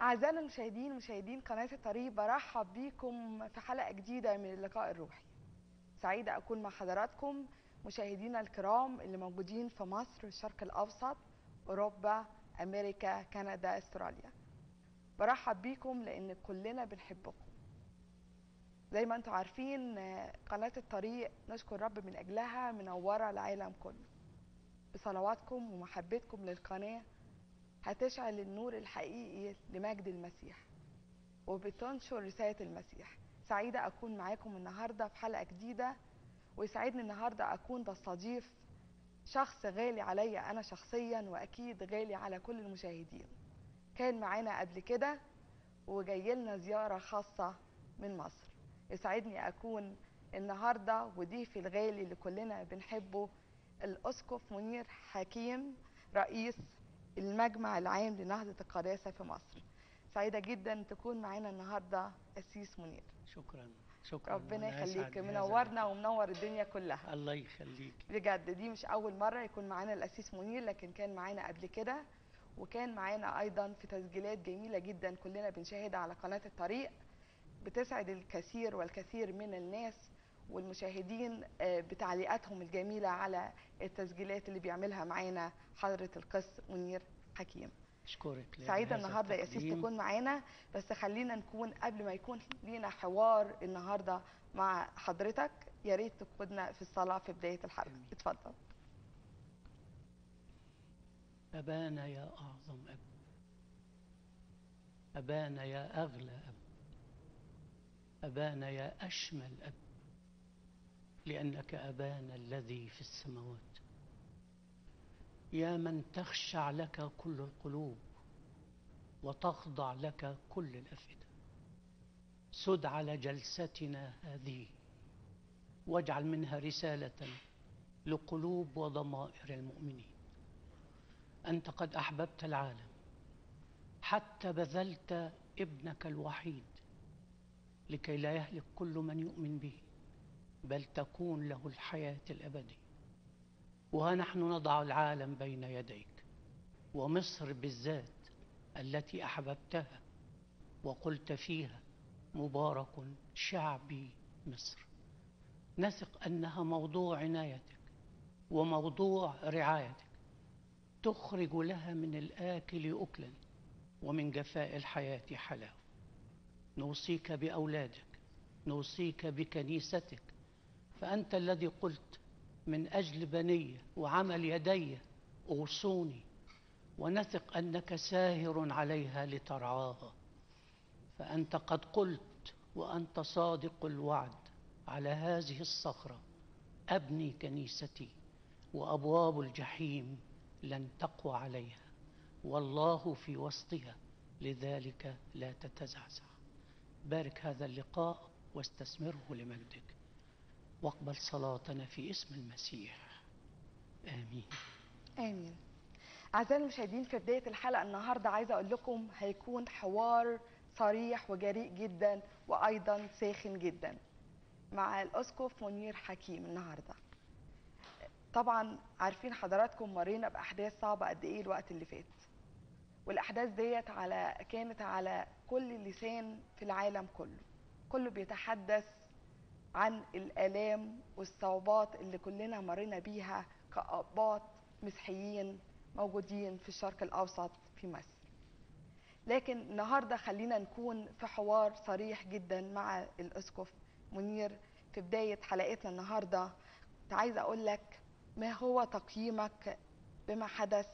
أعزائنا المشاهدين مشاهدين قناة الطريق برحب بيكم في حلقة جديدة من اللقاء الروحي. سعيدة أكون مع حضراتكم مشاهدينا الكرام اللي موجودين في مصر الشرق الأوسط أوروبا أمريكا كندا أستراليا. برحب بيكم لأن كلنا بنحبكم. زي ما أنتم عارفين قناة الطريق نشكر رب من أجلها منورة العالم كله. بصلواتكم ومحبتكم للقناة هتشعل النور الحقيقي لمجد المسيح. وبتنشر رسالة المسيح. سعيدة أكون معاكم النهاردة في حلقة جديدة. ويسعدني النهاردة أكون بستضيف شخص غالي عليا أنا شخصيا وأكيد غالي على كل المشاهدين. كان معانا قبل كده وجاي لنا زيارة خاصة من مصر. يسعدني أكون النهاردة وضيفي الغالي اللي كلنا بنحبه الأسقف منير حكيم رئيس المجمع العام لنهضة القداسة في مصر. سعيدة جدا تكون معانا النهاردة أسيس منير. شكرا شكرا. ربنا يخليك منورنا ومنور الدنيا كلها. الله يخليك. بجد دي مش أول مرة يكون معانا الأسيس منير لكن كان معانا قبل كده وكان معانا أيضا في تسجيلات جميلة جدا كلنا بنشاهدها على قناة الطريق. بتسعد الكثير والكثير من الناس والمشاهدين آه، بتعليقاتهم الجميلة على التسجيلات اللي بيعملها معانا حضرة القس منير حكيم. أشكرك سعيدة لهذا النهاردة يا التقديم. تكون معانا بس خلينا نكون قبل ما يكون لينا حوار النهاردة مع حضرتك يا ريت تقودنا في الصلاة في بداية الحلقة. آمين. اتفضل. أبانا يا أعظم أب. أبانا يا أغلى أب. أبانا يا أشمل أب. لأنك أبانا الذي في السماوات. يا من تخشع لك كل القلوب وتخضع لك كل الأفئدة. سد على جلستنا هذه واجعل منها رسالة لقلوب وضمائر المؤمنين. أنت قد أحببت العالم حتى بذلت ابنك الوحيد لكي لا يهلك كل من يؤمن به. بل تكون له الحياة الأبدية وها نحن نضع العالم بين يديك. ومصر بالذات التي أحببتها وقلت فيها مبارك شعبي مصر. نثق أنها موضوع عنايتك وموضوع رعايتك. تخرج لها من الآكل أكلا ومن جفاء الحياة حلاوة. نوصيك بأولادك نوصيك بكنيستك فأنت الذي قلت من أجل بنية وعمل يدي أوصوني ونثق أنك ساهر عليها لترعاها. فأنت قد قلت وأنت صادق الوعد على هذه الصخرة أبني كنيستي وأبواب الجحيم لن تقوى عليها. والله في وسطها لذلك لا تتزعزع. بارك هذا اللقاء واستثمره لمجدك. واقبل صلاتنا في اسم المسيح. آمين. آمين. أعزائي المشاهدين في بداية الحلقة النهاردة عايزة أقول لكم هيكون حوار صريح وجريء جدا وأيضا ساخن جدا مع الأسقف منير حكيم النهاردة. طبعا عارفين حضراتكم مرينا بأحداث صعبة قد إيه الوقت اللي فات. والأحداث ديت على كانت على كل لسان في العالم كله. كله بيتحدث عن الآلام والصعوبات اللي كلنا مرينا بيها كأباط مسيحيين موجودين في الشرق الأوسط في مصر. لكن النهارده خلينا نكون في حوار صريح جدا مع الأسقف منير في بداية حلقتنا النهارده. كنت عايزة أقول لك ما هو تقييمك بما حدث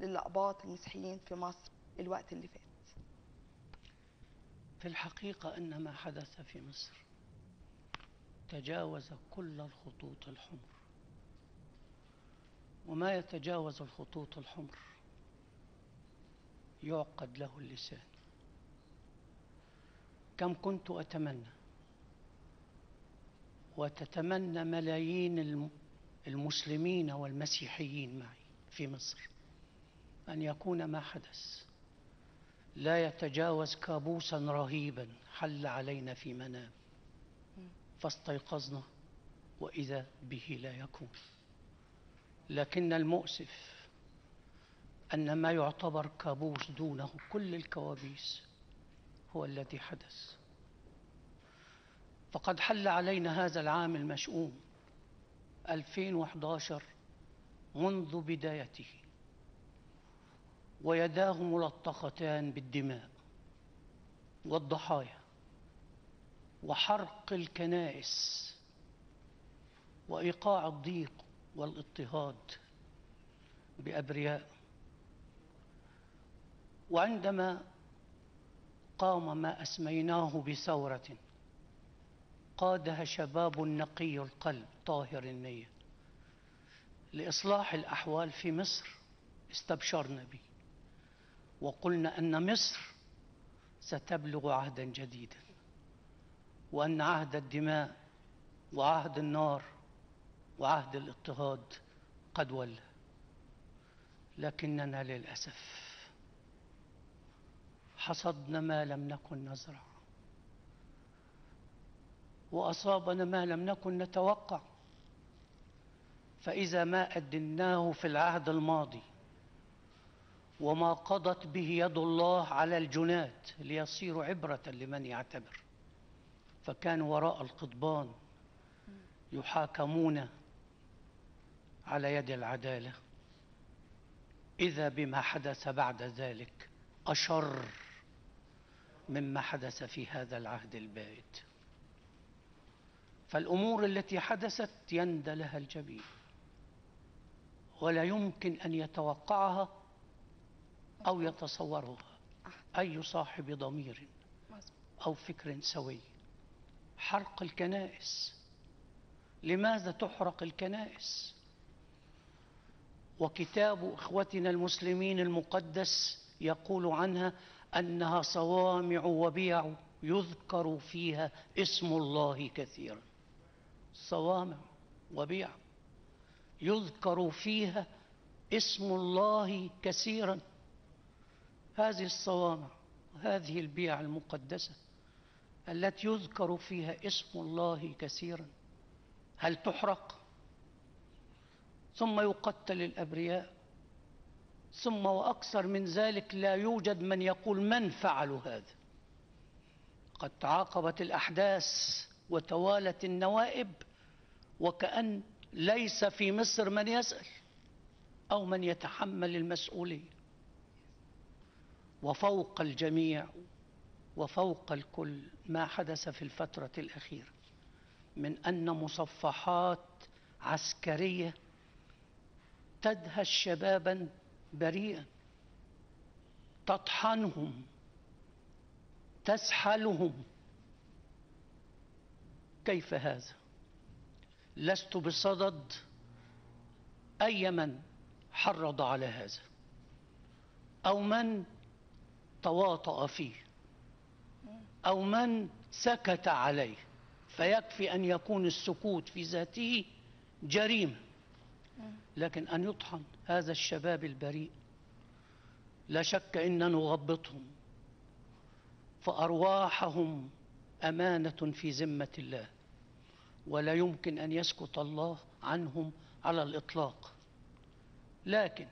للأقباط المسيحيين في مصر الوقت اللي فات؟ في الحقيقة أن ما حدث في مصر تجاوز كل الخطوط الحمر. وما يتجاوز الخطوط الحمر يعقد له اللسان. كم كنت أتمنى. وتتمنى ملايين الم- المسلمين والمسيحيين معي في مصر. أن يكون ما حدث. لا يتجاوز كابوسا رهيبا حل علينا في منام. فاستيقظنا وإذا به لا يكون. لكن المؤسف أن ما يعتبر كابوس دونه كل الكوابيس هو الذي حدث. فقد حل علينا هذا العام المشؤوم 2011 منذ بدايته. ويداه ملطختان بالدماء والضحايا. وحرق الكنائس وإيقاع الضيق والاضطهاد بأبرياء. وعندما قام ما أسميناه بثورة قادها شباب نقي القلب طاهر النية. لإصلاح الأحوال في مصر استبشرنا به وقلنا أن مصر ستبلغ عهدا جديدا. وأن عهد الدماء وعهد النار وعهد الاضطهاد قد ولى لكننا للأسف حصدنا ما لم نكن نزرع وأصابنا ما لم نكن نتوقع فإذا ما أدناه في العهد الماضي وما قضت به يد الله على الجنات ليصير عبرة لمن يعتبر. فكانوا وراء القضبان يحاكمون على يد العدالة. إذا بما حدث بعد ذلك أشر مما حدث في هذا العهد البائد فالأمور التي حدثت يندى لها الجبين ولا يمكن أن يتوقعها أو يتصورها. أي صاحب ضمير أو فكر سوي. حرق الكنائس. لماذا تحرق الكنائس؟ وكتاب إخوتنا المسلمين المقدس يقول عنها أنها صوامع وبيع يذكر فيها اسم الله كثيرا. صوامع وبيع يذكر فيها اسم الله كثيرا. هذه الصوامع وهذه البيع المقدسة. التي يذكر فيها اسم الله كثيرا. هل تحرق؟ ثم يقتل الأبرياء. ثم وأكثر من ذلك لا يوجد من يقول من فعلوا هذا. قد تعاقبت الأحداث وتوالت النوائب وكأن ليس في مصر من يسأل أو من يتحمل المسؤولية. وفوق الجميع وفوق الكل ما حدث في الفترة الأخيرة من أن مصفحات عسكرية تدهش شبابا بريئا تطحنهم تسحلهم. كيف هذا؟ لست بصدد أي من حرض على هذا أو من تواطأ فيه. أو من سكت عليه فيكفي أن يكون السكوت في ذاته جريمة. لكن أن يطحن هذا الشباب البريء لا شك إن نغبطهم فأرواحهم أمانة في ذمة الله ولا يمكن أن يسكت الله عنهم على الإطلاق. لكن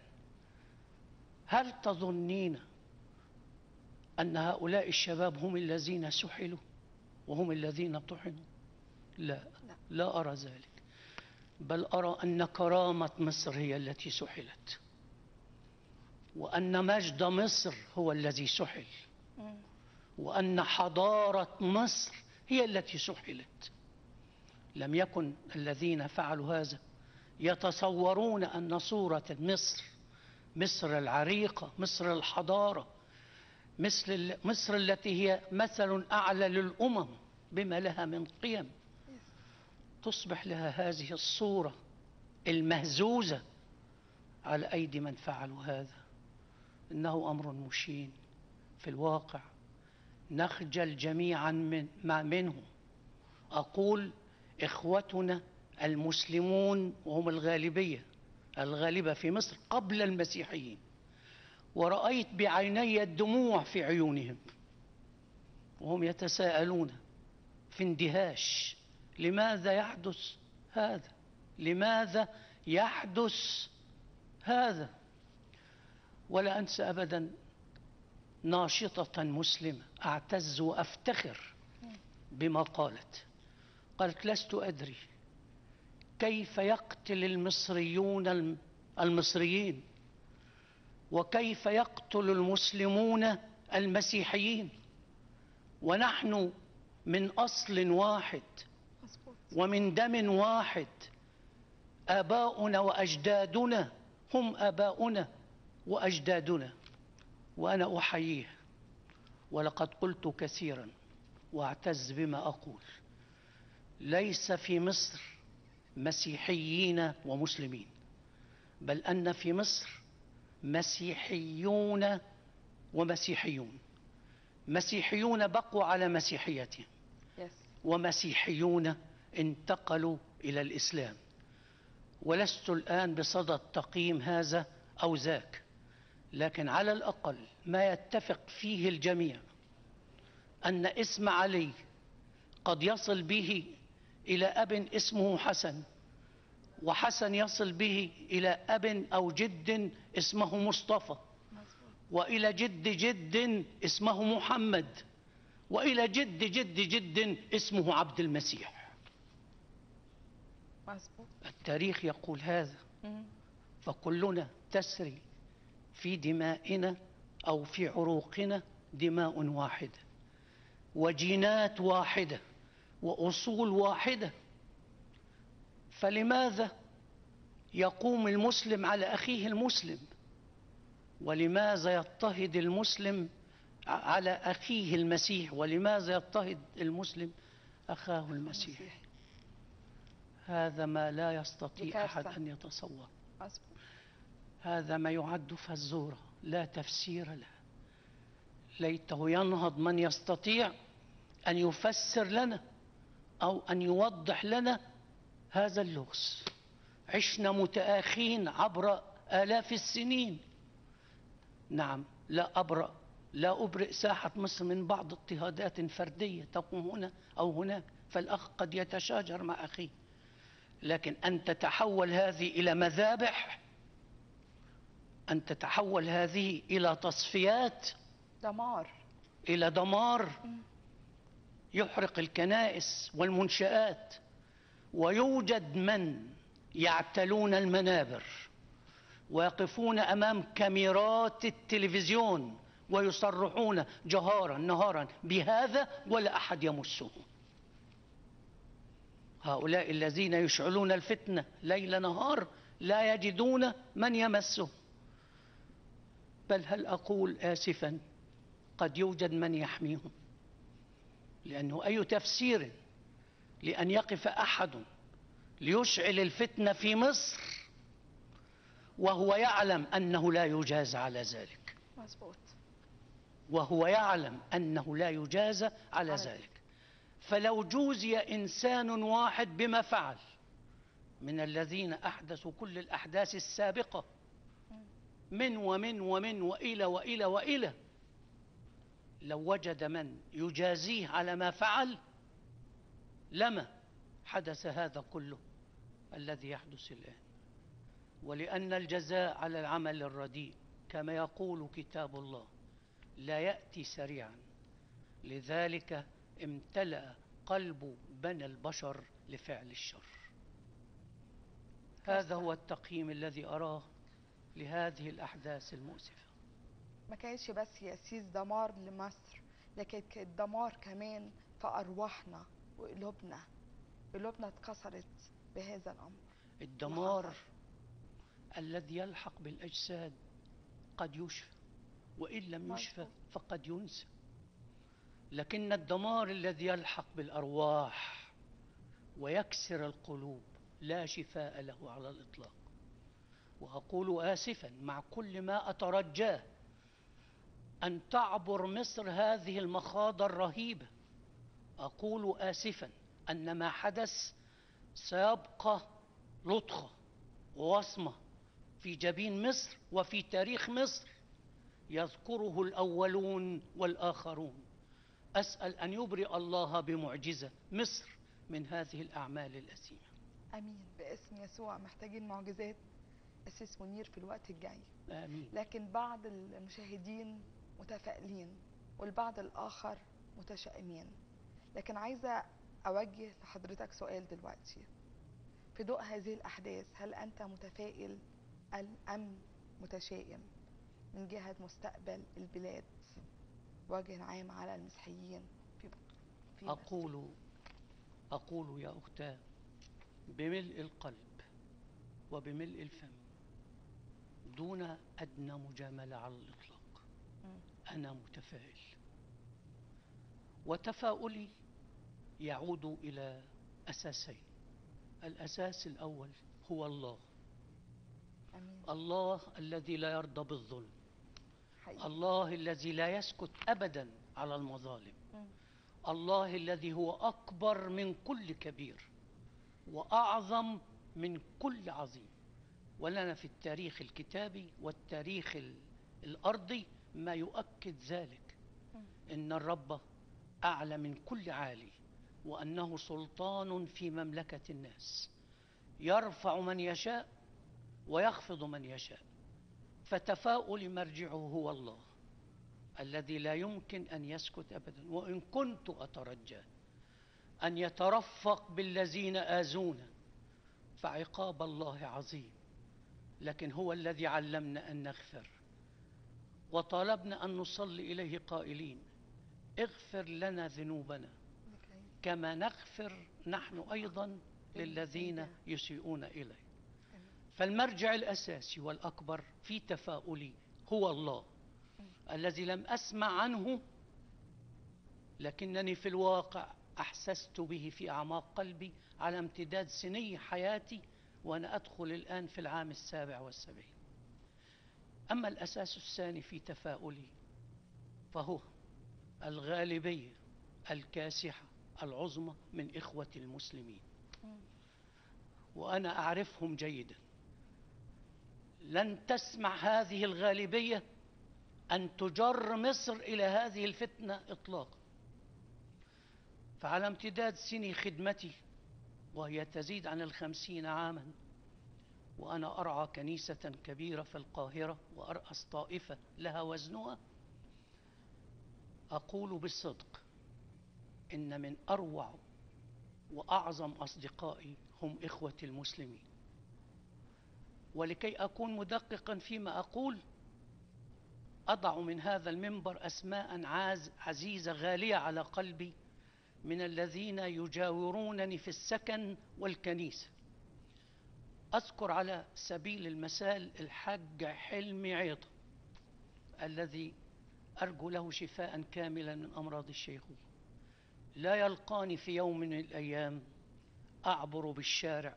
هل تظنين أن هؤلاء الشباب هم الذين سحلوا وهم الذين طحنوا. لا لا أرى ذلك. بل أرى أن كرامة مصر هي التي سحلت. وأن مجد مصر هو الذي سحل. وأن حضارة مصر هي التي سحلت. لم يكن الذين فعلوا هذا يتصورون أن صورة مصر مصر العريقة مصر الحضارة مصر مصر التي هي مثل أعلى للأمم بما لها من قيم. تصبح لها هذه الصورة المهزوزة على أيدي من فعلوا هذا. إنه أمر مشين في الواقع. نخجل جميعا من ما منه. أقول إخوتنا المسلمون وهم الغالبية الغالبة في مصر قبل المسيحيين. ورأيت بعيني الدموع في عيونهم. وهم يتساءلون في اندهاش لماذا يحدث هذا؟ لماذا يحدث هذا؟ ولا أنسى أبدا ناشطة مسلمة أعتز وأفتخر بما قالت. قالت لست أدري كيف يقتل المصريون الم- المصريين؟ وكيف يقتل المسلمون المسيحيين؟ ونحن من أصل واحد ومن دم واحد آباؤنا وأجدادنا هم آباؤنا وأجدادنا وأنا أحييه. ولقد قلت كثيرا وأعتز بما أقول ليس في مصر مسيحيين ومسلمين بل أن في مصر مسيحيون ومسيحيون. مسيحيون بقوا على مسيحيتهم. ومسيحيون انتقلوا إلى الإسلام. ولست الآن بصدد تقييم هذا أو ذاك لكن على الأقل ما يتفق فيه الجميع أن اسم علي قد يصل به إلى أب اسمه حسن. وحسن يصل به إلى أب أو جد اسمه مصطفى وإلى جد جد اسمه محمد وإلى جد جد جد اسمه عبد المسيح التاريخ يقول هذا. فكلنا تسري في دمائنا أو في عروقنا دماء واحدة وجينات واحدة وأصول واحدة فلماذا يقوم المسلم على أخيه المسلم؟ ولماذا يضطهد المسلم على أخيه المسيح؟ ولماذا يضطهد المسلم أخاه المسيح. هذا ما لا يستطيع. أحد أن يتصور هذا ما يعد فزورة لا تفسير له. ليته ينهض من يستطيع أن يفسر لنا أو أن يوضح لنا هذا اللغز. عشنا متآخين عبر آلاف السنين. نعم لا أبرأ لا أبرئ ساحة مصر من بعض اضطهادات فردية تقوم هنا أو هناك فالأخ قد يتشاجر مع أخيه. لكن أن تتحول هذه إلى مذابح أن تتحول هذه إلى تصفيات دمار. إلى دمار يحرق الكنائس والمنشآت. ويوجد من يعتلون المنابر ويقفون أمام كاميرات التلفزيون ويصرحون جهارا نهارا بهذا ولا أحد يمسهم هؤلاء الذين يشعلون الفتنة ليل نهار لا يجدون من يمسهم بل هل أقول آسفا؟ قد يوجد من يحميهم. لأنه أي تفسير لأن يقف أحد ليشعل الفتنة في مصر وهو يعلم أنه لا يجاز على ذلك. وهو يعلم أنه لا يجاز على على ذلك. فلو جوزي إنسان واحد بما فعل من الذين أحدثوا كل الأحداث السابقة من ومن ومن وإلى وإلى وإلى لو وجد من يجازيه على ما فعل لما حدث هذا كله الذي يحدث الآن. ولأن الجزاء على العمل الرديء كما يقول كتاب الله لا يأتي سريعا. لذلك امتلأ قلب بني البشر لفعل الشر. هذا هو التقييم الذي أراه لهذه الأحداث المؤسفة. ما كانش بس يأسيس دمار لمصر لكن دمار كمان في أرواحنا. وقلوبنا قلوبنا اتكسرت بهذا الأمر. الدمار وحصل. الذي يلحق بالأجساد قد يشفى وإن لم يشفى. فقد ينسى. لكن الدمار الذي يلحق بالأرواح ويكسر القلوب لا شفاء له على الإطلاق. وأقول آسفا مع كل ما أترجاه أن تعبر مصر هذه المخاض الرهيبة أقول آسفا أن ما حدث سيبقى لطخة ووصمة في جبين مصر وفي تاريخ مصر يذكره الأولون والآخرون. أسأل أن يبرئ الله بمعجزة مصر من هذه الأعمال الأثيمة أمين. باسم يسوع محتاجين معجزات. أسيس منير في الوقت الجاي. آمين. لكن بعض المشاهدين متفائلين والبعض الآخر متشائمين. لكن عايزة أوجه لحضرتك سؤال دلوقتي في ضوء هذه الأحداث هل أنت متفائل أم متشائم من جهة مستقبل البلاد بوجه عام على المسيحيين في في مصر؟ أقول أقول يا أختاه بملء القلب وبملء الفم دون أدنى مجاملة على الإطلاق مم. أنا متفائل وتفاؤلي يعود إلى أساسين. الأساس الأول هو الله. آمين. الله الذي لا يرضى بالظلم. حقيقي. الله الذي لا يسكت أبدا على المظالم. مم. الله الذي هو أكبر من كل كبير وأعظم من كل عظيم. ولنا في التاريخ الكتابي والتاريخ ال- الأرضي ما يؤكد ذلك. إن الرب أعلى من كل عالي. وأنه سلطان في مملكة الناس. يرفع من يشاء ويخفض من يشاء. فتفاؤل مرجعه هو الله الذي لا يمكن أن يسكت أبدا. وإن كنت أترجى أن يترفق بالذين آذونا فعقاب الله عظيم. لكن هو الذي علمنا أن نغفر وطالبنا أن نصلي إليه قائلين اغفر لنا ذنوبنا. كما نغفر نحن أيضا للذين يسيئون إليه آمين. فالمرجع الأساسي والأكبر في تفاؤلي هو الله. الذي لم أسمع عنه لكنني في الواقع أحسست به في أعماق قلبي على امتداد سني حياتي وأنا أدخل الآن في العام السابع والسبعين. أما الأساس الثاني في تفاؤلي فهو الغالبية الكاسحة. العظمى من إخوة المسلمين. وأنا أعرفهم جيدا. لن تسمع هذه الغالبية أن تجر مصر إلى هذه الفتنة إطلاقا. فعلى امتداد سني خدمتي وهي تزيد عن الخمسين عاما وأنا أرعى كنيسة كبيرة في القاهرة وأرأس طائفة لها وزنها أقول بالصدق إن من أروع وأعظم أصدقائي هم إخوتي المسلمين. ولكي أكون مدققا فيما أقول أضع من هذا المنبر أسماء عاز عزيزة غالية على قلبي من الذين يجاورونني في السكن والكنيسة. أذكر على سبيل المثال الحاج حلمي عيطة الذي أرجو له شفاء كاملا من أمراض الشيخوخة. لا يلقاني في يوم من الأيام أعبر بالشارع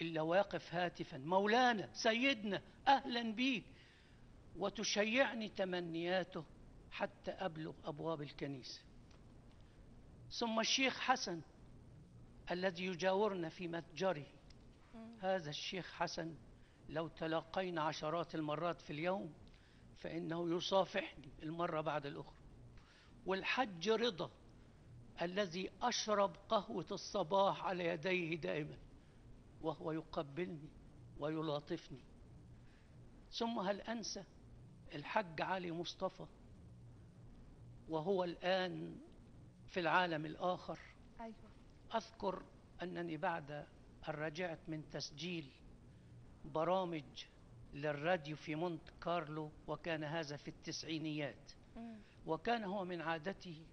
إلا واقف هاتفا. مولانا سيدنا أهلا بيك. وتشيعني تمنياته حتى أبلغ أبواب الكنيسة. ثم الشيخ حسن الذي يجاورنا في متجره. هذا الشيخ حسن لو تلاقينا عشرات المرات في اليوم فإنه يصافحني المرة بعد الأخرى. والحج رضا. الذي أشرب قهوة الصباح على يديه دائما وهو يقبلني ويلاطفني. ثم هل أنسى؟ الحج علي مصطفى وهو الآن في العالم الآخر. أيوه. أذكر أنني بعد أن رجعت من تسجيل برامج للراديو في مونت كارلو وكان هذا في التسعينيات. وكان هو من عادته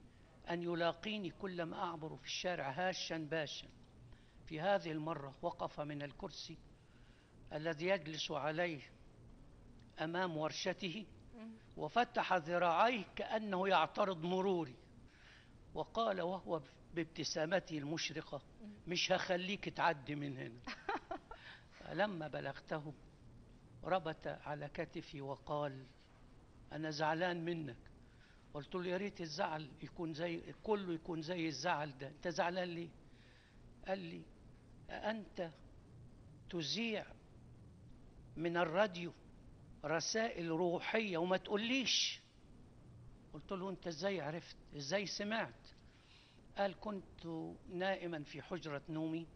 أن يلاقيني كلما أعبر في الشارع هاشا باشا. في هذه المرة وقف من الكرسي الذي يجلس عليه أمام ورشته. وفتح ذراعيه كأنه يعترض مروري. وقال وهو بابتسامته المشرقة مش هخليك تعدي من هنا. فلما بلغته ربط على كتفي وقال أنا زعلان منك. قلت له يا ريت الزعل يكون زي كله يكون زي الزعل ده. أنت زعلان ليه؟ قال لي أنت تذيع من الراديو رسائل روحية وما تقوليش. قلت له أنت إزاي عرفت؟ إزاي سمعت؟ قال كنت نائما في حجرة نومي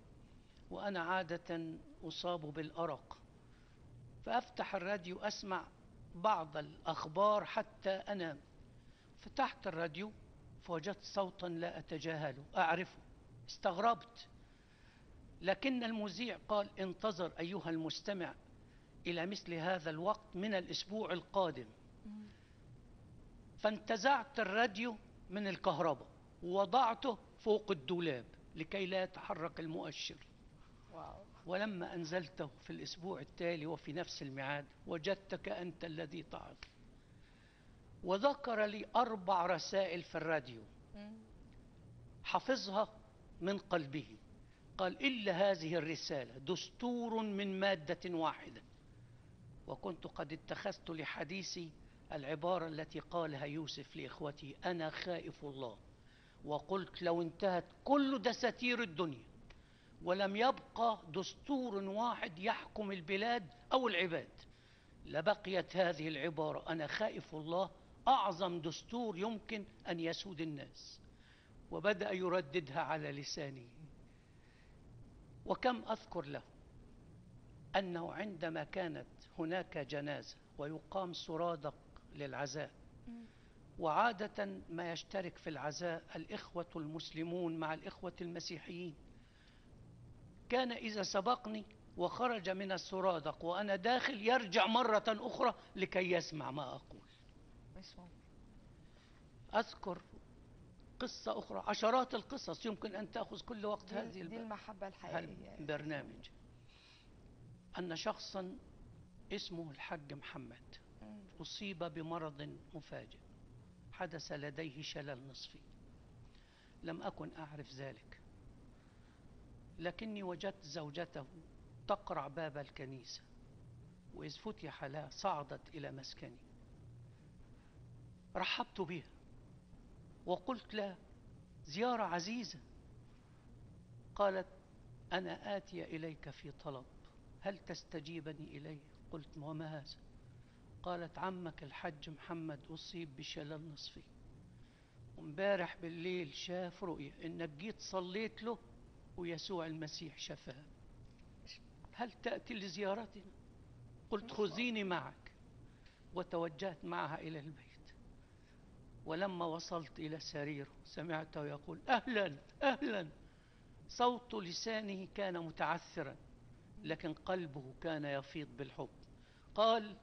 وأنا عادة أصاب بالأرق. فأفتح الراديو أسمع بعض الأخبار حتى أنام. فتحت الراديو فوجدت صوتا لا أتجاهله أعرفه استغربت. لكن المذيع قال انتظر أيها المستمع إلى مثل هذا الوقت من الأسبوع القادم. فانتزعت الراديو من الكهرباء ووضعته فوق الدولاب لكي لا يتحرك المؤشر. واو. ولما أنزلته في الأسبوع التالي وفي نفس الميعاد وجدتك أنت الذي تعظ وذكر لي أربع رسائل في الراديو. حفظها من قلبه. قال إلا هذه الرسالة دستور من مادة واحدة. وكنت قد اتخذت لحديثي العبارة التي قالها يوسف لإخوته أنا خائف الله. وقلت لو انتهت كل دساتير الدنيا ولم يبقى دستور واحد يحكم البلاد أو العباد لبقيت هذه العبارة. أنا خائف الله أعظم دستور يمكن أن يسود الناس وبدأ يرددها على لسانه وكم أذكر له أنه عندما كانت هناك جنازة ويقام سرادق للعزاء. وعادة ما يشترك في العزاء الإخوة المسلمون مع الإخوة المسيحيين كان إذا سبقني وخرج من السرادق وأنا داخل يرجع مرة أخرى لكي يسمع ما أقول ممكن أذكر قصة أخرى عشرات القصص يمكن أن تأخذ كل وقت دي, هذه دي المحبة الحقيقية. البرنامج أن شخصا اسمه الحج محمد. أصيب بمرض مفاجئ حدث لديه شلل نصفي. لم أكن أعرف ذلك. لكني وجدت زوجته تقرع باب الكنيسة وإذ فتح لها صعدت إلى مسكني. رحبت بها وقلت لها زيارة عزيزة. قالت أنا آتي إليك في طلب هل تستجيبني إليه؟ قلت وما هذا؟ قالت عمك الحج محمد أصيب بشلل نصفي. وامبارح بالليل شاف رؤية إنك جيت صليت له ويسوع المسيح شفاه هل تأتي لزيارتنا؟ قلت خذيني معك. وتوجهت معها إلى البيت. ولما وصلت إلى سريره سمعته يقول أهلا أهلا. صوت لسانه كان متعثرا لكن قلبه كان يفيض بالحب. قال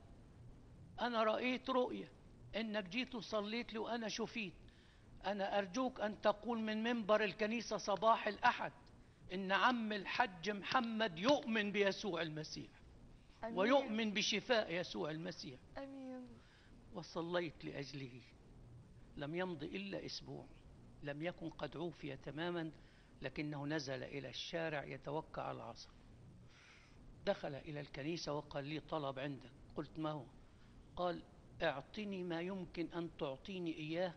أنا رأيت رؤية. إنك جيت وصليت لي وأنا شفيت. أنا أرجوك أن تقول من منبر الكنيسة صباح الأحد إن عم الحج محمد يؤمن بيسوع المسيح. أمين. ويؤمن بشفاء يسوع المسيح. أمين. وصليت لأجله. لم يمض إلا أسبوع لم يكن قد عوفي تماما لكنه نزل إلى الشارع يتوكى على العصا دخل إلى الكنيسة وقال لي طلب عندك. قلت ما هو؟ قال اعطني ما يمكن أن تعطيني إياه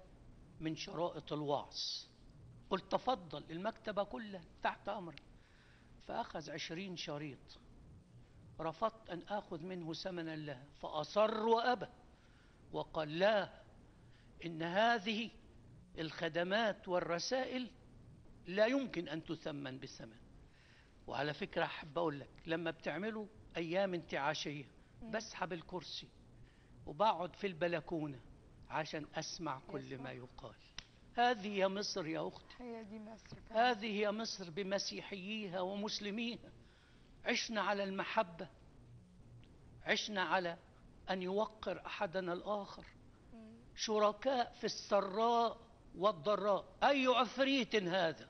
من شرائط الوعظ. قلت تفضل المكتبة كلها تحت أمرك. فأخذ عشرين شريط. رفضت أن آخذ منه ثمنا لها فأصر وأبى. وقال لا إن هذه الخدمات والرسائل لا يمكن أن تثمن بالثمن. وعلى فكرة أحب أقول لك لما بتعملوا أيام انتعاشية بسحب الكرسي وبقعد في البلكونة عشان أسمع كل ما يقال. هذه هي مصر يا أختي. هي دي مصر. هذه هي مصر بمسيحييها ومسلميها. عشنا على المحبة. عشنا على أن يوقر أحدنا الآخر. شركاء في السراء والضراء. أي عفريت هذا؟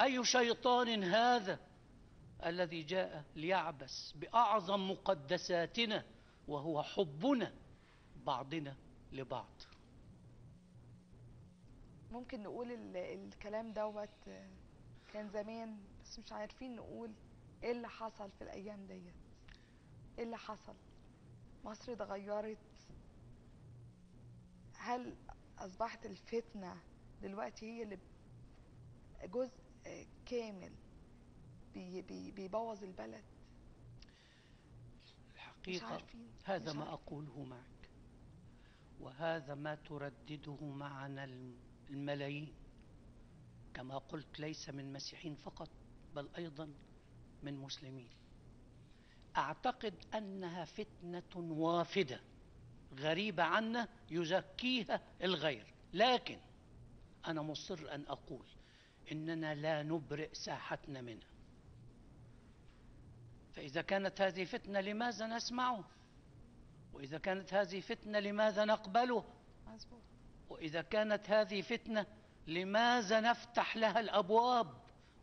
أي شيطان هذا الذي جاء ليعبس بأعظم مقدساتنا وهو حبنا بعضنا لبعض. ممكن نقول ال- الكلام دوت كان زمان بس مش عارفين نقول إيه اللي حصل في الأيام ديت. إيه اللي حصل؟ مصر اتغيرت هل أصبحت الفتنة دلوقتي هي اللي جزء كامل بي بي بيبوظ البلد؟ عارفين هذا ما. أقوله معك وهذا ما تردده معنا الم- الملايين. كما قلت ليس من مسيحيين فقط بل أيضا من مسلمين. أعتقد أنها فتنة وافدة. غريبة عنا يزكيها الغير. لكن أنا مصر أن أقول إننا لا نبرئ ساحتنا منها. فإذا كانت هذه فتنة لماذا نسمعه؟ وإذا كانت هذه فتنة لماذا نقبله؟ وإذا كانت هذه فتنة لماذا نفتح لها الأبواب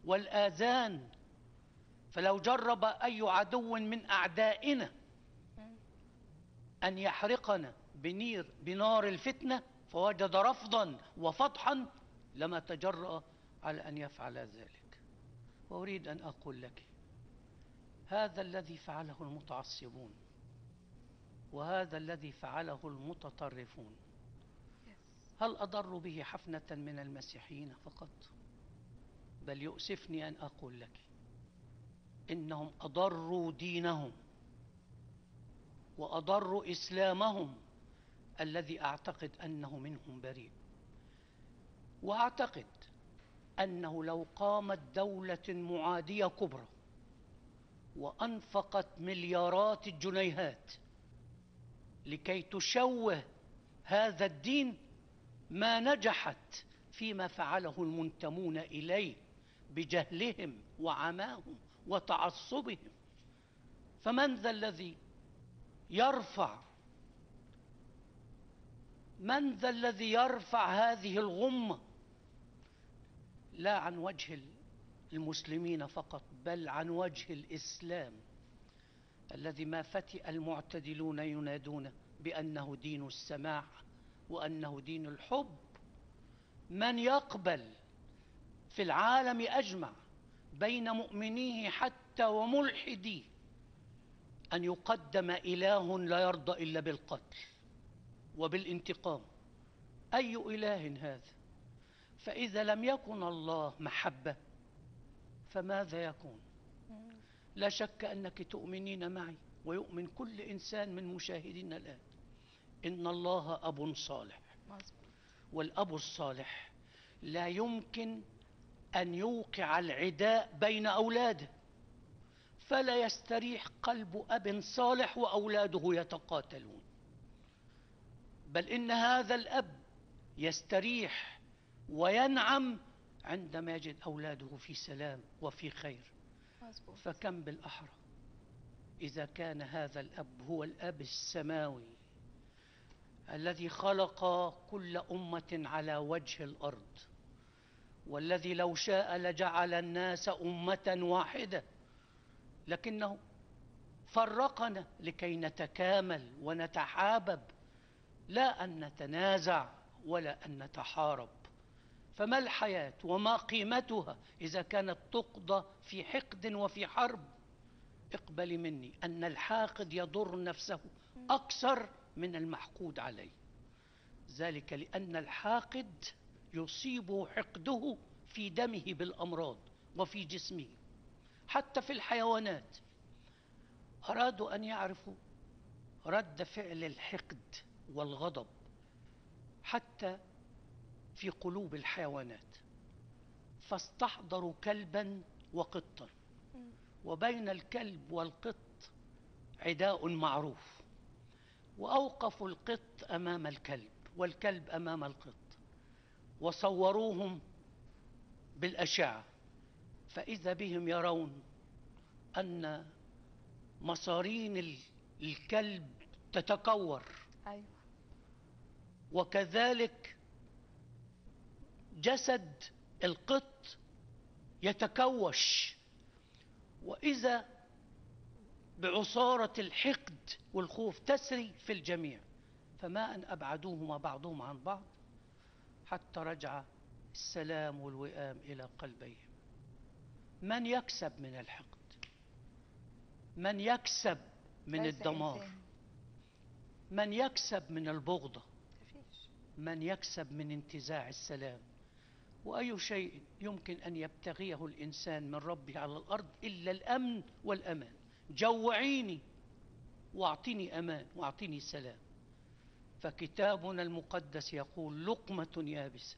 والآذان؟ فلو جرب أي عدو من أعدائنا أن يحرقنا بنير بنار الفتنة فوجد رفضا وفضحا لما تجرأ على أن يفعل ذلك. وأريد أن أقول لك هذا الذي فعله المتعصبون وهذا الذي فعله المتطرفون هل أضروا به حفنة من المسيحيين فقط؟ بل يؤسفني أن أقول لك إنهم أضروا دينهم. وأضروا إسلامهم الذي أعتقد أنه منهم بريء. وأعتقد أنه لو قامت دولة معادية كبرى وأنفقت مليارات الجنيهات لكي تشوه هذا الدين ما نجحت فيما فعله المنتمون إليه بجهلهم وعماهم وتعصبهم. فمن ذا الذي يرفع. من ذا الذي يرفع هذه الغمة؟ لا عن وجه المسلمين فقط بل عن وجه الإسلام الذي ما فتئ المعتدلون ينادون بأنه دين السماح وأنه دين الحب. من يقبل في العالم أجمع بين مؤمنيه حتى وملحديه؟ أن يقدم إله لا يرضى إلا بالقتل وبالانتقام. أي إله هذا؟ فإذا لم يكن الله محبة فماذا يكون؟ لا شك أنك تؤمنين معي ويؤمن كل إنسان من مشاهدينا الآن. إن الله أب صالح. والأب الصالح لا يمكن أن يوقع العداء بين أولاده. فلا يستريح قلب أب صالح وأولاده يتقاتلون. بل إن هذا الأب يستريح وينعم عندما يجد أولاده في سلام وفي خير. فكم بالأحرى إذا كان هذا الأب هو الأب السماوي الذي خلق كل أمة على وجه الأرض والذي لو شاء لجعل الناس أمة واحدة لكنه فرقنا لكي نتكامل ونتحابب لا أن نتنازع ولا أن نتحارب. فما الحياة وما قيمتها إذا كانت تقضى في حقد وفي حرب؟ اقبلي مني أن الحاقد يضر نفسه أكثر من المحقود عليه. ذلك لأن الحاقد يصيبه حقده في دمه بالأمراض وفي جسمه. حتى في الحيوانات. أرادوا أن يعرفوا رد فعل الحقد والغضب حتى في قلوب الحيوانات. فاستحضروا كلبا وقطا. وبين الكلب والقط عداء معروف. وأوقفوا القط أمام الكلب والكلب أمام القط. وصوروهم بالأشعة. فإذا بهم يرون أن مصارين ال- الكلب تتكور. أيوة. وكذلك جسد القط يتكوش. وإذا بعصارة الحقد والخوف تسري في الجميع. فما أن أبعدوهما بعضهم عن بعض حتى رجع السلام والوئام إلى قلبيهم من يكسب من الحقد؟ من يكسب من الدمار. من يكسب من البغضة؟ مفيش. من يكسب من انتزاع السلام؟ وأي شيء يمكن أن يبتغيه الإنسان من ربه على الأرض إلا الأمن والأمان. جوعيني واعطني أمان واعطني سلام. فكتابنا المقدس يقول لقمة يابسة.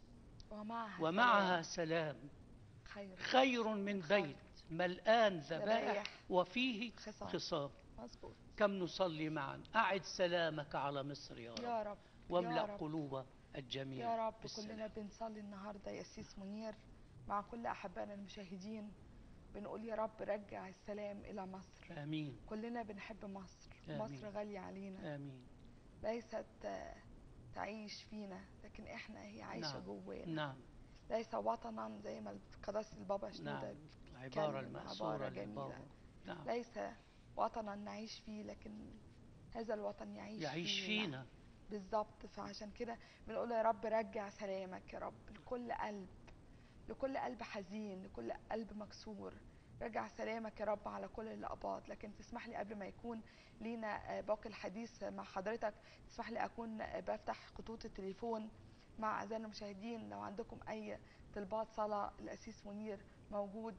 ومعها ومعها سلام. سلام. خير. من. بيت ملآن ذبائح وفيه خصام. كم نصلي معا؟ أعد سلامك على مصر يا رب. يا رب واملأ يا رب. قلوب الجميع يا رب بالسلام. كلنا بنصلي النهارده يا سيس منير مع كل أحبائنا المشاهدين. بنقول يا رب رجع السلام إلى مصر. آمين. كلنا بنحب مصر. آمين. مصر غالية علينا. آمين. ليست تعيش فينا لكن إحنا هي عايشة نعم. جوانا. نعم. ليس وطنا زي ما قداسه البابا شنودة نعم كلمة المأثورة عبارة للبابا. جميلة. نعم. ليس وطنا نعيش فيه لكن هذا الوطن يعيش يعيش فينا. بالظبط فعشان كده بنقول يا رب رجع سلامك يا رب لكل قلب لكل قلب حزين لكل قلب مكسور. رجع سلامك يا رب على كل الأقباط لكن تسمح لي قبل ما يكون لينا آه، باقي الحديث مع حضرتك تسمح لي أكون آه، بفتح خطوط التليفون. مع أعزائنا المشاهدين لو عندكم أي طلبات صلاة الأسيس منير موجود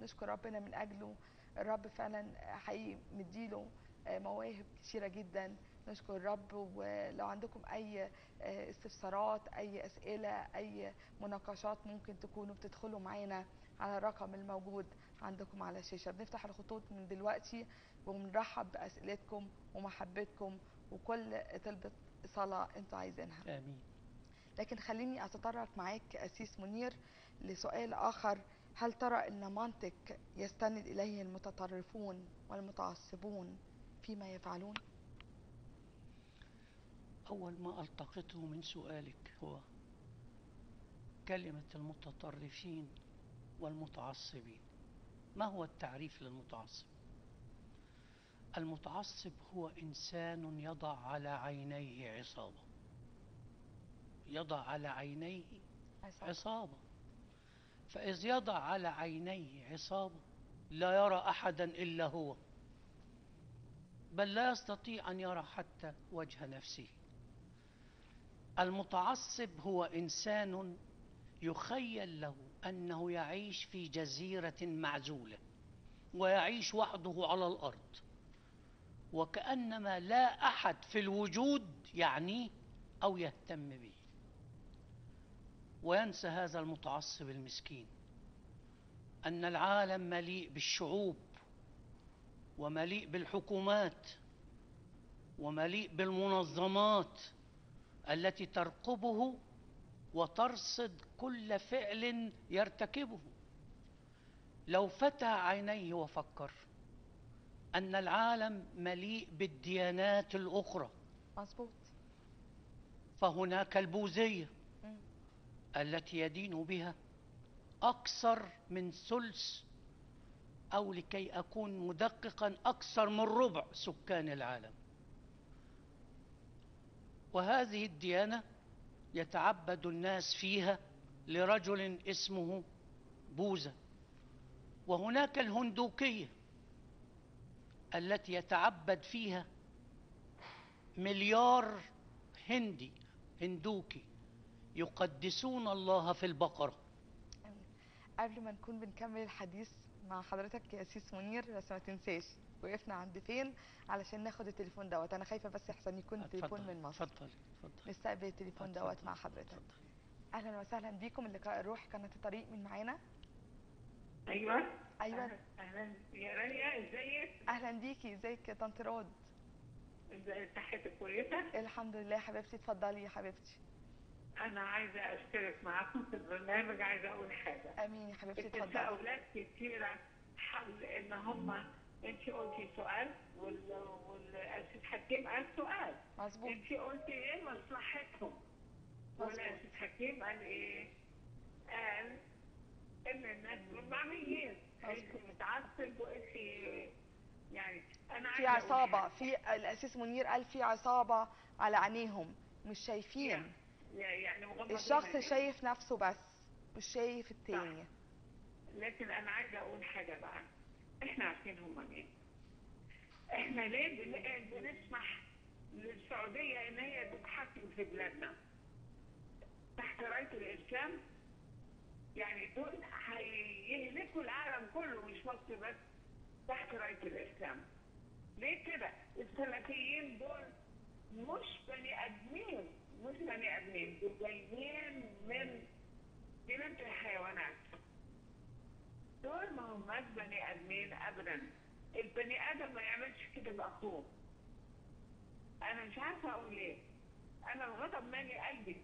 نشكر ربنا من أجله. الرب فعلا حقيقي مديله آه، مواهب كتيرة جدا. نشكر الرب ولو عندكم أي آه، استفسارات أي أسئلة أي مناقشات ممكن تكونوا بتدخلوا معانا على الرقم الموجود عندكم على الشاشة. بنفتح الخطوط من دلوقتي وبنرحب بأسئلتكم ومحبتكم وكل طلبة صلاة أنتوا عايزينها. آمين. لكن خليني أتطرق معاك أسيس منير لسؤال آخر. هل ترى أن منطق يستند إليه المتطرفون والمتعصبون فيما يفعلون؟ أول ما ألتقطه من سؤالك هو كلمة المتطرفين والمتعصبين. ما هو التعريف للمتعصب؟ المتعصب هو إنسان يضع على عينيه عصابة. يضع على عينيه عصابة. فإذ يضع على عينيه عصابة لا يرى أحدا إلا هو بل لا يستطيع أن يرى حتى وجه نفسه. المتعصب هو إنسان يخيل له أنه يعيش في جزيرة معزولة ويعيش وحده على الأرض وكأنما لا أحد في الوجود يعنيه أو يهتم به. وينسى هذا المتعصب المسكين أن العالم مليء بالشعوب ومليء بالحكومات ومليء بالمنظمات التي ترقبه وترصد كل فعل يرتكبه لو فتح عينيه وفكر أن العالم مليء بالديانات الأخرى مظبوط فهناك البوذية. التي يدين بها أكثر من ثلث أو لكي أكون مدققا أكثر من ربع سكان العالم. وهذه الديانة يتعبد الناس فيها لرجل اسمه بوذا وهناك الهندوكية التي يتعبد فيها مليار هندي هندوكي. يقدسون الله في البقرة. آمين. قبل ما نكون بنكمل الحديث مع حضرتك يا قسيس منير بس ما تنساش وقفنا عند فين؟ علشان ناخد التليفون دوت. أنا خايفة بس احسن يكون تليفون من مصر. اتفضل اتفضل. نستقبل التليفون دوت مع حضرتك. اتفضل. أهلا وسهلا بيكم اللقاء الروحي أنت الطريق مين معانا. أيوه. أيوه. أهلا يا رانيا إزيك؟ أهلا بيكي. إزيك يا طنط رود؟ إزاي؟ صحتك كويسة؟ الحمد لله حبيبتي. اتفضلي يا حبيبتي. أنا عايزة أشترك معاكم في البرنامج عايزة أقول حاجة. آمين يا حبيبتي اتفضلي التساؤلات كتيرة حول إن هم أنت قلتي سؤال وال والاسيس حكيم قال سؤال. مظبوط. أنت قلتي إيه؟ مصلحتهم. والاسيس حكيم قال إيه؟ قال إن الناس دول معميين. أنت متعصب وأنت يعني أنا في عايزة أقول حاجة. في الاسيس منير قال في عصابة على عينيهم مش شايفين. يعني مغمضين الشخص عينيهم. شايف نفسه بس مش شايف التاني. لكن أنا عايزة أقول حاجة بقى. إحنا عارفين هم مين. إحنا ليه بن- بنسمح للسعودية إن هي تتحكم في بلادنا؟ تحت رأية الإسلام؟ يعني دول هيهلكوا العالم كله مش مصر بس تحت رأية الإسلام. ليه كده؟ السلفيين دول مش بني آدمين. مش بني آدمين. دول جايين من جنينه الحيوانات. دول ما هماش بني آدمين ابدا. البني آدم ما يعملش كده بأخوه. أنا مش عارفة أقول إيه. أنا الغضب مالي قلبي.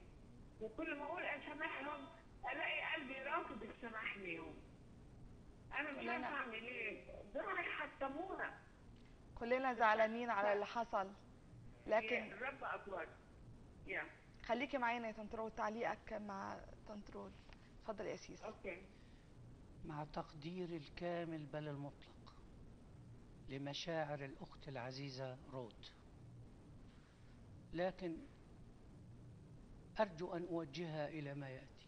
وكل ما أقول أسامحهم ألاقي قلبي رافض السماح ليهم. أنا مش عارفة أعمل إيه. دول هيحطمونا. كلنا زعلانين على اللي حصل. لكن الرب أكبر. يا خليكي معانا يا طنط رود تعليقك مع طنط رود. اتفضل يا قسيس okay مع تقدير الكامل بل المطلق لمشاعر الأخت العزيزة رود. لكن أرجو أن أوجهها إلى ما يأتي.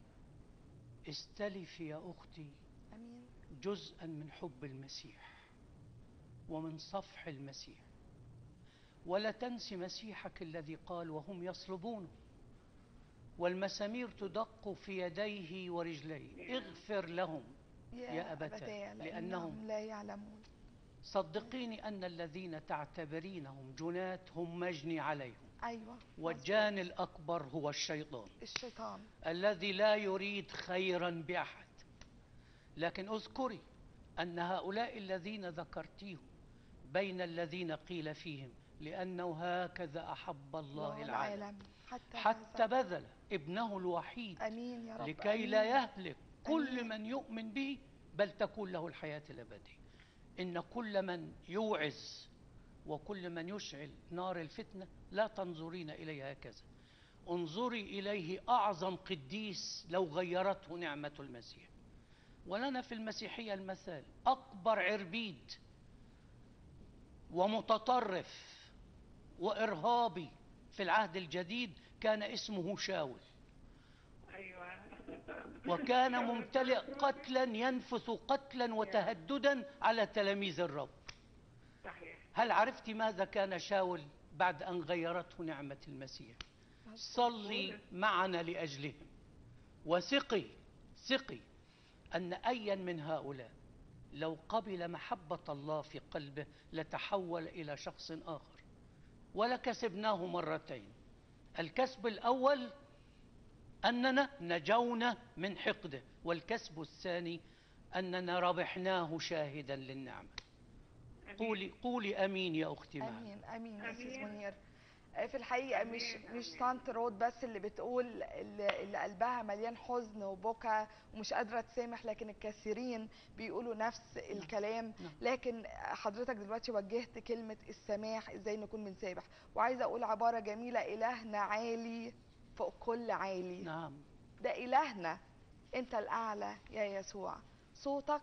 استلفي يا أختي أمين. جزءا من حب المسيح ومن صفح المسيح. ولا تنس مسيحك الذي قال وهم يصلبونه والمسامير تدق في يديه ورجليه. اغفر لهم يا أبتاه، لأنهم لا يعلمون. صدقيني أن الذين تعتبرينهم جنات هم مجني عليهم. أيوه والجان الأكبر هو الشيطان. الشيطان. الذي لا يريد خيرا بأحد. لكن اذكري أن هؤلاء الذين ذكرتيهم بين الذين قيل فيهم لأنه هكذا أحب الله العالم. حتى حتى هذا. بذل ابنه الوحيد. أمين يا رب. لكي لا آمين. يهلك كل آمين. من يؤمن به بل تكون له الحياة الأبدية. إن كل من يوعز وكل من يشعل نار الفتنة لا تنظرين إليه هكذا. انظري إليه أعظم قديس لو غيرته نعمة المسيح. ولنا في المسيحية المثال أكبر عربيد ومتطرف وإرهابي في العهد الجديد كان اسمه شاول. أيوه. وكان ممتلئ قتلا ينفث قتلا وتهددا على تلاميذ الرب. هل عرفت ماذا كان شاول بعد أن غيرته نعمة المسيح؟ صلي معنا لأجلهم. وثقي ثقي أن أيا من هؤلاء لو قبل محبة الله في قلبه لتحول إلى شخص آخر. ولكسبناه مرتين. الكسب الأول أننا نجونا من حقده والكسب الثاني أننا ربحناه شاهدا للنعمة. قولي قولي أمين يا أختي معنا. أمين أمين. منير. آه، في الحقيقة مش مش. طنط رود بس اللي بتقول اللي قلبها مليان حزن وبكى ومش قادرة تسامح لكن الكثيرين بيقولوا نفس الكلام. نعم. لكن حضرتك دلوقتي وجهت كلمة السماح إزاي نكون بنسامح؟ وعايزة أقول عبارة جميلة إلهنا عالي فوق كل عالي. نعم. ده إلهنا. أنت الأعلى يا يسوع. صوتك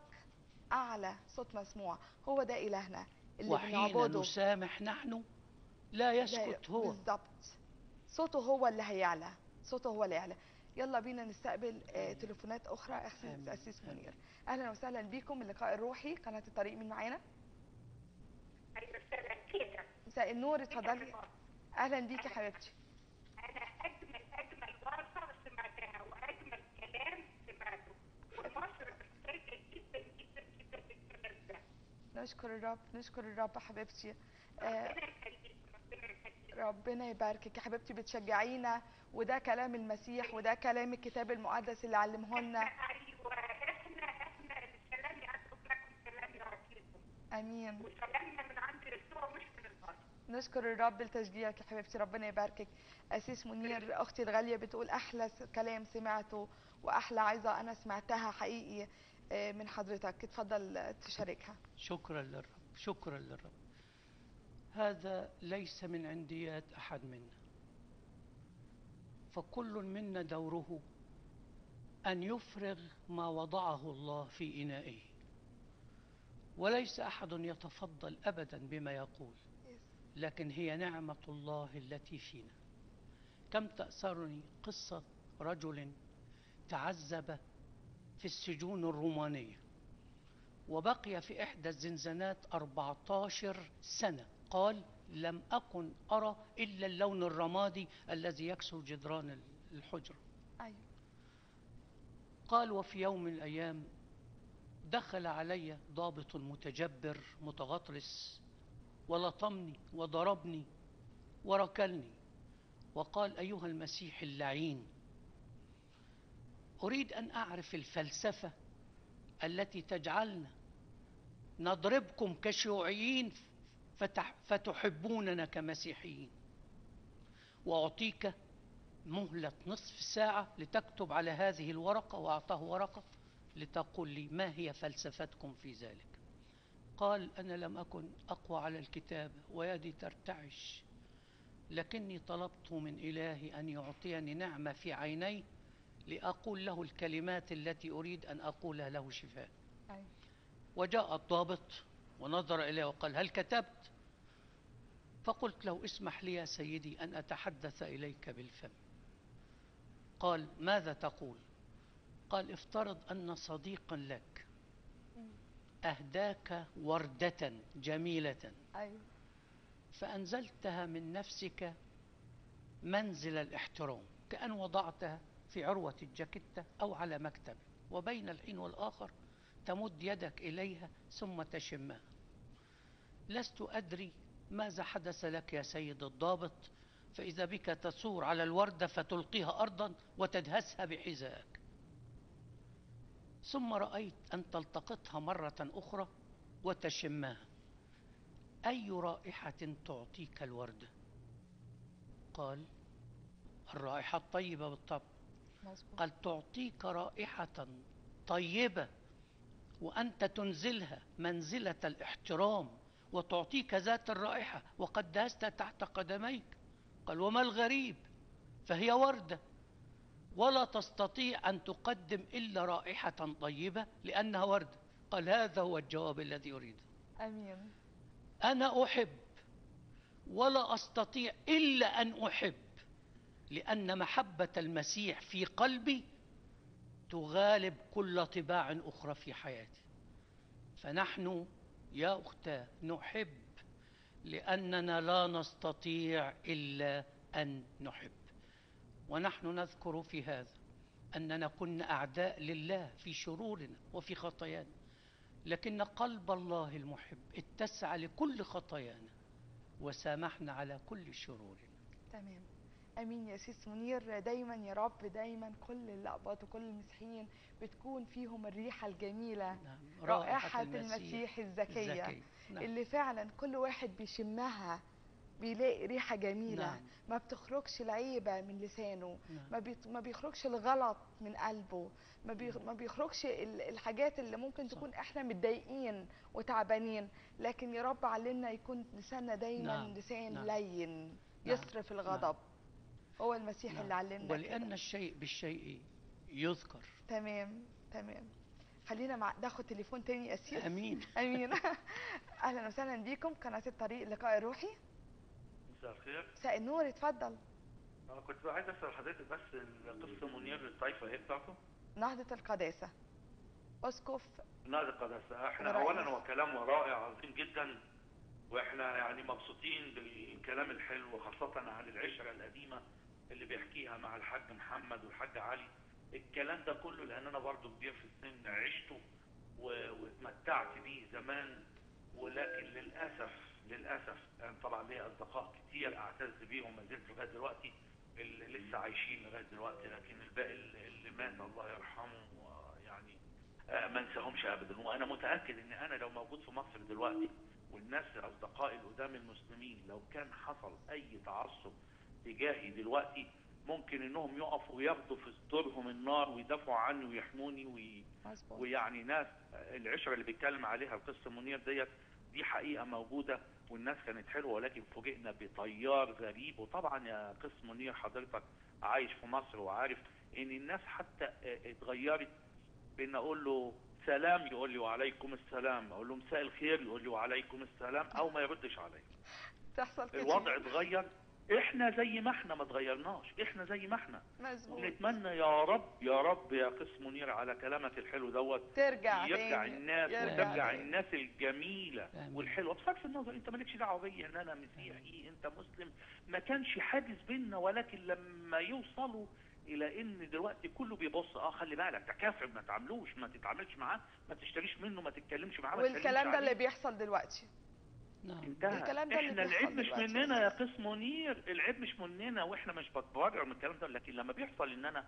أعلى صوت مسموع. هو ده إلهنا اللي وحين بنعبده نسامح نحن لا يسكت هو. بالظبط صوته هو اللي هيعلى. صوته هو اللي يعلى يلا بينا نستقبل آه، تليفونات. أخسس أسيس منير. أهلا وسهلا بيكم اللقاء الروحي. قناة الطريق من معانا. أيوه كده. مساء النور. اتفضلي. أهلا بيكي حبيبتي. أنا أجمل أجمل ورقه سمعتها وأجمل كلام سمعته. ومصر محتاجه جدا جدا جدا للكلام ده. نشكر الرب نشكر الرب حبيبتي. آه، ربنا يخليك. ربنا يباركك يا حبيبتي بتشجعينا. وده كلام المسيح وده كلام الكتاب المقدس اللي علمه لنا آمين. وسلامنا من عند يسوع مش من الأرض نشكر الرب لتشجيعك يا حبيبتي ربنا يباركك. أسيس منير أختي الغالية بتقول أحلى كلام سمعته وأحلى عايزه أنا سمعتها حقيقي آه، من حضرتك. اتفضل تشاركها. شكرا للرب شكرا للرب. هذا ليس من عنديات أحد منا. فكل منا دوره أن يفرغ ما وضعه الله في إنائه. وليس أحد يتفضل أبدا بما يقول لكن هي نعمة الله التي فينا. كم تأثرني قصة رجل تعذب في السجون الرومانية وبقي في إحدى الزنزانات 14 سنة. قال لم أكن أرى إلا اللون الرمادي الذي يكسر جدران الحجرة. أيوه. قال وفي يوم من الأيام دخل علي ضابط متجبر متغطرس ولطمني وضربني وركلني وقال أيها المسيح اللعين أريد أن أعرف الفلسفة التي تجعلنا نضربكم كشيوعيين فتحبوننا كمسيحيين. وأعطيك مهلة نصف ساعة لتكتب على هذه الورقة وأعطاه ورقة لتقول لي ما هي فلسفتكم في ذلك. قال أنا لم أكن أقوى على الكتابة ويدي ترتعش. لكني طلبت من إلهي أن يعطيني نعمة في عيني لأقول له الكلمات التي أريد أن أقولها له شفاء. وجاء الضابط ونظر إليه وقال هل كتبت؟ فقلت له اسمح لي يا سيدي أن أتحدث إليك بالفم. قال ماذا تقول؟ قال افترض أن صديقا لك أهداك وردة جميلة أيوه. فأنزلتها من نفسك منزل الإحترام كأن وضعتها في عروة الجاكيتة أو على مكتب وبين الحين والآخر تمد يدك إليها ثم تشمها. لست أدري ماذا حدث لك يا سيد الضابط فإذا بك تصور على الوردة فتلقيها أرضا وتدهسها بحذائك ثم رأيت أن تلتقطها مرة أخرى وتشمها. أي رائحة تعطيك الوردة قال الرائحة الطيبة بالطبع. قال تعطيك رائحة طيبة. وأنت تنزلها منزلة الاحترام وتعطيك ذات الرائحة وقد دهست تحت قدميك. قال وما الغريب؟ فهي وردة. ولا تستطيع أن تقدم إلا رائحة طيبة لأنها وردة. قال هذا هو الجواب الذي أريده. أمين. أنا أحب. ولا أستطيع إلا أن أحب. لأن محبة المسيح في قلبي تغالب كل طباع أخرى في حياتي. فنحن يا أختاه نحب لأننا لا نستطيع إلا أن نحب. ونحن نذكر في هذا أننا كنا أعداء لله في شرورنا وفي خطايانا. لكن قلب الله المحب اتسع لكل خطايانا وسامحنا على كل شرورنا. تمام. آمين يا سيس منير دايما يا رب دايما كل الاقباط وكل المسيحيين بتكون فيهم الريحة الجميلة نعم رائحة المسيح الزكية الزكي. نعم. اللي فعلا كل واحد بيشمها بيلاقي ريحة جميلة نعم. ما بتخرجش العيبه من لسانه نعم. ما بيط- ما بيخرجش الغلط من قلبه ما بيخ- ما بيخرجش ال- الحاجات اللي ممكن صح. تكون إحنا متضايقين وتعبانين لكن يا رب علمنا يكون لساننا دايما نعم. لسان نعم. لين نعم. يصرف الغضب هو المسيح نعم. اللي علمنا ولأن كده. الشيء بالشيء يذكر. تمام تمام. خلينا مع ناخد تليفون تاني اسيس أمين. أمين. أهلا وسهلا بيكم. قناة الطريق اللقاء الروحي مساء الخير. مساء النور اتفضل. أنا كنت عايز أسأل حضرتك بس القصة منير الطائفة إيه بتاعته؟ نهضة القداسة. أسقف. نادي القداسة. إحنا رئيس. اولا هو كلام رائع عظيم جدا وإحنا يعني مبسوطين بالكلام الحلو خاصة عن العشرة القديمة. اللي بيحكيها مع الحاج محمد والحاج علي. الكلام ده كله لأن أنا برضو كبير في السن عشته واتمتعت بيه زمان. ولكن للاسف للأسف أنا طبعا ليا أصدقاء كتير أعتز بيهم ما زلت لغاية دلوقتي اللي لسه عايشين لغاية دلوقتي. لكن الباقي اللي مات الله يرحمه يعني ما انساهمش ابدا. وأنا متأكد إن أنا لو موجود في مصر دلوقتي والناس أصدقائي القدام المسلمين لو كان حصل أي تعصب تجاهي دلوقتي ممكن انهم يقفوا وياخدوا في صدورهم النار ويدافعوا عني ويحموني وي... ويعني ناس العشرة اللي بيتكلم عليها القصة منير ديت دي حقيقة موجودة والناس كانت حلوة ولكن فوجئنا بتيار غريب. وطبعا يا قس منير حضرتك عايش في مصر وعارف إن الناس حتى اتغيرت بإن أقول له سلام يقول لي وعليكم السلام أقول له مساء الخير يقول لي وعليكم السلام أو ما يردش عليا. تحصل كتير الوضع اتغير إحنا زي ما إحنا ما اتغيرناش إحنا زي ما إحنا مظبوط ونتمنى يا رب يا رب يا قس منير على كلامك الحلو دوت ترجع يرجع. الناس يرجع وترجع. الناس الجميلة. والحلوة بصرف النظر أنت مالكش دعوة بيا إن أنا مسيحي أنت مسلم ما كانش حاجز بينا ولكن لما يوصلوا إلى إن دلوقتي كله بيبص آه خلي بالك ده كافر ما تعاملوش ما تتعاملش معاه ما تشتريش منه ما تتكلمش معاه والكلام ده. اللي بيحصل دلوقتي نعم. انتهى. الكلام ده إحنا العيب مش. مننا يا قسم منير العيب مش مننا وإحنا مش بتبرر من الكلام ده لكن لما بيحصل إن أنا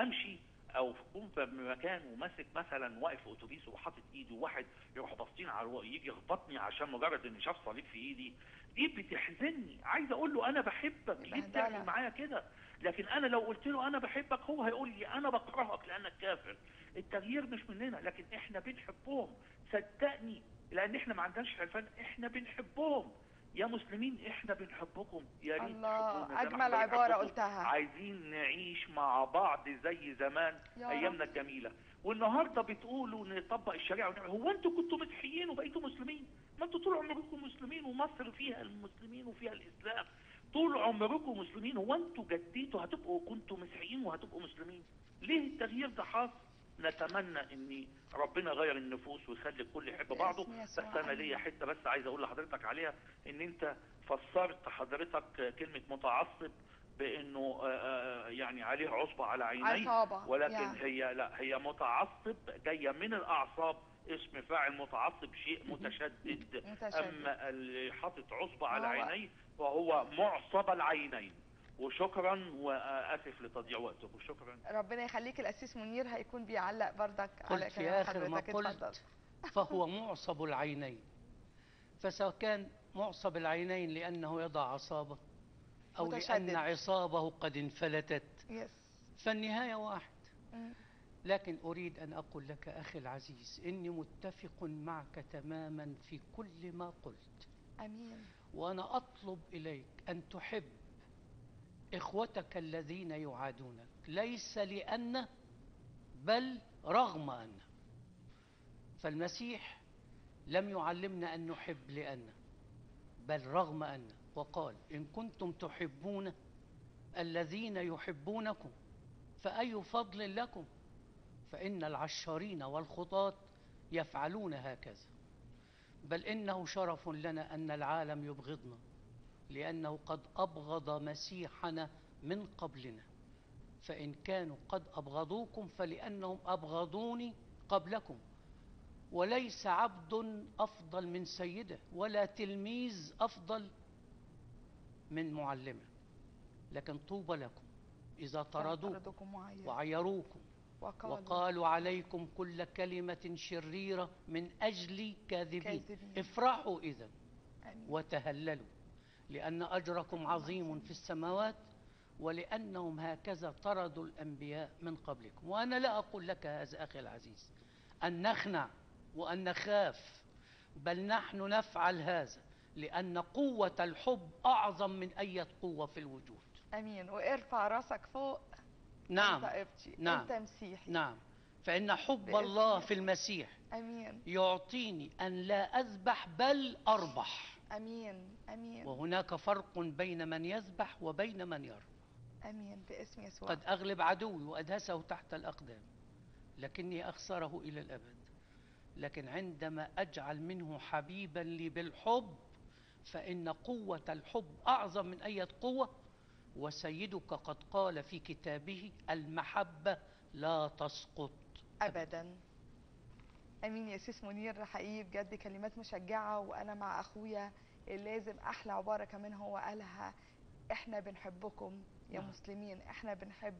أمشي أو يكون في مكان وماسك مثلا واقف في أتوبيس وحاطط ايده وواحد يروح باصين على يجي يخبطني عشان مجرد ان شاف صليب في إيدي دي بتحزني. عايز أقول له أنا بحبك ليه. بتعمل معايا كده؟ لكن أنا لو قلت له أنا بحبك هو هيقول لي أنا بكرهك لأنك كافر. التغيير مش مننا لكن إحنا بنحبهم. صدقني لأن إحنا ما عندناش حلفان إحنا بنحبهم. يا مسلمين إحنا بنحبكم يا ريت الله أجمل عبارة. قلتها. عايزين نعيش مع بعض زي زمان يا أيامنا رب. الجميلة. والنهاردة بتقولوا نطبق الشريعة ونعمل. هو أنتوا كنتوا مسيحيين وبقيتوا مسلمين؟ ما أنتوا طول عمركم مسلمين ومصر فيها المسلمين وفيها الإسلام. طول عمركم مسلمين هو أنتوا جديتوا هتبقوا كنتوا مسيحيين وهتبقوا مسلمين. ليه التغيير ده حاصل؟ نتمنى إن ربنا يغير النفوس ويخلي الكل يحب بعضه بس أنا. ليا حتة بس عايز أقول لحضرتك عليها إن أنت فسرت حضرتك كلمة متعصب بإنه آه، آه، يعني عليه عصبة على عينيه ولكن يعني. هي لا هي متعصب جاية من الأعصاب اسم فاعل متعصب شيء متشدد متشدد. أما اللي حاطط عصبة على عينيه فهو معصب العينين وشكرا وآسف لتضييع وقتكم شكرا ربنا يخليك الأسيس منير هيكون بيعلق بردك على قلت في كلام آخر ما قلت فهو معصب العينين. فسواء كان معصب العينين لأنه يضع عصابة أو متشدد. لأن عصابة قد انفلتت. يس فالنهاية واحد. لكن أريد أن أقول لك أخي العزيز إني متفق معك تماما في كل ما قلت. آمين. وأنا أطلب إليك أن تحب إخوتك الذين يعادونك ليس لأن بل رغم أن. فالمسيح لم يعلمنا أن نحب لأن بل رغم أن. وقال إن كنتم تحبون الذين يحبونكم فأي فضل لكم؟ فإن العشارين والخطاة يفعلون هكذا. بل إنه شرف لنا أن العالم يبغضنا. لأنه قد أبغض مسيحنا من قبلنا. فإن كانوا قد أبغضوكم فلأنهم أبغضوني قبلكم. وليس عبد أفضل من سيده ولا تلميذ أفضل من معلمه. لكن طوبى لكم إذا طردوكم وعيروكم وقالوا وقالوا عليكم كل كلمة شريرة من أجل كاذبين. كاذبين. افرحوا إذا وتهللوا. لأن أجركم عظيم في السماوات ولأنهم هكذا طردوا الأنبياء من قبلكم. وأنا لا أقول لك هذا أخي العزيز أن نخنع وأن نخاف بل نحن نفعل هذا لأن قوة الحب أعظم من أي قوة في الوجود. آمين. وارفع راسك فوق. نعم. أنت أبتي. نعم. أنت مسيحي. نعم. فإن حب الله. في المسيح آمين. يعطيني أن لا أذبح بل أربح. أمين أمين. وهناك فرق بين من يذبح وبين من يربح أمين باسم يسوع. قد أغلب عدوي وأدهسه تحت الأقدام لكني أخسره إلى الأبد. لكن عندما أجعل منه حبيبا لي بالحب فإن قوة الحب أعظم من أي قوة. وسيدك قد قال في كتابه المحبة لا تسقط ابدا. أمين يا سيس منير حقيقي بجد كلمات مشجعة وأنا مع أخويا لازم أحلى عبارة كمان هو قالها إحنا بنحبكم يا نعم. مسلمين إحنا بنحب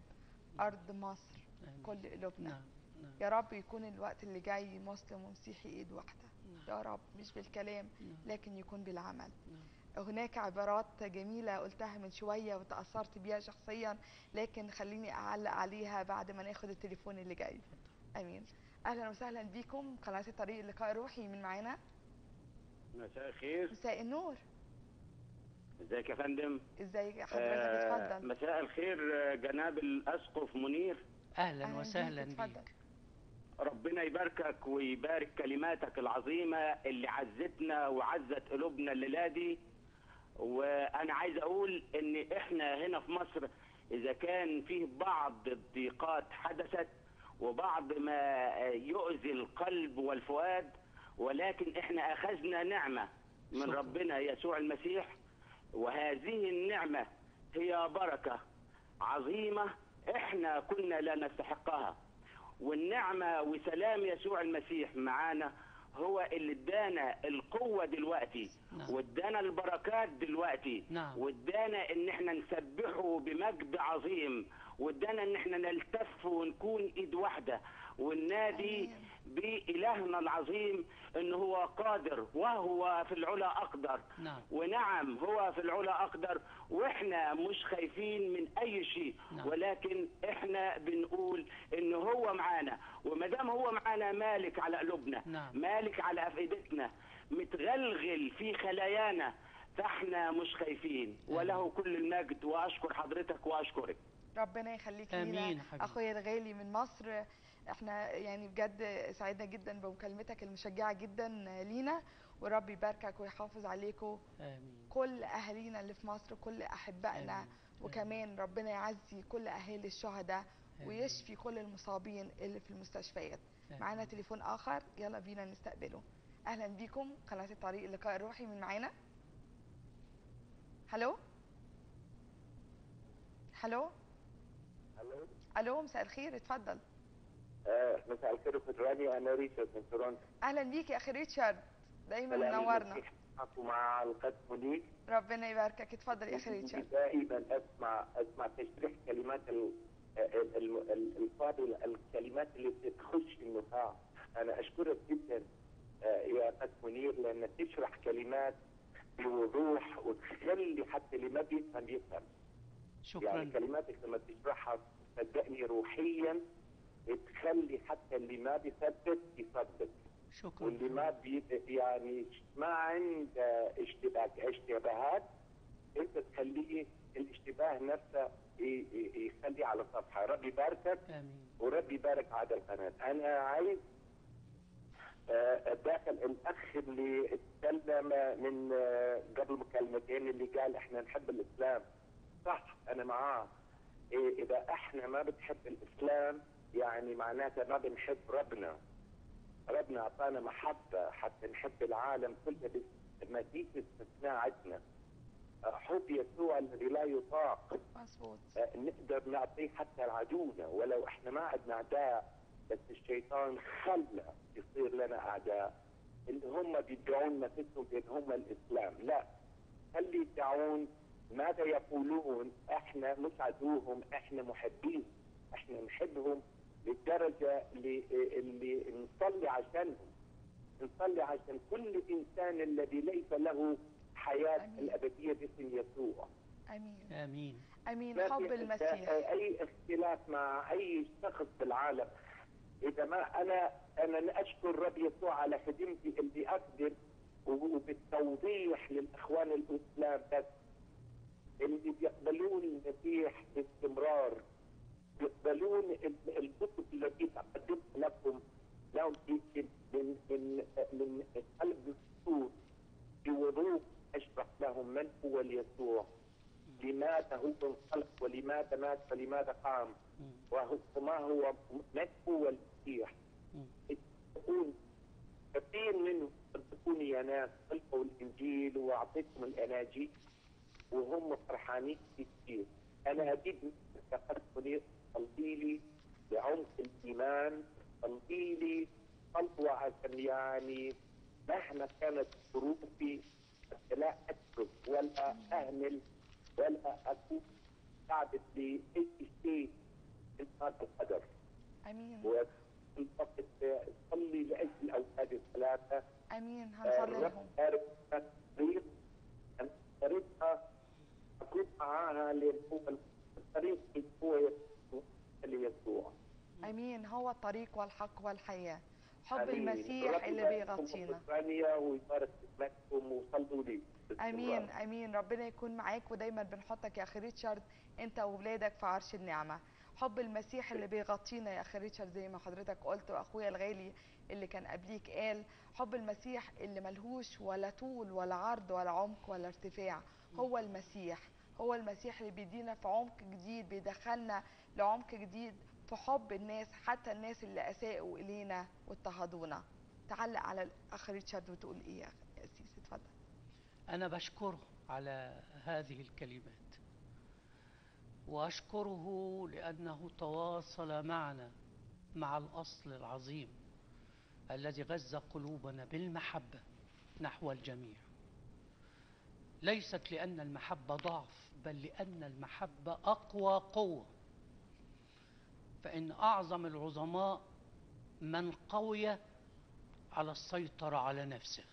أرض مصر آمين. كل قلوبنا نعم نعم يا رب يكون الوقت اللي جاي مسلم ومسيحي إيد واحدة نعم. يا رب مش بالكلام نعم. لكن يكون بالعمل نعم. هناك عبارات جميلة قلتها من شوية وتأثرت بيها شخصيا لكن خليني أعلق عليها بعد ما ناخد التليفون اللي جاي أمين أهلا وسهلا بيكم قناة الطريق اللقاء الروحي من معانا. مساء الخير. مساء النور. إزيك يا فندم؟ إزيك حضرتك؟ آه، اتفضل. مساء الخير آه، جناب الأسقف منير. أهلا أهلاً وسهلا بيك، ربنا يباركك ويبارك كلماتك العظيمة اللي عزتنا وعزت قلوبنا الليلة دي. وأنا عايز أقول إن إحنا هنا في مصر إذا كان فيه بعض الضيقات حدثت وبعض ما يؤذي القلب والفؤاد ولكن إحنا أخذنا نعمة من شكراً. ربنا يسوع المسيح وهذه النعمة هي بركة عظيمة إحنا كنا لا نستحقها والنعمة وسلام يسوع المسيح معانا هو اللي ادانا القوة دلوقتي نعم. وادانا البركات دلوقتي نعم. وادانا إن إحنا نسبحه بمجد عظيم وادانا ان إحنا نلتف ونكون ايد واحدة والنادي. بإلهنا العظيم إن هو قادر وهو في العلا أقدر. نعم. ونعم هو في العلا أقدر وإحنا مش خايفين من أي شيء. نعم. ولكن إحنا بنقول إن هو معانا. وما دام هو معانا مالك على قلوبنا. نعم. مالك على أفئدتنا. متغلغل في خلايانا. فإحنا مش خايفين. وله كل المجد وأشكر حضرتك وأشكرك. ربنا يخليك لينا. أخويا الغالي من مصر إحنا يعني بجد سعدنا جدا بمكالمتك المشجعة جدا لينا ورب يباركك ويحافظ عليكم آمين. كل أهالينا اللي في مصر كل أحبائنا آمين. وكمان ربنا يعزي كل أهالي الشهداء. ويشفي كل المصابين اللي في المستشفيات. معانا تليفون آخر يلا بينا نستقبله. أهلا بيكم قناة الطريق اللقاء الروحي من معانا. هلو؟ هلو؟ ألو؟ ألو مساء الخير اتفضل. آه، مساء الخير اخت رانيا أنا ريتشارد من تورونتو. أهلا بيك يا أخي ريتشارد دايما منورنا. مع القدس منير ربنا يباركك اتفضل يا أخي ريتشارد. دائما أسمع أسمع تشريح كلمات ال- ال- ال- ال- الفاضل الكلمات اللي بتخش النخاع أنا أشكرك جدا آه، يا قدس منير لأنك تشرح كلمات بوضوح وتخلي حتى اللي ما بيفهم يفهم. يعني شكرا. كلماتك لما تشرحها صدقني روحيا تخلي حتى اللي ما بيثبت يصدق. واللي ما شكرا بي يعني ما عنده اشتباك اشتباهات انت تخليه الاشتباه نفسه يخليه على صفحة. ربي يباركك آمين. وربي يبارك على القناة. أنا عايز آه، اتداخل الاخ اللي اتكلم من آه، قبل مكالمتين اللي قال إحنا نحب الإسلام. صح أنا معاه إيه إذا إحنا ما بنحب الإسلام يعني معناتها ما بنحب ربنا. ربنا أعطانا محبة حتى نحب العالم كله بس ما فيش استثناء عندنا. حب يسوع الذي لا يطاق. مظبوط. آه، نقدر نعطيه حتى لعدونا ولو إحنا ما عندنا أعداء بس الشيطان خلى يصير لنا أعداء. اللي هم بيدعون نفسهم بان هم الإسلام. لا خلي يدعون ماذا يقولون؟ إحنا مش عدوهم إحنا محبين إحنا نحبهم للدرجة اللي, اللي نصلي عشانهم. نصلي عشان كل إنسان الذي ليس له حياة آمين. الأبدية باسم يسوع. أمين. آمين. أمين. ما حب المسيح. أي اختلاف مع أي شخص بالعالم إذا ما أنا أنا أشكر رب يسوع على خدمتي اللي أقدر وبالتوضيح للإخوان الإسلام بس اللي بيقبلون المسيح باستمرار يقبلون ال- الكتب التي تقدمها لكم. لهم من من من قلب السور بوضوح أشرح لهم من هو اليسوع. لماذا هو انخلق ولماذا مات ولماذا قام؟ وما هو من هو المسيح؟ مم. تكون كثير منهم صدقوني يا ناس خلقوا الإنجيل وأعطيتهم الاناجيل وهم فرحانين كثير أنا فقط صلي لي بعمق الإيمان صلي لي خطوه عشان يعني مهما كانت ظروفي لا أترك ولا أهمل ولا أكون قاعدة لاي شيء من هذا القدر. أمين. صلي لأجل الاولاد الثلاثة. أمين. هنصلي لهم طريقها اكون معاها لأن هو الطريق اللي هو يسوع اللي يسوع امين هو الطريق والحق والحياة حب آمين. المسيح اللي بيغطينا. آمين آمين. ربنا يكون معاك ودايما بنحطك يا أخي ريتشارد أنت واولادك في عرش النعمة. حب المسيح اللي بيغطينا يا أخي ريتشارد زي ما حضرتك قلت وأخويا الغالي اللي كان قبليك قال حب المسيح اللي ملهوش ولا طول ولا عرض ولا عمق ولا ارتفاع هو المسيح. هو المسيح اللي بيدينا في عمق جديد بيدخلنا لعمق جديد في حب الناس حتى الناس اللي أساءوا إلينا واضطهدونا. تعلق على الاخ ريتشارد وتقول إيه يا سيسي اتفضل. أنا بشكره على هذه الكلمات. وأشكره لأنه تواصل معنا مع الأصل العظيم الذي غذى قلوبنا بالمحبة نحو الجميع. ليست لأن المحبة ضعف بل لأن المحبة أقوى قوة. فإن أعظم العظماء من قوي على السيطرة على نفسه.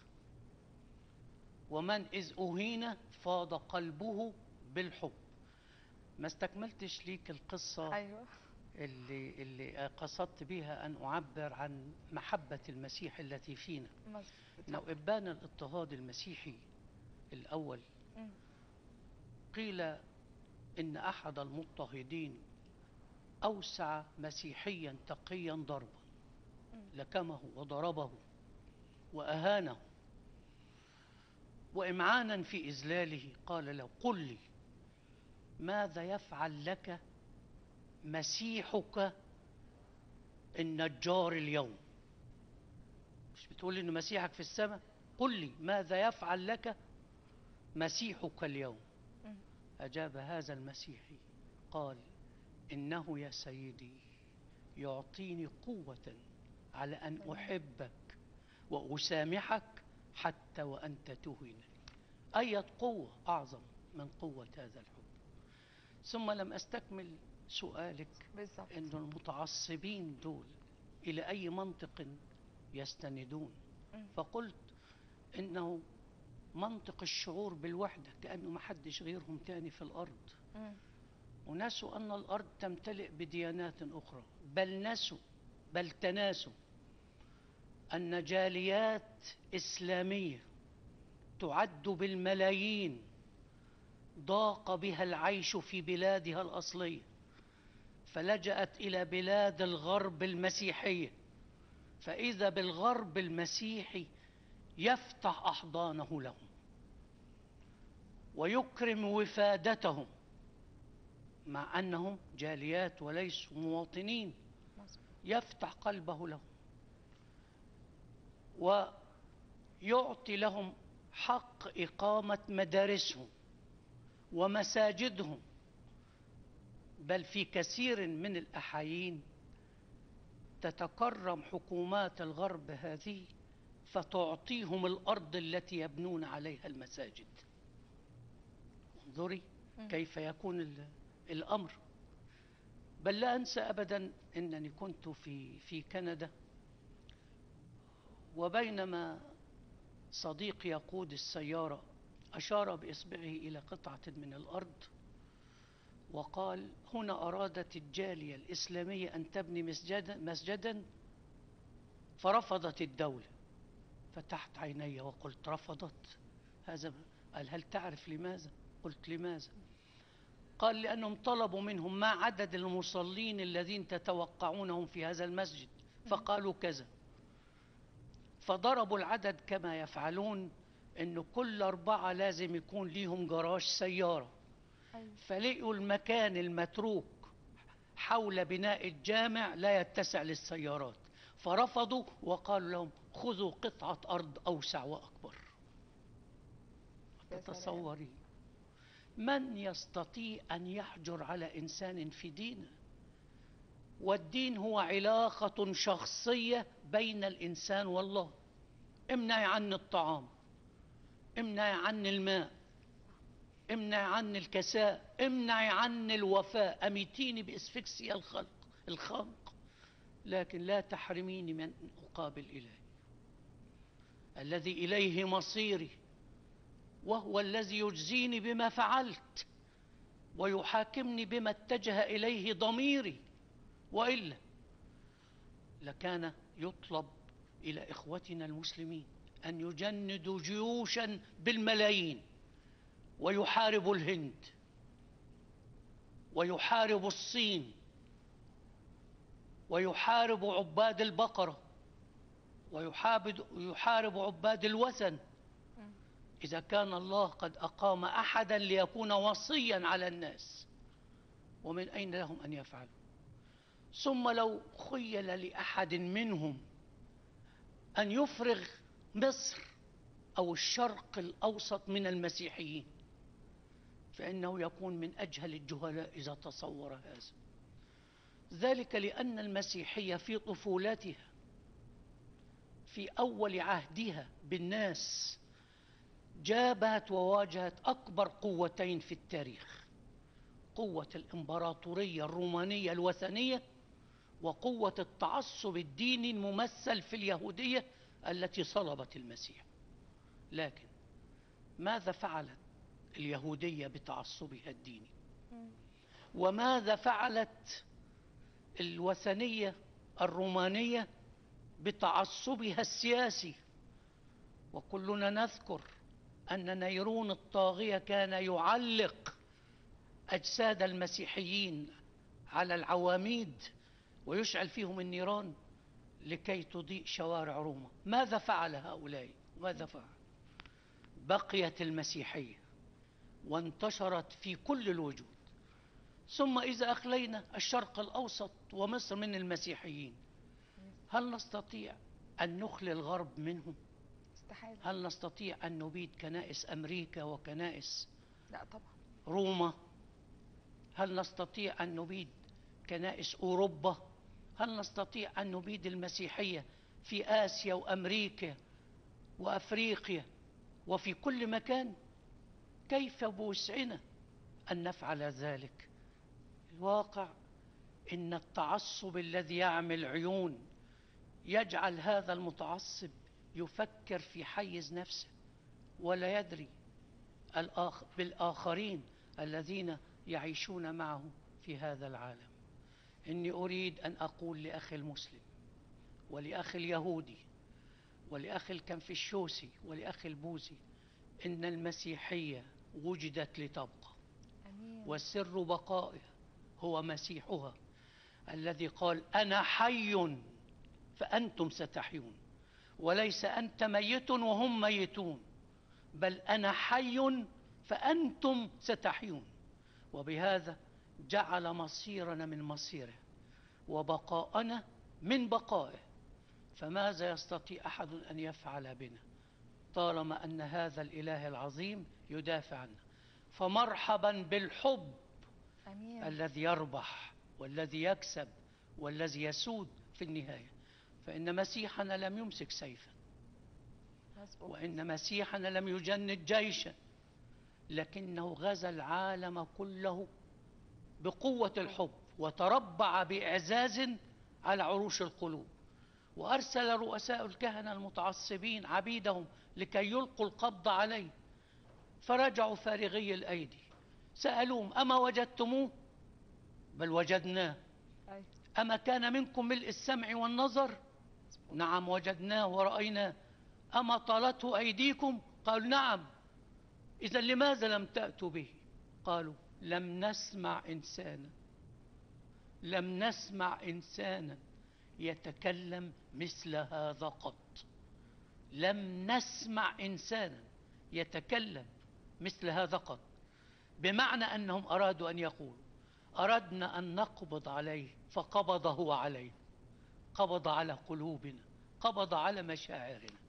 ومن إذ أهين فاض قلبه بالحب. ما استكملتش ليك القصة أيوه. اللي, اللي قصدت بها أن أعبر عن محبة المسيح التي فينا. لو إبان الاضطهاد المسيحي الأول. قيل إن أحد المضطهدين أوسع مسيحيا تقيا ضربا. لكمه وضربه وأهانه. وإمعانا في إذلاله قال له قل لي ماذا يفعل لك مسيحك النجار اليوم؟ مش بتقول إن مسيحك في السماء؟ قل لي ماذا يفعل لك مسيحك اليوم. أجاب هذا المسيحي قال إنه يا سيدي يعطيني قوة على أن أحبك وأسامحك حتى وأنت تهينني أية قوة أعظم من قوة هذا الحب. ثم لم أستكمل سؤالك أن المتعصبين دول إلى أي منطق يستندون. فقلت إنه منطق الشعور بالوحدة كأنه ما حدش غيرهم تاني في الأرض. ونسوا أن الأرض تمتلئ بديانات أخرى. بل نسوا بل تناسوا أن جاليات إسلامية تعد بالملايين ضاق بها العيش في بلادها الأصلية. فلجأت إلى بلاد الغرب المسيحية. فإذا بالغرب المسيحي يفتح أحضانه لهم ويكرم وفادتهم مع أنهم جاليات وليسوا مواطنين. يفتح قلبه لهم ويعطي لهم حق إقامة مدارسهم ومساجدهم بل في كثير من الأحايين تتكرم حكومات الغرب هذه فتعطيهم الأرض التي يبنون عليها المساجد. انظري. كيف يكون ال- الأمر. بل لا أنسى أبدا أنني كنت في في كندا. وبينما صديقي يقود السيارة أشار بإصبعه إلى قطعة من الأرض وقال هنا أرادت الجالية الإسلامية أن تبني مسجدا, مسجدا؟ فرفضت الدولة. فتحت عيني وقلت رفضت. هذا قال هل تعرف لماذا؟ قلت لماذا؟ قال لأنهم طلبوا منهم ما عدد المصلين الذين تتوقعونهم في هذا المسجد. فقالوا كذا. فضربوا العدد كما يفعلون أن كل أربعة لازم يكون ليهم جراج سيارة. أيوة. فلقوا المكان المتروك حول بناء الجامع لا يتسع للسيارات. فرفضوا وقالوا لهم خذوا قطعة أرض أوسع وأكبر. تتصوري من يستطيع أن يحجر على إنسان في دينه؟ والدين هو علاقة شخصية بين الإنسان والله. امنعي عني الطعام. امنعي عني الماء. امنعي عني الكساء. امنعي عني الوفاء. أميتيني بإسفكسيا الخلق الخنق لكن لا تحرميني من أقابل إلهي. الذي إليه مصيري وهو الذي يجزيني بما فعلت ويحاكمني بما اتجه إليه ضميري. وإلا لكان يطلب إلى إخوتنا المسلمين أن يجندوا جيوشا بالملايين ويحاربوا الهند ويحاربوا الصين ويحاربوا عباد البقرة. ويحارب ويحارب عباد الوثن. إذا كان الله قد أقام أحدا ليكون وصيا على الناس. ومن أين لهم أن يفعلوا؟ ثم لو خيل لأحد منهم أن يفرغ مصر أو الشرق الأوسط من المسيحيين فإنه يكون من أجهل الجهلاء إذا تصور هذا. ذلك لأن المسيحية في طفولتها في أول عهدها بالناس جابت وواجهت أكبر قوتين في التاريخ قوة الإمبراطورية الرومانية الوثنية وقوة التعصب الديني الممثل في اليهودية التي صلبت المسيح. لكن ماذا فعلت اليهودية بتعصبها الديني؟ وماذا فعلت الوثنية الرومانية بتعصبها السياسي. وكلنا نذكر أن نيرون الطاغية كان يعلق أجساد المسيحيين على العواميد ويشعل فيهم النيران لكي تضيء شوارع روما. ماذا فعل هؤلاء؟ ماذا فعل؟ بقيت المسيحية وانتشرت في كل الوجود. ثم إذا أخلينا الشرق الأوسط ومصر من المسيحيين هل نستطيع أن نخلي الغرب منهم؟ استحالة. هل نستطيع أن نبيد كنائس أمريكا وكنائس لا طبعا. روما؟ هل نستطيع أن نبيد كنائس أوروبا؟ هل نستطيع أن نبيد المسيحية في آسيا وأمريكا وأفريقيا وفي كل مكان؟ كيف بوسعنا أن نفعل ذلك؟ الواقع إن التعصب الذي يعمل عيون يجعل هذا المتعصب يفكر في حيز نفسه ولا يدري الآخ بالآخرين الذين يعيشون معه في هذا العالم. إني أريد أن أقول لأخي المسلم ولأخي اليهودي ولأخي الكنفشوسي ولأخي البوذي إن المسيحية وجدت لتبقى آمين. والسر بقائها هو مسيحها الذي قال أنا حي. فأنتم ستحيون. وليس أنت ميت وهم ميتون بل أنا حي فأنتم ستحيون. وبهذا جعل مصيرنا من مصيره وبقاءنا من بقائه. فماذا يستطيع أحد أن يفعل بنا؟ طالما أن هذا الإله العظيم يدافع عنا فمرحبا بالحب آمين. الذي يربح والذي يكسب والذي يسود في النهاية. فإن مسيحنا لم يمسك سيفا. وإن مسيحنا لم يجند جيشا. لكنه غزا العالم كله بقوة الحب وتربع بإعزاز على عروش القلوب. وأرسل رؤساء الكهنة المتعصبين عبيدهم لكي يلقوا القبض عليه. فرجعوا فارغي الأيدي. سألوهم أما وجدتموه؟ بل وجدناه. أما كان منكم ملء السمع والنظر؟ نعم وجدناه ورأيناه. أما طالته أيديكم؟ قالوا نعم. إذا لماذا لم تأتوا به؟ قالوا لم نسمع إنسانا. لم نسمع إنسانا يتكلم مثل هذا قط. لم نسمع إنسانا يتكلم مثل هذا قط. بمعنى أنهم أرادوا أن يقولوا. أردنا أن نقبض عليه فقبض هو عليه. قبض على قلوبنا قبض على مشاعرنا.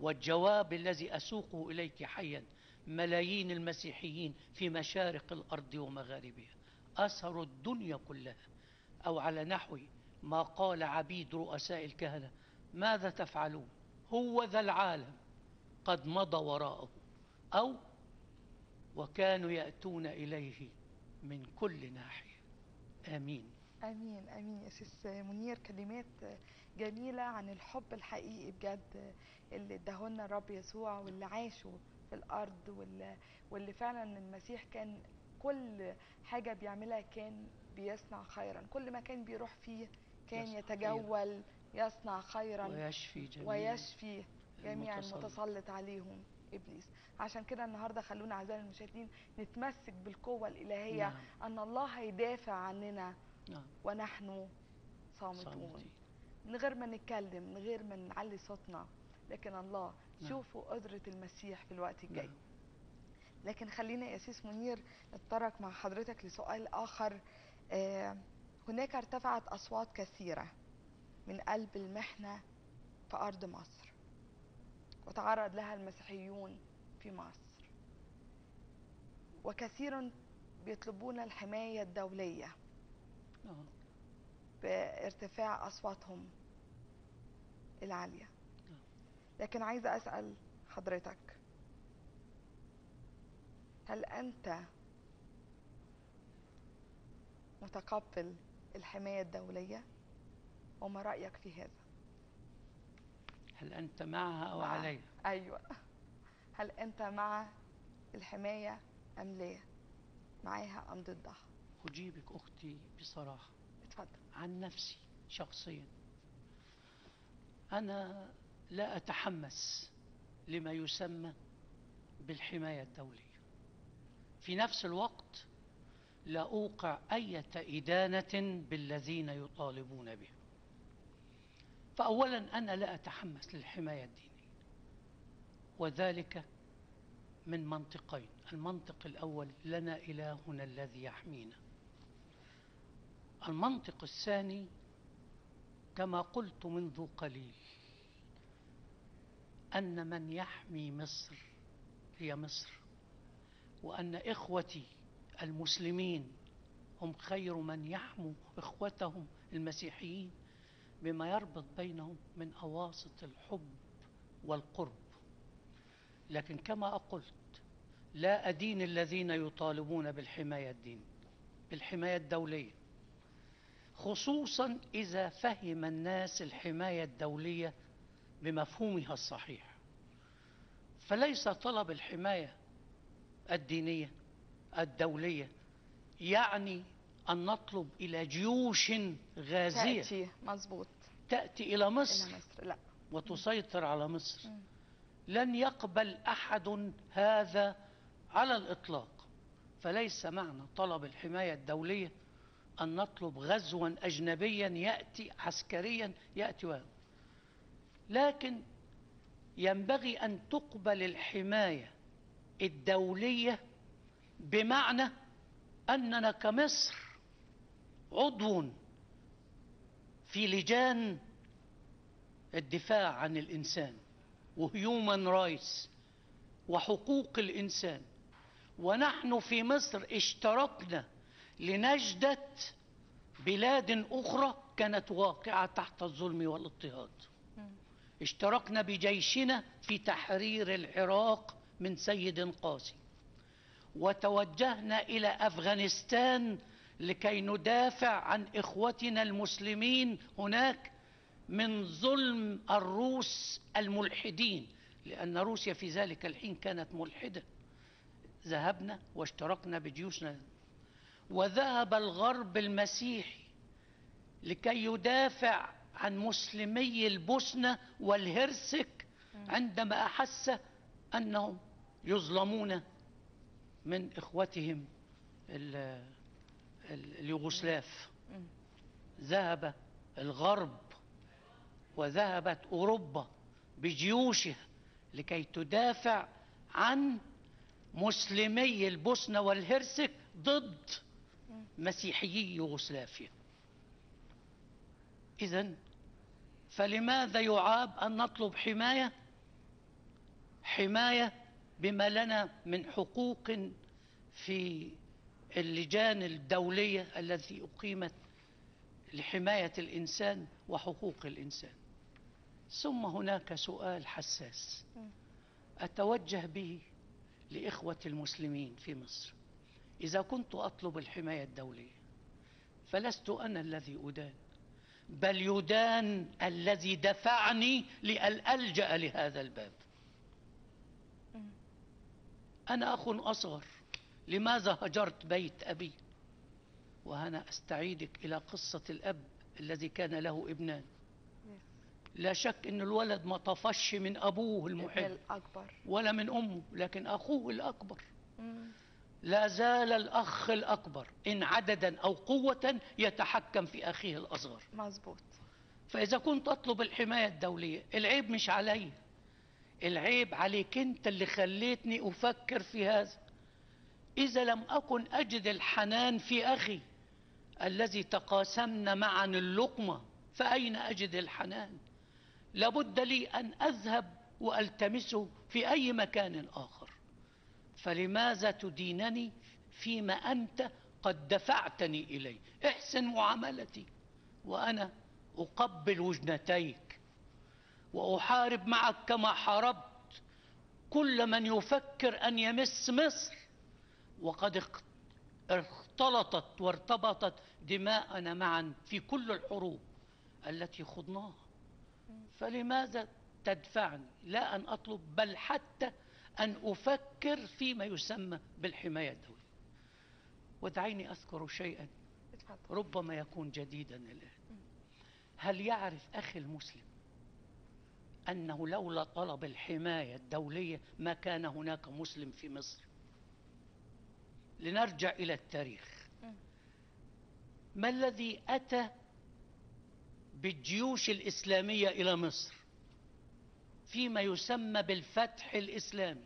والجواب الذي أسوقه إليك حيا ملايين المسيحيين في مشارق الأرض ومغاربها. أسروا الدنيا كلها. أو على نحو ما قال عبيد رؤساء الكهنة ماذا تفعلون؟ هو ذا العالم. قد مضى وراءه. أو وكانوا يأتون إليه من كل ناحية. آمين. آمين آمين. يا سيس منير كلمات جميلة عن الحب الحقيقي بجد اللي اداهولنا الرب يسوع واللي عاشه في الأرض واللي, واللي فعلا المسيح كان كل حاجة بيعملها كان بيصنع خيرا. كل مكان بيروح فيه كان يتجول يصنع خيرا ويشفي جميع ويشفي جميع المتسلط. المتسلط عليهم إبليس. عشان كده النهارده خلونا أعزائي المشاهدين نتمسك بالقوة الإلهية نعم. أن الله هيدافع عننا. نعم. ونحن صامتون. صامتين. من غير ما نتكلم من غير ما نعلي صوتنا. لكن الله نعم. شوفوا قدرة المسيح في الوقت الجاي. نعم. لكن خلينا يا سيس منير نتطرق مع حضرتك لسؤال آخر. آه هناك ارتفعت أصوات كثيرة من قلب المحنة في أرض مصر وتعرض لها المسيحيون في مصر. وكثير بيطلبون الحماية الدولية. بارتفاع أصواتهم العالية. نعم. لكن عايزة أسأل حضرتك هل أنت متقبل الحماية الدولية؟ وما رأيك في هذا؟ هل أنت معها أو مع- عليها؟ أيوة. هل أنت مع الحماية أم لا؟ معاها أم ضدها؟ أجيبك أختي بصراحة. اتفضل. عن نفسي شخصيا. أنا لا أتحمس لما يسمى بالحماية الدولية. في نفس الوقت لا أوقع أي إدانة بالذين يطالبون بها. فأولا أنا لا أتحمس للحماية الدينية وذلك من منطقين. المنطق الأول لنا إلهنا الذي يحمينا. المنطق الثاني كما قلت منذ قليل أن من يحمي مصر هي مصر وأن إخوتي المسلمين هم خير من يحموا إخوتهم المسيحيين بما يربط بينهم من أواسط الحب والقرب. لكن كما قلت لا أدين الذين يطالبون بالحماية الدين بالحماية الدولية خصوصا إذا فهم الناس الحماية الدولية بمفهومها الصحيح. فليس طلب الحماية الدينية الدولية يعني أن نطلب إلى جيوش غازية. تأتي مظبوط. تأتي إلى مصر؟ إلى مصر لا. وتسيطر على مصر. مم. لن يقبل أحد هذا على الإطلاق. فليس معنى طلب الحماية الدولية أن نطلب غزوا أجنبيا يأتي عسكريا يأتي وهذا لكن ينبغي أن تقبل الحماية الدولية بمعنى أننا كمصر عضو في لجان الدفاع عن الإنسان وهيومن رايتس وحقوق الإنسان. ونحن في مصر اشتركنا لنجدة بلاد أخرى كانت واقعة تحت الظلم والاضطهاد. اشتركنا بجيشنا في تحرير العراق من سيد قاسي. وتوجهنا إلى أفغانستان لكي ندافع عن إخوتنا المسلمين هناك من ظلم الروس الملحدين لأن روسيا في ذلك الحين كانت ملحدة. ذهبنا واشتركنا بجيوشنا وذهب الغرب المسيحي لكي يدافع عن مسلمي البوسنة والهرسك عندما أحس أنهم يظلمون من إخوتهم ال- ال- اليوغوسلاف. ذهب الغرب وذهبت أوروبا بجيوشها لكي تدافع عن مسلمي البوسنة والهرسك ضد مسيحيي يوغوسلافيا. إذا فلماذا يعاب أن نطلب حماية؟ حماية بما لنا من حقوق في اللجان الدولية التي أقيمت لحماية الإنسان وحقوق الإنسان. ثم هناك سؤال حساس أتوجه به لإخوة المسلمين في مصر. إذا كنت أطلب الحماية الدولية فلست أنا الذي أدان بل يدان الذي دفعني لأن ألجأ لهذا الباب. أنا أخ أصغر لماذا هجرت بيت أبي؟ وأنا أستعيدك إلى قصة الأب الذي كان له ابنان. لا شك أن الولد ما طفش من أبوه ابن المحب. الأكبر. ولا من أمه لكن أخوه الأكبر. مم. لا زال الأخ الأكبر إن عددا أو قوة يتحكم في أخيه الأصغر. مظبوط. فإذا كنت أطلب الحماية الدولية العيب مش علي. العيب عليك أنت اللي خليتني أفكر في هذا. إذا لم أكن أجد الحنان في أخي الذي تقاسمنا معا اللقمة فأين أجد الحنان؟ لابد لي أن أذهب وألتمسه في أي مكان آخر. فلماذا تدينني فيما أنت قد دفعتني إليه؟ احسن معاملتي وأنا أقبل وجنتيك وأحارب معك كما حاربت كل من يفكر أن يمس مصر وقد اخ- اختلطت وارتبطت دماءنا معا في كل الحروب التي خضناها. فلماذا تدفعني؟ لا أن أطلب بل حتى أن أفكر فيما يسمى بالحماية الدولية. ودعيني أذكر شيئا ربما يكون جديدا الآن. هل يعرف أخي المسلم أنه لولا طلب الحماية الدولية ما كان هناك مسلم في مصر؟ لنرجع إلى التاريخ. ما الذي أتى بالجيوش الإسلامية إلى مصر؟ فيما يسمى بالفتح الإسلامي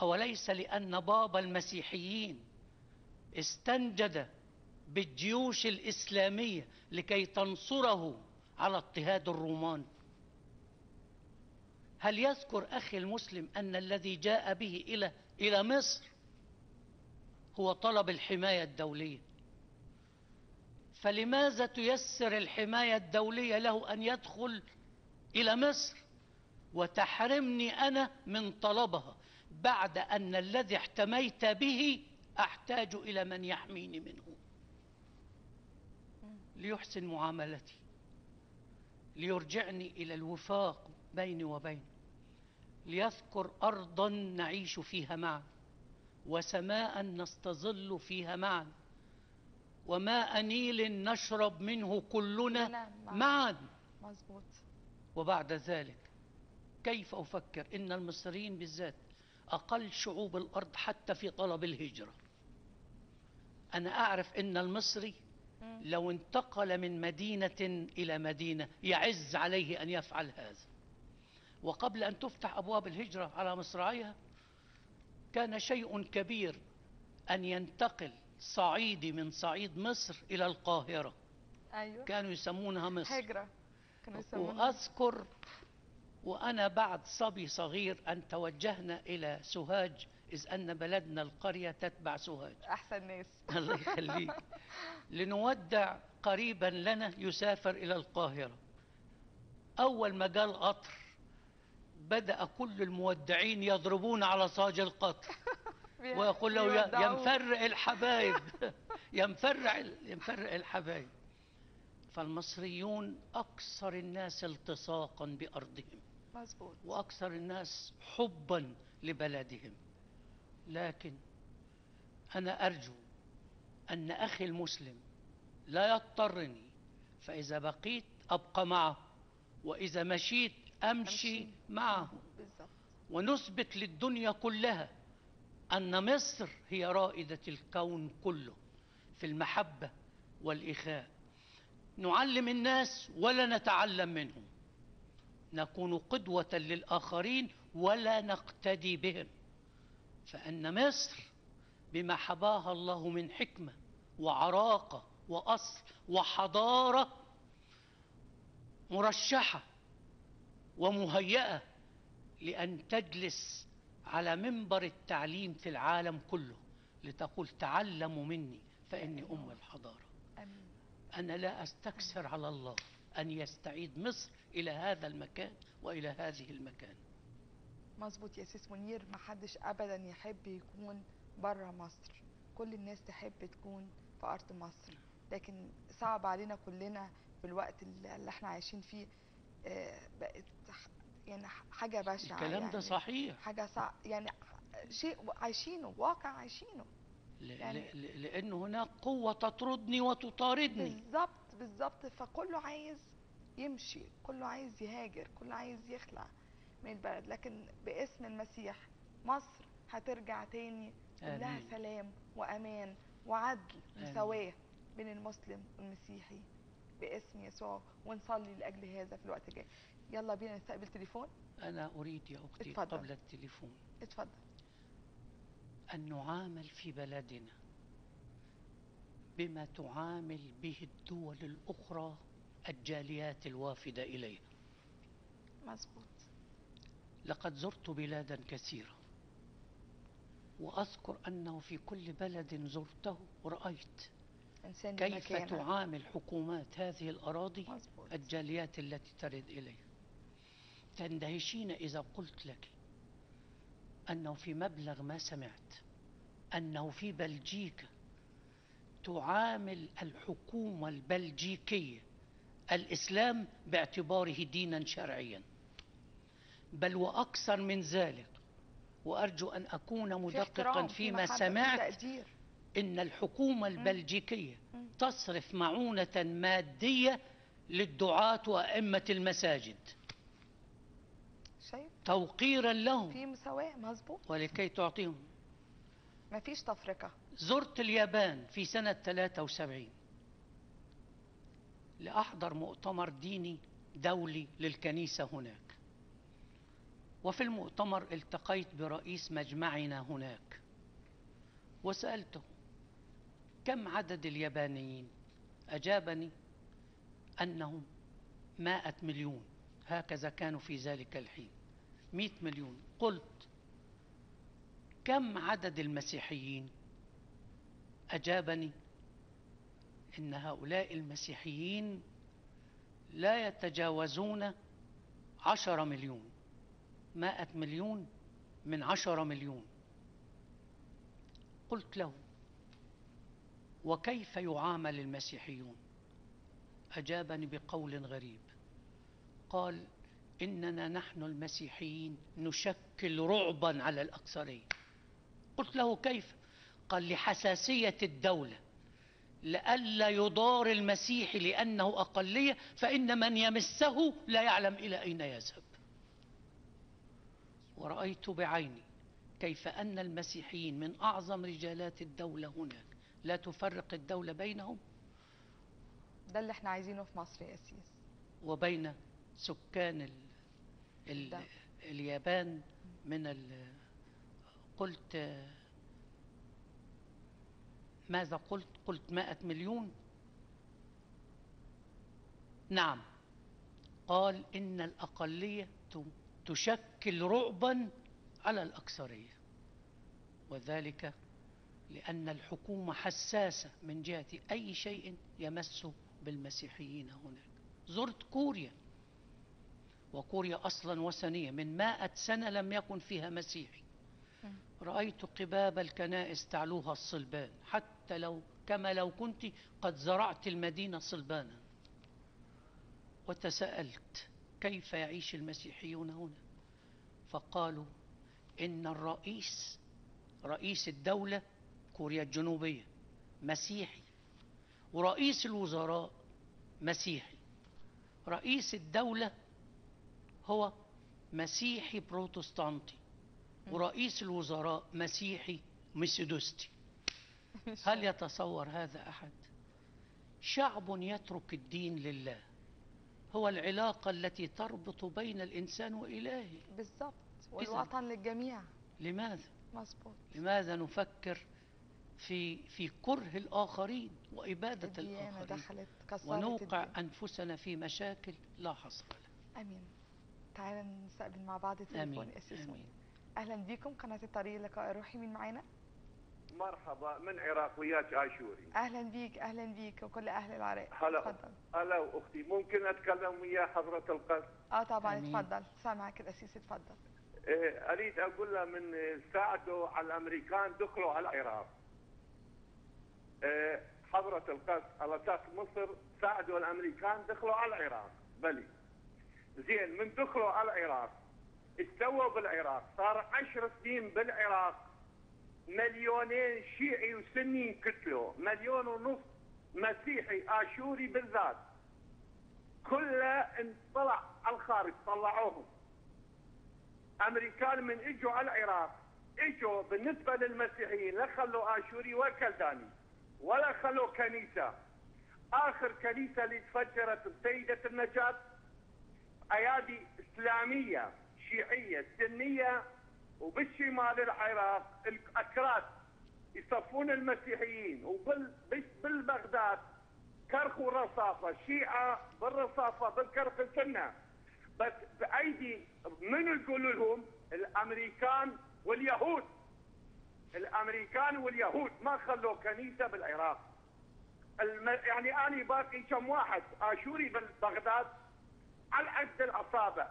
أوليس لأن بابا المسيحيين استنجد بالجيوش الإسلامية لكي تنصره على اضطهاد الرومان. هل يذكر أخي المسلم أن الذي جاء به إلى إلى مصر هو طلب الحماية الدولية؟ فلماذا تيسر الحماية الدولية له أن يدخل إلى مصر؟ وتحرمني أنا من طلبها. بعد أن الذي احتميت به أحتاج إلى من يحميني منه. ليحسن معاملتي. ليرجعني إلى الوفاق بيني وبينه. ليذكر أرضا نعيش فيها معا. وسماء نستظل فيها معا. وماء نيل نشرب منه كلنا معا. معا مظبوط. وبعد ذلك كيف أفكر إن المصريين بالذات أقل شعوب الأرض حتى في طلب الهجرة؟ أنا أعرف إن المصري. لو انتقل من مدينة إلى مدينة يعز عليه أن يفعل هذا. وقبل أن تفتح أبواب الهجرة على مصراعيها كان شيء كبير أن ينتقل صعيدي من صعيد مصر إلى القاهرة. أيوه. كانوا يسمونها مصر. هجرة. كانوا يسمونها. وأذكر وأنا بعد صبي صغير أن توجهنا إلى سوهاج إذ أن بلدنا القرية تتبع سوهاج. أحسن ناس. الله يخليك. لنودع قريبا لنا يسافر إلى القاهرة. أول ما جاء القطر بدأ كل المودعين يضربون على صاج القطر. ويقول له. مفرق الحبايب. يا مفرق الحبايب. فالمصريون أكثر الناس التصاقا بأرضهم. مظبوط وأكثر الناس حبا لبلدهم. لكن أنا أرجو أن أخي المسلم لا يضطرني فإذا بقيت أبقى معه وإذا مشيت أمشي أمشي. معه. بالظبط ونثبت للدنيا كلها أن مصر هي رائدة الكون كله في المحبة والإخاء. نعلم الناس ولا نتعلم منهم. نكون قدوة للآخرين ولا نقتدي بهم. فأن مصر بما حباها الله من حكمة وعراقة وأصل وحضارة مرشحة ومهيئة لأن تجلس على منبر التعليم في العالم كله لتقول تعلموا مني فإني أم الحضارة. أنا لا أستكثر على الله. أن يستعيد مصر إلى هذا المكان وإلى هذه المكان. مظبوط يا سيس منير ما حدش ابدا يحب يكون بره مصر. كل الناس تحب تكون في أرض مصر. لكن صعب علينا كلنا في الوقت اللي إحنا عايشين فيه آه، بقت يعني حاجة بشعة الكلام يعني. ده صحيح. حاجة صعب يعني شيء عايشينه واقع عايشينه. ل- يعني- ل- ل- لأن هناك قوة تطردني وتطاردني. بالظبط بالظبط فكله عايز يمشي كله عايز يهاجر كله عايز يخلع من البلد لكن باسم المسيح مصر هترجع تاني كلها. سلام وأمان وعدل. وسواه بين المسلم والمسيحي باسم يسوع ونصلي لأجل هذا في الوقت الجاي يلا بينا نستقبل تليفون أنا أريد يا أختي اتفضل. قبل التليفون اتفضل أن نعامل في بلدنا بما تعامل به الدول الأخرى الجاليات الوافدة إليها مظبوط. لقد زرت بلادا كثيرة وأذكر أنه في كل بلد زرته رأيت إنسان كيف بمكانه. تعامل حكومات هذه الأراضي مظبوط. الجاليات التي ترد إليها تندهشين إذا قلت لك أنه في مبلغ ما سمعت أنه في بلجيكا تعامل الحكومة البلجيكية الإسلام باعتباره دينا شرعيا. بل وأكثر من ذلك وأرجو أن أكون مدققا فيما سمعت إن الحكومة البلجيكية. تصرف معونة مادية للدعاة وأئمة المساجد. شايف؟ توقيرا لهم. في مساواة مظبوط. ولكي تعطيهم. مفيش تفرقة. زرت اليابان في سنة 73 لأحضر مؤتمر ديني دولي للكنيسة هناك. وفي المؤتمر التقيت برئيس مجمعنا هناك. وسألته كم عدد اليابانيين؟ أجابني أنهم مائة مليون. هكذا كانوا في ذلك الحين. مئة مليون. قلت كم عدد المسيحيين؟ أجابني إن هؤلاء المسيحيين لا يتجاوزون عشر مليون مائة مليون من عشر مليون. قلت له وكيف يعامل المسيحيون؟ أجابني بقول غريب. قال إننا نحن المسيحيين نشكل رعبا على الأكثرية قلت له كيف؟ لحساسية الدولة لئلا يضار المسيح لأنه أقلية فإن من يمسه لا يعلم إلى أين يذهب. ورأيت بعيني كيف أن المسيحيين من أعظم رجالات الدولة هناك لا تفرق الدولة بينهم. ده اللي إحنا عايزينه في مصر يا أسيس. وبين سكان ال ال. اليابان من ال قلت ماذا قلت؟ قلت مائة مليون؟ نعم. قال إن الأقلية تشكل رعبا على الأكثرية. وذلك لأن الحكومة حساسة من جهة أي شيء يمس بالمسيحيين هناك. زرت كوريا. وكوريا أصلا وثنية. من مائة سنة لم يكن فيها مسيحي. رأيت قباب الكنائس تعلوها الصلبان حتى لو كما لو كنت قد زرعت المدينة صلبانا. وتساءلت كيف يعيش المسيحيون هنا؟ فقالوا إن الرئيس رئيس الدولة كوريا الجنوبية مسيحي. ورئيس الوزراء مسيحي. رئيس الدولة هو مسيحي بروتستانتي. ورئيس الوزراء مسيحي مسيدوستي هل يتصور هذا أحد؟ شعب يترك الدين لله. هو العلاقة التي تربط بين الإنسان وإلهه. بالظبط والوطن للجميع. لماذا؟ مظبوط. لماذا نفكر في في كره الآخرين وإبادة الآخرين؟ دخلت كسرت ونوقع الدين. أنفسنا في مشاكل لا حصر لها. آمين. تعالى نستقبل مع بعض تليفون أسيس آمين. أهلا بيكم قناة الطريق اللقاء الروحي مين معانا. مرحبا من عراق وياك عاشوري أهلا بيك أهلا بيك وكل أهل العراق. هلا اتفضل هلا واختي ممكن أتكلم ويا حضرة القس آه طبعا آمين. اتفضل سامعك الاسيس اتفضل إيه، أريد أقول له من ساعدوا على الأمريكان دخلوا على العراق. إيه، حضرة القس على أساس مصر ساعدوا الأمريكان دخلوا على العراق. بلي. زين من دخلوا على العراق استووا بالعراق صار عشر سنين بالعراق مليونين شيعي وسني انقتلوا مليون ونص مسيحي آشوري بالذات. كله انطلع على الخارج طلعوهم. أمريكان من إجوا على العراق إجوا بالنسبة للمسيحيين لا خلوا آشوري ولا كلداني ولا خلوا كنيسة. آخر كنيسة اللي تفجرت بسيدة النجاة أيادي إسلامية. شيعيه سنيه وبالشمال العراق الأكراد يصفون المسيحيين وبالبغداد كرخ ورصافة شيعة بالرصافة بالكرخ سنه بس بأيدي من يقولوا لهم؟ الأمريكان واليهود. الأمريكان واليهود ما خلوا كنيسة بالعراق. الم... يعني اني باقي كم واحد آشوري ببغداد على عد الاصابع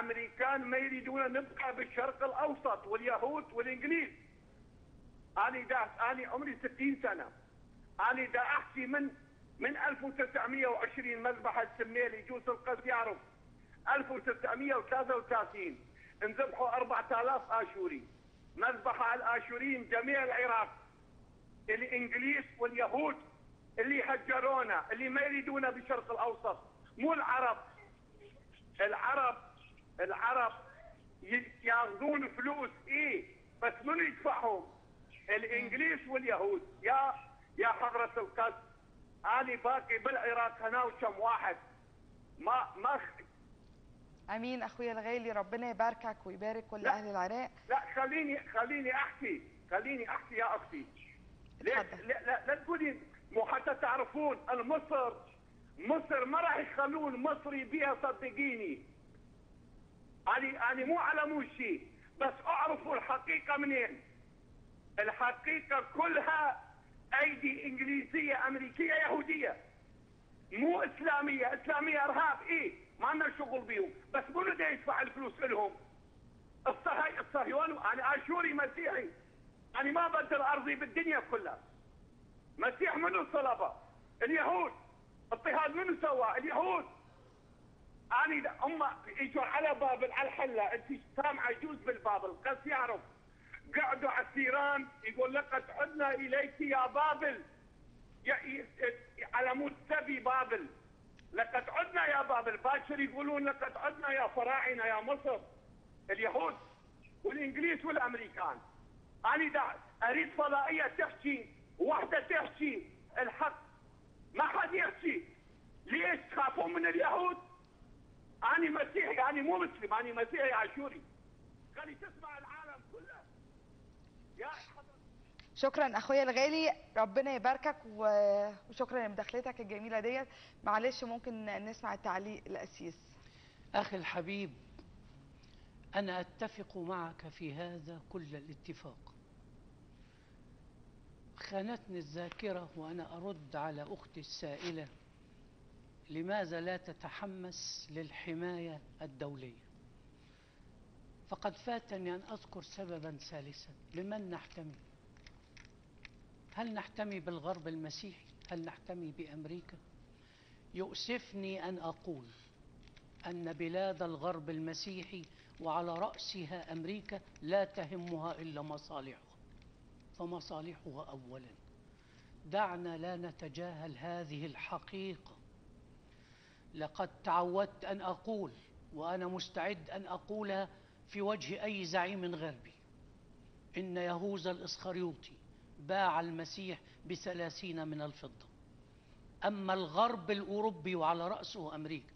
أمريكان ما يريدون نبقى بالشرق الأوسط واليهود والإنجليز. أنا دا أنا عمري 60 سنة. أنا دا احكي من من 1920 مذبحه السميلي جوز القس يعرف. 1933 انذبحوا 4000 آشوري. مذبحه الآشوريين جميع العراق. الإنجليز واليهود اللي هجرونا اللي ما يريدونا بالشرق الأوسط. مو العرب. العرب العرب ياخذون فلوس إيه؟ بس من يدفعهم؟ الإنجليز واليهود. يا يا حضرة القس أنا باقي بالعراق هنا وكم واحد. ما ما أمين اخويا الغالي ربنا يباركك ويبارك كل. أهل العراق. لا خليني خليني أحكي خليني أحكي يا أختي. ليش. لا, لا, لا تقولي مو حتى تعرفون المصر مصر ما راح يخلون مصري بيها صدقيني. أنا أنا مو على مو شيء بس أعرفوا الحقيقة منين. الحقيقة كلها أيدي إنجليزية أمريكية يهودية. مو إسلامية إسلامية إرهاب إيه ما لنا شغل بيهم. بس منو دا يدفع الفلوس لهم؟ الصهي الصهيون أنا اشوري مسيحي؟ أنا ما بدل أرضي بالدنيا كلها. مسيح منو صلبه اليهود. اضطهاد منو سوى اليهود. اني دا- هم اجوا على بابل على الحلة أنت سامعه يجوز بالبابل قس يعرف قعدوا على الثيران يقول لقد عدنا إليك يا بابل. على مود سبي بابل. لقد عدنا يا بابل. باكر يقولون لقد عدنا يا فراعنة يا مصر. اليهود والإنجليز والأمريكان. أنا دا أريد فضائية تحكي واحدة تحكي الحق ما حد يحكي. ليش تخافون من اليهود؟ أنا مسيحي أنا مو مسلم أنا مسيحي آشوري. خلي تسمع العالم كله. يا شكرا أخويا الغالي ربنا يباركك وشكرا لمداخلتك الجميلة ديت. معلش ممكن نسمع التعليق الاسيس أخي الحبيب أنا أتفق معك في هذا كل الاتفاق. خانتني الذاكرة وأنا أرد على أختي السائلة. لماذا لا تتحمس للحماية الدولية؟ فقد فاتني أن أذكر سببا ثالثا. لمن نحتمي؟ هل نحتمي بالغرب المسيحي؟ هل نحتمي بأمريكا؟ يؤسفني أن أقول أن بلاد الغرب المسيحي وعلى رأسها أمريكا لا تهمها إلا مصالحها فمصالحها أولا. دعنا لا نتجاهل هذه الحقيقة. لقد تعودت أن أقول وأنا مستعد أن أقولها في وجه أي زعيم غربي إن يهوذا الإسخريوطي باع المسيح بثلاثين من الفضة. أما الغرب الأوروبي وعلى رأسه أمريكا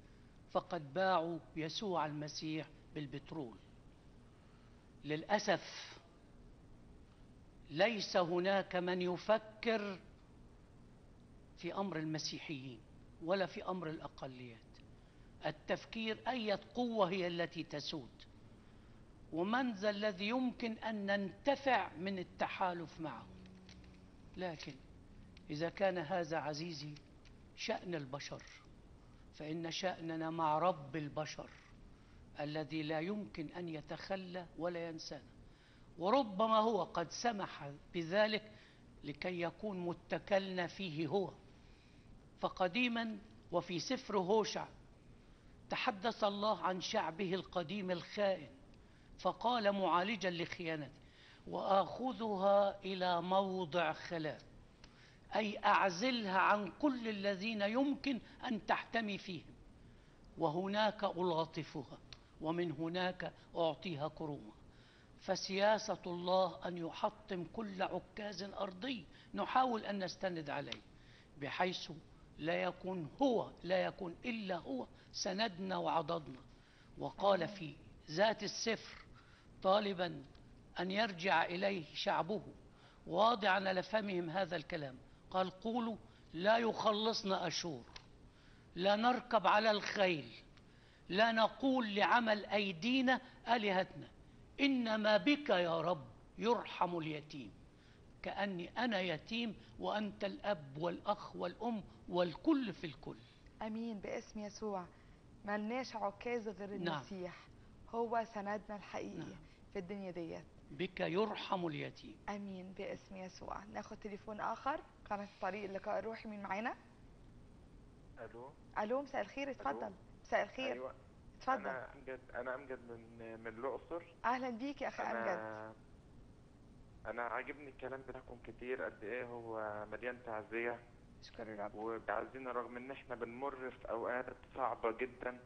فقد باعوا يسوع المسيح بالبترول. للأسف ليس هناك من يفكر في أمر المسيحيين. ولا في أمر الأقليات. التفكير أية قوة هي التي تسود. ومن ذا الذي يمكن أن ننتفع من التحالف معه. لكن إذا كان هذا عزيزي شأن البشر. فإن شأننا مع رب البشر الذي لا يمكن أن يتخلى ولا ينسانا. وربما هو قد سمح بذلك لكي يكون متكلنا فيه هو. فقديما وفي سفر هوشع تحدث الله عن شعبه القديم الخائن فقال معالجا لخيانته وآخذها إلى موضع خلاء أي أعزلها عن كل الذين يمكن أن تحتمي فيهم وهناك ألاطفها ومن هناك أعطيها كرومه فسياسة الله أن يحطم كل عكاز أرضي نحاول أن نستند عليه بحيث لا يكون هو لا يكون إلا هو سندنا وعضدنا. وقال في ذات السفر طالبا أن يرجع إليه شعبه واضعا على فمهم هذا الكلام. قال قولوا لا يخلصنا أشور لا نركب على الخيل لا نقول لعمل أيدينا آلهتنا. إنما بك يا رب يرحم اليتيم. كأني أنا يتيم وأنت الأب والأخ والأم والكل في الكل. آمين باسم يسوع. ملناش عكاز غير نعم. المسيح. هو سندنا الحقيقي نعم. في الدنيا ديت. بك يرحم اليتيم. آمين باسم يسوع. ناخد تليفون آخر. قناة طريق اللقاء الروحي مين معانا؟ ألو؟ ألو مساء الخير اتفضل. مساء الخير. أيوه. اتفضل. أنا أمجد أنا أمجد من من الأقصر. أهلا بيك يا أخي أمجد. أنا عاجبني الكلام بتاعكم كتير قد إيه هو مليان تعزية. اشكر الرب وبيعزينا رغم إن إحنا بنمر في أوقات صعبة جدا.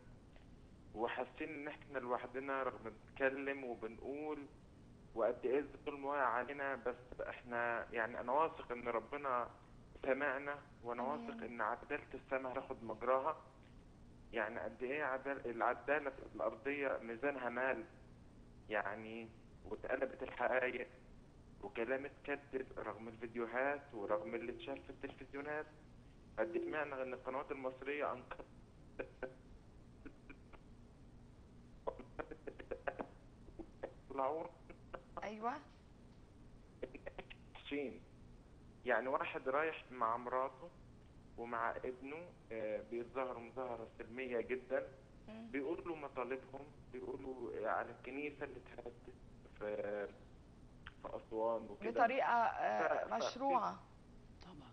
وحاسين إن إحنا لوحدنا رغم بنتكلم وبنقول. وقد إيه الظلم واقع علينا بس إحنا يعني أنا واثق إن ربنا سمعنا. وأنا. واثق إن عدالة السماء هتاخد مجراها. يعني قد إيه عدال العدالة الأرضية ميزانها مال. يعني واتقلبت الحقائق. وكلام اتكذب رغم الفيديوهات ورغم اللي اتشاف في التلفزيونات. قد سمعنا إن القنوات المصرية أنقذت. أيوه. وحشين يعني واحد رايح مع مراته ومع ابنه آه، بيتظاهروا مظاهرة سلمية جدا. بيقولوا مطالبهم بيقولوا على الكنيسة اللي اتهدت في في أسوان وكده. بطريقة آه، ف- مشروعة. طبعا.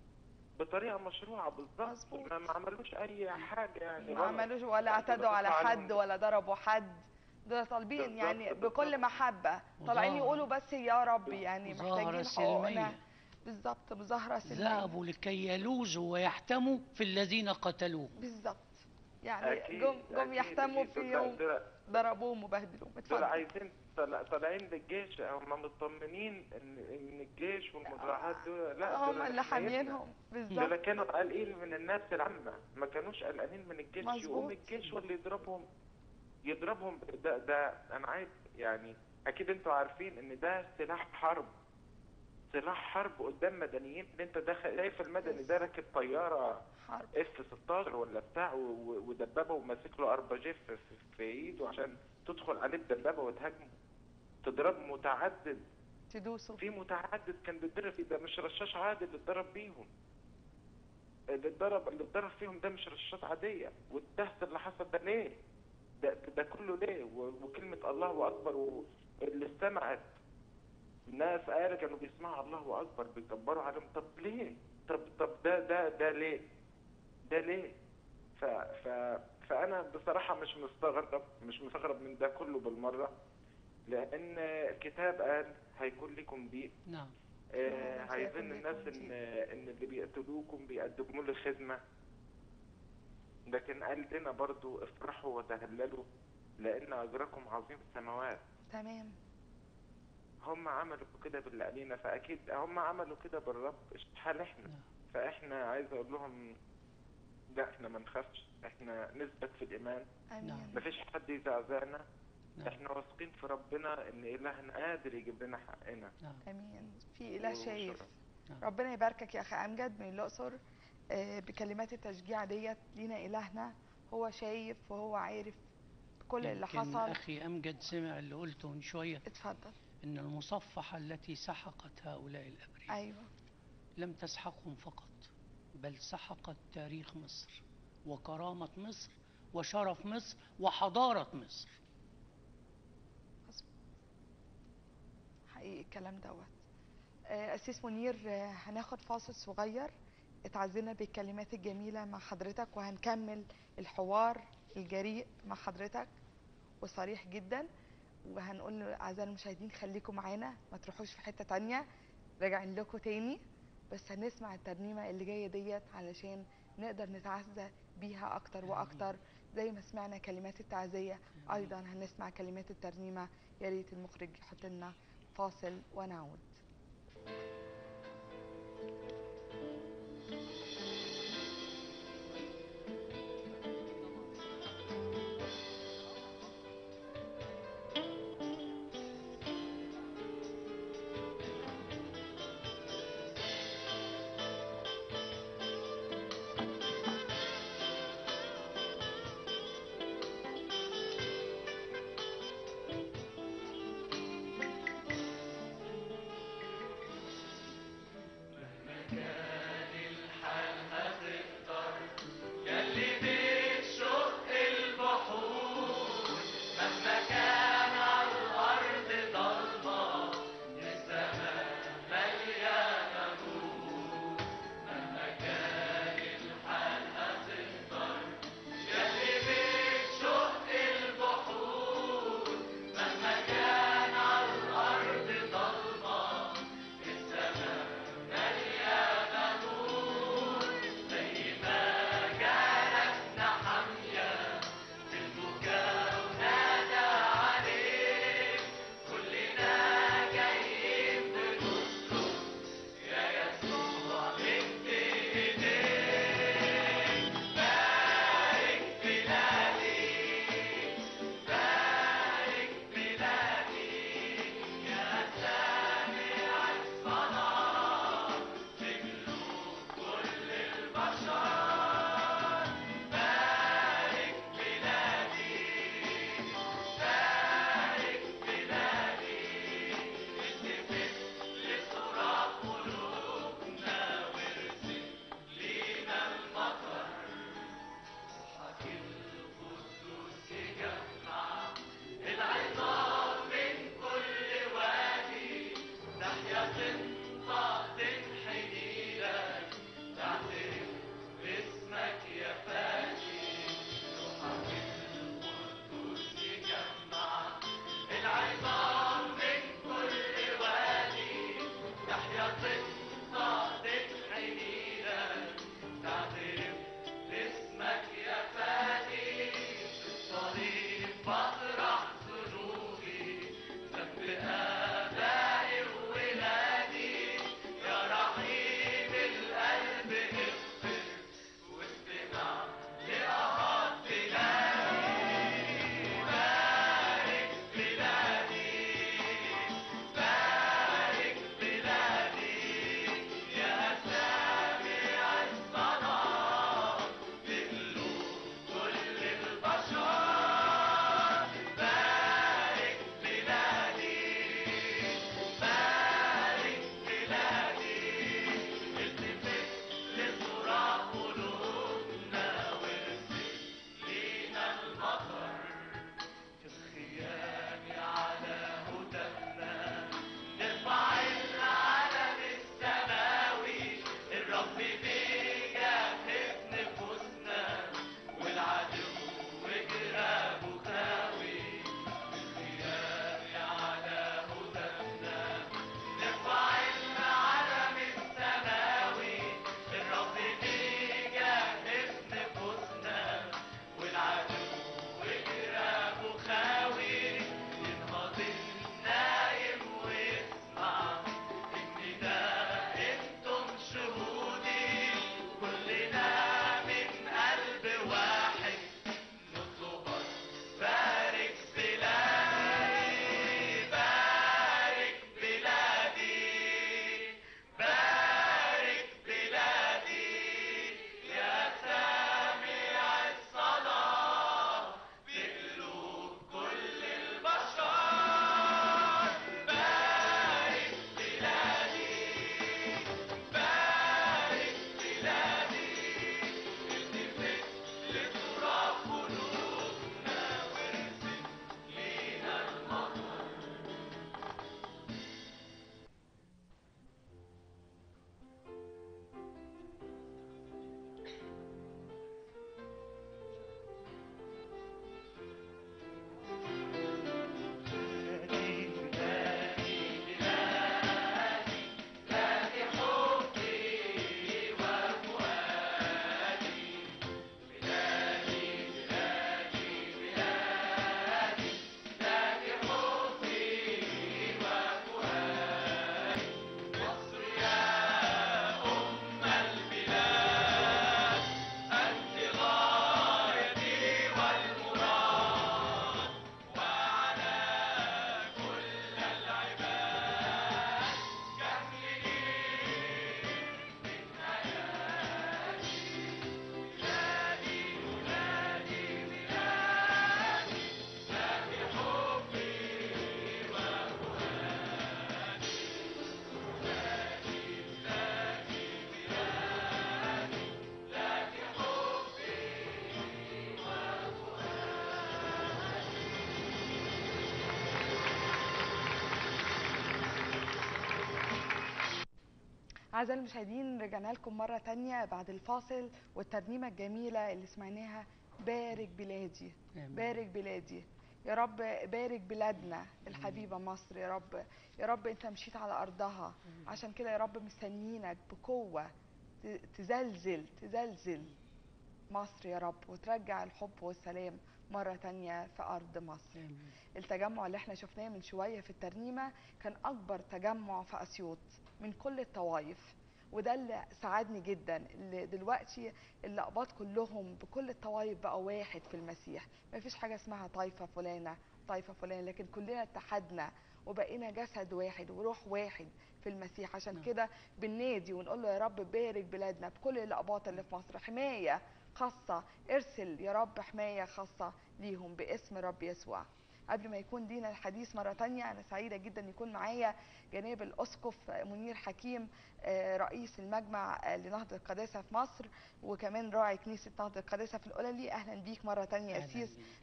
بطريقة مشروعة بالظبط. ما عملوش أي حاجة يعني ما. عملوش ولا يعني اعتدوا على حد ولا ضربوا حد. دول طالبين يعني. بكل محبة. طالعين. يقولوا بس يا رب يعني محتاجين حقوقنا. بالظبط مظاهرة سلمية. ذهبوا لكي يلوذوا ويحتموا في الذين قتلوهم. بالظبط يعني أكيد- جم جم يحتموا دول- ضربوهم وبهدلوهم. اتفضل. عايزين طالعين للجيش هم مطمنين ان إن الجيش والمدرعات دول لا هم دول اللي. حاميينهم دول بالظبط. كانوا قلقين من الناس العامة ما كانوش قلقانين من الجيش. مظبوط. يقوم الجيش واللي يضربهم يضربهم. ده ده أنا عايز يعني أكيد أنتوا عارفين إن ده سلاح حرب سلاح حرب قدام مدنيين. إن أنت داخل شايف المدني ده راكب طيارة إف 16 ولا بتاع ودبابة وماسك له أربع جيف في, في إيده عشان تدخل عليه الدبابة وتهاجمه. تضرب متعدد تدوسوا في متعدد كان بيتضرب فيه ده مش رشاش عادي اللي اتضرب بيهم اللي اتضرب اللي اتضرب فيهم ده مش رشاشات عادية والدهس اللي حصل ده ليه؟ ده ده كله ليه؟ وكلمة الله أكبر واللي استمعت ناس قال كانوا بيسمعوا الله أكبر بيكبروا عليهم طب ليه؟ طب طب ده ده ده ليه؟ ده ليه؟ ف ف فأنا بصراحة مش مستغرب مش مستغرب من ده كله بالمرة لأن الكتاب قال هيكون لكم ضيق. نعم. آه، نعم، عايزين سيكون الناس إن إن اللي بيقتلوكم بيقدموا لي خدمة. لكن قال لنا برضو افرحوا وتهللوا لأن أجركم عظيم في السماوات. تمام. هم عملوا كده باللي علينا فأكيد هم عملوا كده بالرب حال إحنا. نعم. فإحنا عايز أقول لهم لا إحنا ما نخافش إحنا نثبت في الإيمان. آمين. مفيش حد يزعزعنا. نعم. إحنا واثقين في ربنا إن إلهنا قادر يجيب لنا حقنا. نعم. آمين. في إله شايف. نعم. ربنا يباركك يا أخي. امجد من الأقصر آه، بكلمات التشجيع ديت لينا إلهنا. هو شايف وهو عارف كل اللي حصل. أخي أمجد سمع اللي قلته من شوية. اتفضل. إن المصفحة التي سحقت هؤلاء الأبرياء أيوه. لم تسحقهم فقط بل سحقت تاريخ مصر وكرامة مصر وشرف مصر وحضارة مصر. حقيقي الكلام دوت. آه، أسيس منير آه، هناخد فاصل صغير. اتعزلنا بالكلمات الجميلة مع حضرتك وهنكمل الحوار الجريء مع حضرتك وصريح جدا. وهنقول لأعزائي المشاهدين خليكم معانا ما تروحوش في حتة تانية راجعين لكم تاني. بس هنسمع الترنيمة اللي جاية ديت علشان نقدر نتعزى بيها أكتر وأكتر. زي ما سمعنا كلمات التعزية أيضا هنسمع كلمات الترنيمة. يا ريت المخرج يحط لنا فاصل ونعود. أعزائي المشاهدين رجعنا لكم مرة تانية بعد الفاصل والترنيمة الجميلة اللي سمعناها بارك بلادي. آمين. بارك بلادي. يا رب بارك بلادنا الحبيبة مصر يا رب. يا رب أنت مشيت على أرضها. عشان كده يا رب مستنيينك بقوة تزلزل تزلزل مصر يا رب وترجع الحب والسلام مرة تانية في أرض مصر. التجمع اللي إحنا شفناه من شوية في الترنيمة كان أكبر تجمع في أسيوط. من كل الطوائف وده اللي ساعدني جدا اللي دلوقتي اللقبات كلهم بكل الطوائف بقى واحد في المسيح. ما فيش حاجة اسمها طائفة فلانة طائفة فلانة لكن كلنا اتحدنا وبقينا جسد واحد وروح واحد في المسيح. عشان نعم. كده بننادي ونقول له يا رب بارك بلادنا بكل اللقبات اللي في مصر. حماية خاصة ارسل يا رب حماية خاصة ليهم باسم رب يسوع. قبل ما يكون لينا الحديث مرة تانية أنا سعيدة جدا يكون معايا جناب الأسقف منير حكيم آه، رئيس المجمع آه، لنهضة القداسة في مصر وكمان راعي كنيسة نهضة القداسة في القللي أهلا بيك مرة تانية يا أهلاً.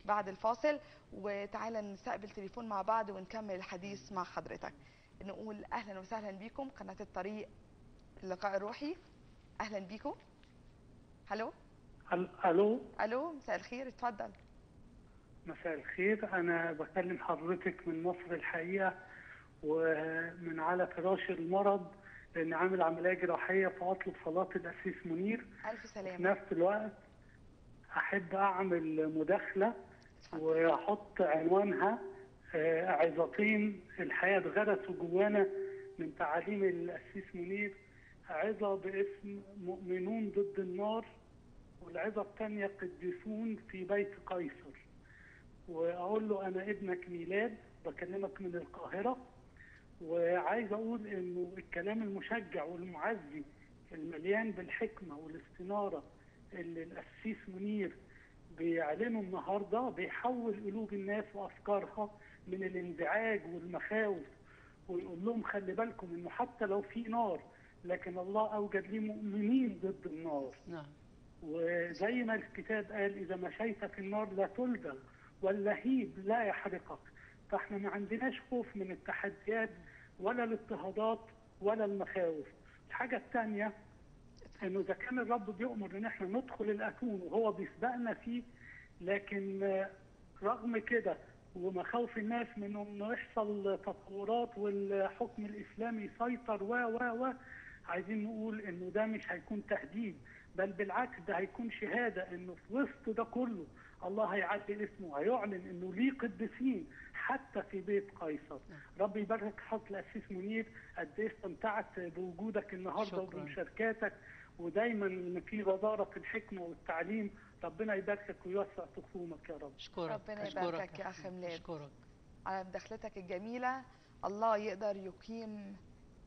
بعد الفاصل. وتعالى نستقبل تليفون مع بعض ونكمل الحديث مع حضرتك. نقول أهلا وسهلا بكم قناة الطريق اللقاء الروحي أهلا بكم ألو ألو ألو مساء الخير اتفضل. مساء الخير. أنا بكلم حضرتك من مصر الحقيقة ومن على فراش المرض لأن عامل عملية جراحية فاطلب صلاة الأسيس منير. ألف في سلامه نفس الوقت أحب أعمل مداخلة وأحط عنوانها آه، عظتين الحقيقة اتغرسوا جوانا من تعاليم الأسيس منير. عظة باسم مؤمنون ضد النار والعظة الثانية قديسون في بيت قيصر. وأقول له أنا ابنك ميلاد بكلمك من القاهرة. وعايز أقول إنه الكلام المشجع والمعزي المليان بالحكمة والاستنارة اللي القسيس منير بيعلنه النهارده بيحول قلوب الناس وأفكارها من الانزعاج والمخاوف ويقول لهم خلي بالكم إنه حتى لو في نار لكن الله أوجد لي مؤمنين ضد النار. نعم. وزي ما الكتاب قال إذا مشيت في النار لا تلدغ واللهيب لا يحرقك. فاحنا ما عندناش خوف من التحديات ولا الاضطهادات ولا المخاوف. الحاجة الثانية إنه إذا كان الرب بيؤمر إن إحنا ندخل الاتون وهو بيسبقنا فيه لكن رغم كده ومخاوف الناس من إنه يحصل تطورات والحكم الإسلامي يسيطر و و و عايزين نقول إنه ده مش هيكون تهديد بل بالعكس ده هيكون شهادة إنه في وسط ده كله الله هيعدل اسمه هيعلن إنه ليه قديسين حتى في بيت قيصر. ربي يبارك حضرتك الاسيس منير قد إيه استمتعت بوجودك النهارده شكراً. وبمشاركاتك ودايما إن في غزاره في الحكمة والتعليم ربنا يباركك ويوسع تخومك يا رب. اشكرك ربنا يباركك يا حبيبي، ميلاد. اشكرك على مداخلتك الجميلة الله يقدر يقيم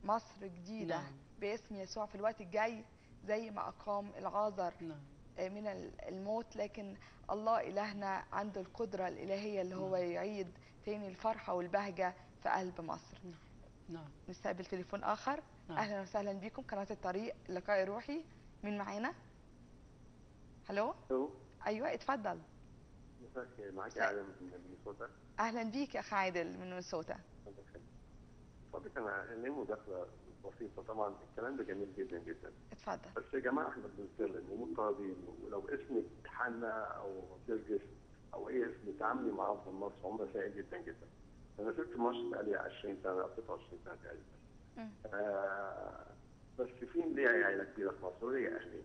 مصر جديدة نعم. باسم يسوع في الوقت الجاي زي ما أقام العازر. نعم. من ال- الموت لكن الله إلهنا عنده القدرة الإلهية اللي هو يعيد تاني الفرحة والبهجة في قلب مصر. نعم. نستقبل تليفون آخر. نعم. أهلا وسهلا بكم. قناة الطريق اللقاء الروحي مين معانا؟ هلو؟ ألو أيوة اتفضل. الخير معاك. عادل من مينيسوتا؟ أهلا بيك يا أخ عادل من مينيسوتا. صديق أنا ليه مداخله بسيطة. طبعا الكلام ده جميل جدا جدا. اتفضل. بس يا جماعة إحنا بنسلم ومضطهدين ولو اسمك حنا أو جرجس أو أي اسم تعاملي معاهم في مصر هم سيئين جدا جدا. أنا سبت مصر بقالي 20 سنة أو 26 سنة تقريبا. آه بس في ليا عائله كبيرة في مصر؟ وليا أهلي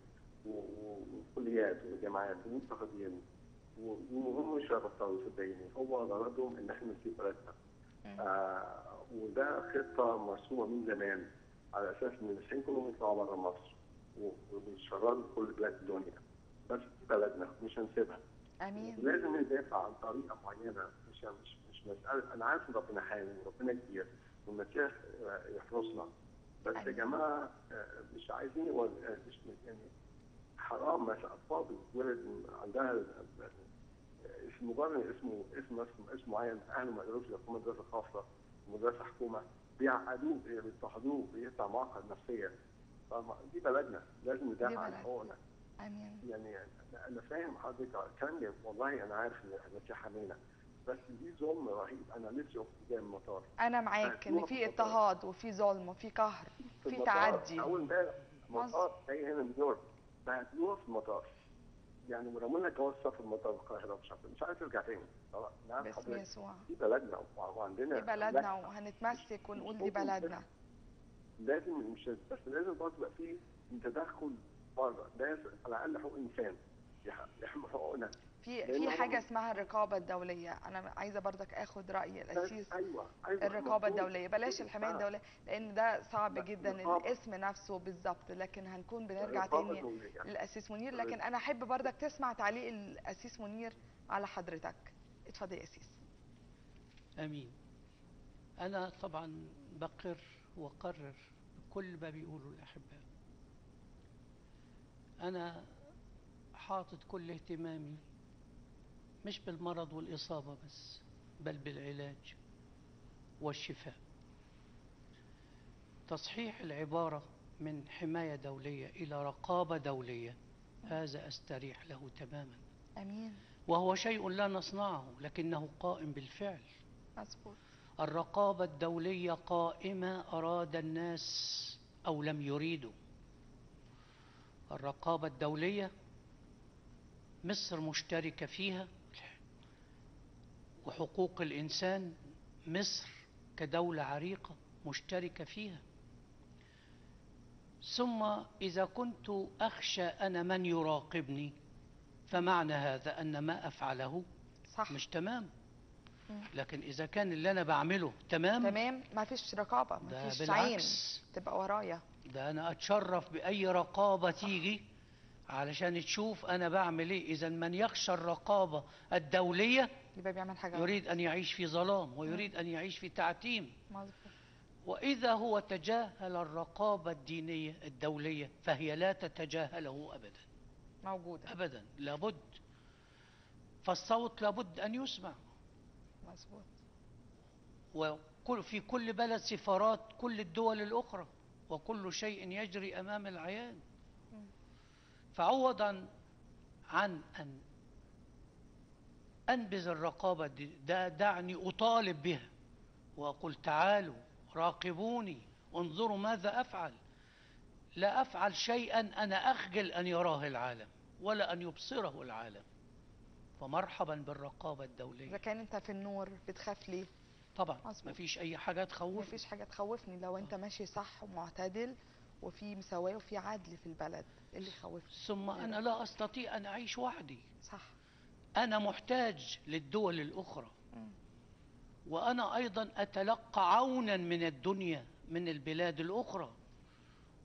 وكليات وجامعات ومضطهدين و- وهم مش هيبطلوا صدقيني هو غرضهم إن إحنا نسيب بلدنا. آه وده خطة مرسومة من زمان. على أساس إن المسيحيين كلهم يطلعوا بره مصر و- ويشردوا في كل بلاد الدنيا. بس بلدنا مش هنسيبها. آمين. لازم ندافع عن طريقة معينة مش مش مش مسألة. أنا عارف إن ربنا حامي وربنا كبير والمسيح آه، يحرسنا. بس يا. جماعة آه، مش عايزين آه، مش يعني حرام مثلا اطفال بتتولد عندها اسم مجرد اسمه اسم اسم اسم معين. اهله ما يقدروش يدخلوا مدرسه خاصة مدرسة حكومة. بيعقدوه بيضطهدوه بيطلع معقد نفسيا. دي بلدنا لازم ندافع عن. حقوقنا. آمين. يعني أنا فاهم حضرتك ده والله أنا عارف إن المسيح حمينا بس دي ظلم رهيب. أنا نفسي أقف قدام المطار. أنا معاك إن في اضطهاد وفي ظلم وفي قهر في في المطار. تعدي. أول امبارح. مطار جاي هنا نيويورك. بهدلوها في المطار. يعني ورموا لنا جوازة في المطار القاهرة مش عارف مش عارف ترجع تاني. نعم باسم يسوع. دي بلدنا وعندنا دي بلدنا وهنتمسك ونقول دي بلدنا. لازم مش بس لازم برضه يبقى في تدخل بره. لازم على الأقل حقوق إنسان يح- يحمي حقوقنا. في في حاجة اسمها الرقابة الدولية. أنا عايزة برضك آخد رأي الأسيس أيوه أيوه الرقابة الدولية. بلاش الحماية آه. الدولية لأن ده صعب لا، جدا. الاسم نفسه بالظبط لكن هنكون بنرجع تاني. للأسيس منير. لكن أنا أحب برضك تسمع تعليق الأسيس منير على حضرتك. اتفضل يا أسيس. أمين. أنا طبعا بقر وقرر بكل ما بيقوله الاحباء أنا حاطط كل اهتمامي مش بالمرض والإصابة بس بل بالعلاج والشفاء. تصحيح العبارة من حماية دولية إلى رقابة دولية هذا أستريح له تماما. آمين. وهو شيء لا نصنعه لكنه قائم بالفعل. مظبوط. الرقابة الدولية قائمة أراد الناس أو لم يريدوا. الرقابة الدولية مصر مشتركة فيها وحقوق الإنسان مصر كدولة عريقة مشتركة فيها. ثم إذا كنت أخشى أنا من يراقبني فمعنى هذا أن ما أفعله صح. مش تمام. لكن إذا كان اللي أنا بعمله تمام تمام ما فيش رقابة ما ده فيش عين تبقى ورايا. ده أنا أتشرف بأي رقابة تيجي علشان تشوف أنا بعمل إيه. إذا من يخشى الرقابة الدولية يبقى بيعمل حاجة يريد أن يعيش في ظلام ويريد أن يعيش في تعتيم. مظبوط. وإذا هو تجاهل الرقابة الدينية الدولية فهي لا تتجاهله أبدا. موجودة. أبدا لابد. فالصوت لابد أن يسمع. مظبوط. وكل في كل بلد سفارات كل الدول الأخرى وكل شيء يجري أمام العيان. فعوضا عن أن أنبذ الرقابة دا دعني أطالب بها. وأقول تعالوا راقبوني انظروا ماذا أفعل. لا أفعل شيئا أنا أخجل أن يراه العالم ولا أن يبصره العالم. فمرحبا بالرقابة الدولية. كان أنت في النور بتخاف ليه؟ طبعا مظبوط. ما فيش أي حاجة تخوف مفيش حاجة تخوفني. لو أنت ماشي صح ومعتدل وفي مساواة وفي عدل في البلد إيه اللي يخوفني ثم أنا لا أستطيع أن أعيش وحدي. صح. أنا محتاج للدول الأخرى. وأنا أيضا أتلقى عونا من الدنيا من البلاد الأخرى.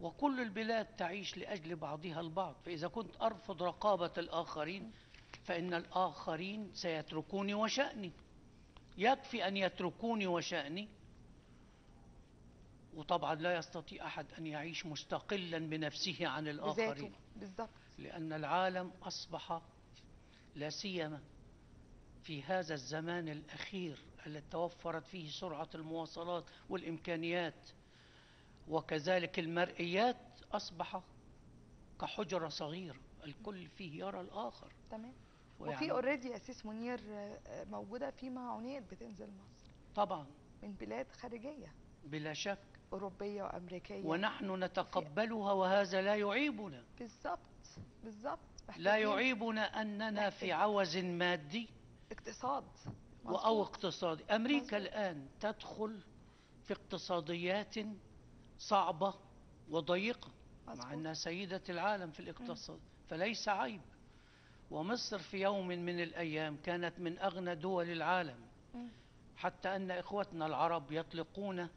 وكل البلاد تعيش لأجل بعضها البعض. فإذا كنت أرفض رقابة الآخرين فإن الآخرين سيتركوني وشأني. يكفي أن يتركوني وشأني. وطبعا لا يستطيع أحد أن يعيش مستقلا بنفسه عن الآخرين. بالظبط لأن العالم أصبح لا سيما في هذا الزمان الأخير الذي توفرت فيه سرعة المواصلات والإمكانيات وكذلك المرئيات أصبح كحجرة صغيرة الكل فيه يرى الآخر. تمام. وفي اوريدي أسيس منير آه، موجودة في معونات بتنزل مصر. طبعا. من بلاد خارجية. بلا شك. أوروبية وأمريكية. ونحن نتقبلها وهذا لا يعيبنا. بالظبط بالظبط لا يعيبنا أننا في عوز مادي اقتصاد أو. اقتصادي أمريكا. الآن تدخل في اقتصاديات صعبة وضيقة مع. أنها سيدة العالم في الاقتصاد فليس عيب ومصر في يوم من الأيام كانت من أغنى دول العالم. حتى أن إخوتنا العرب يطلقون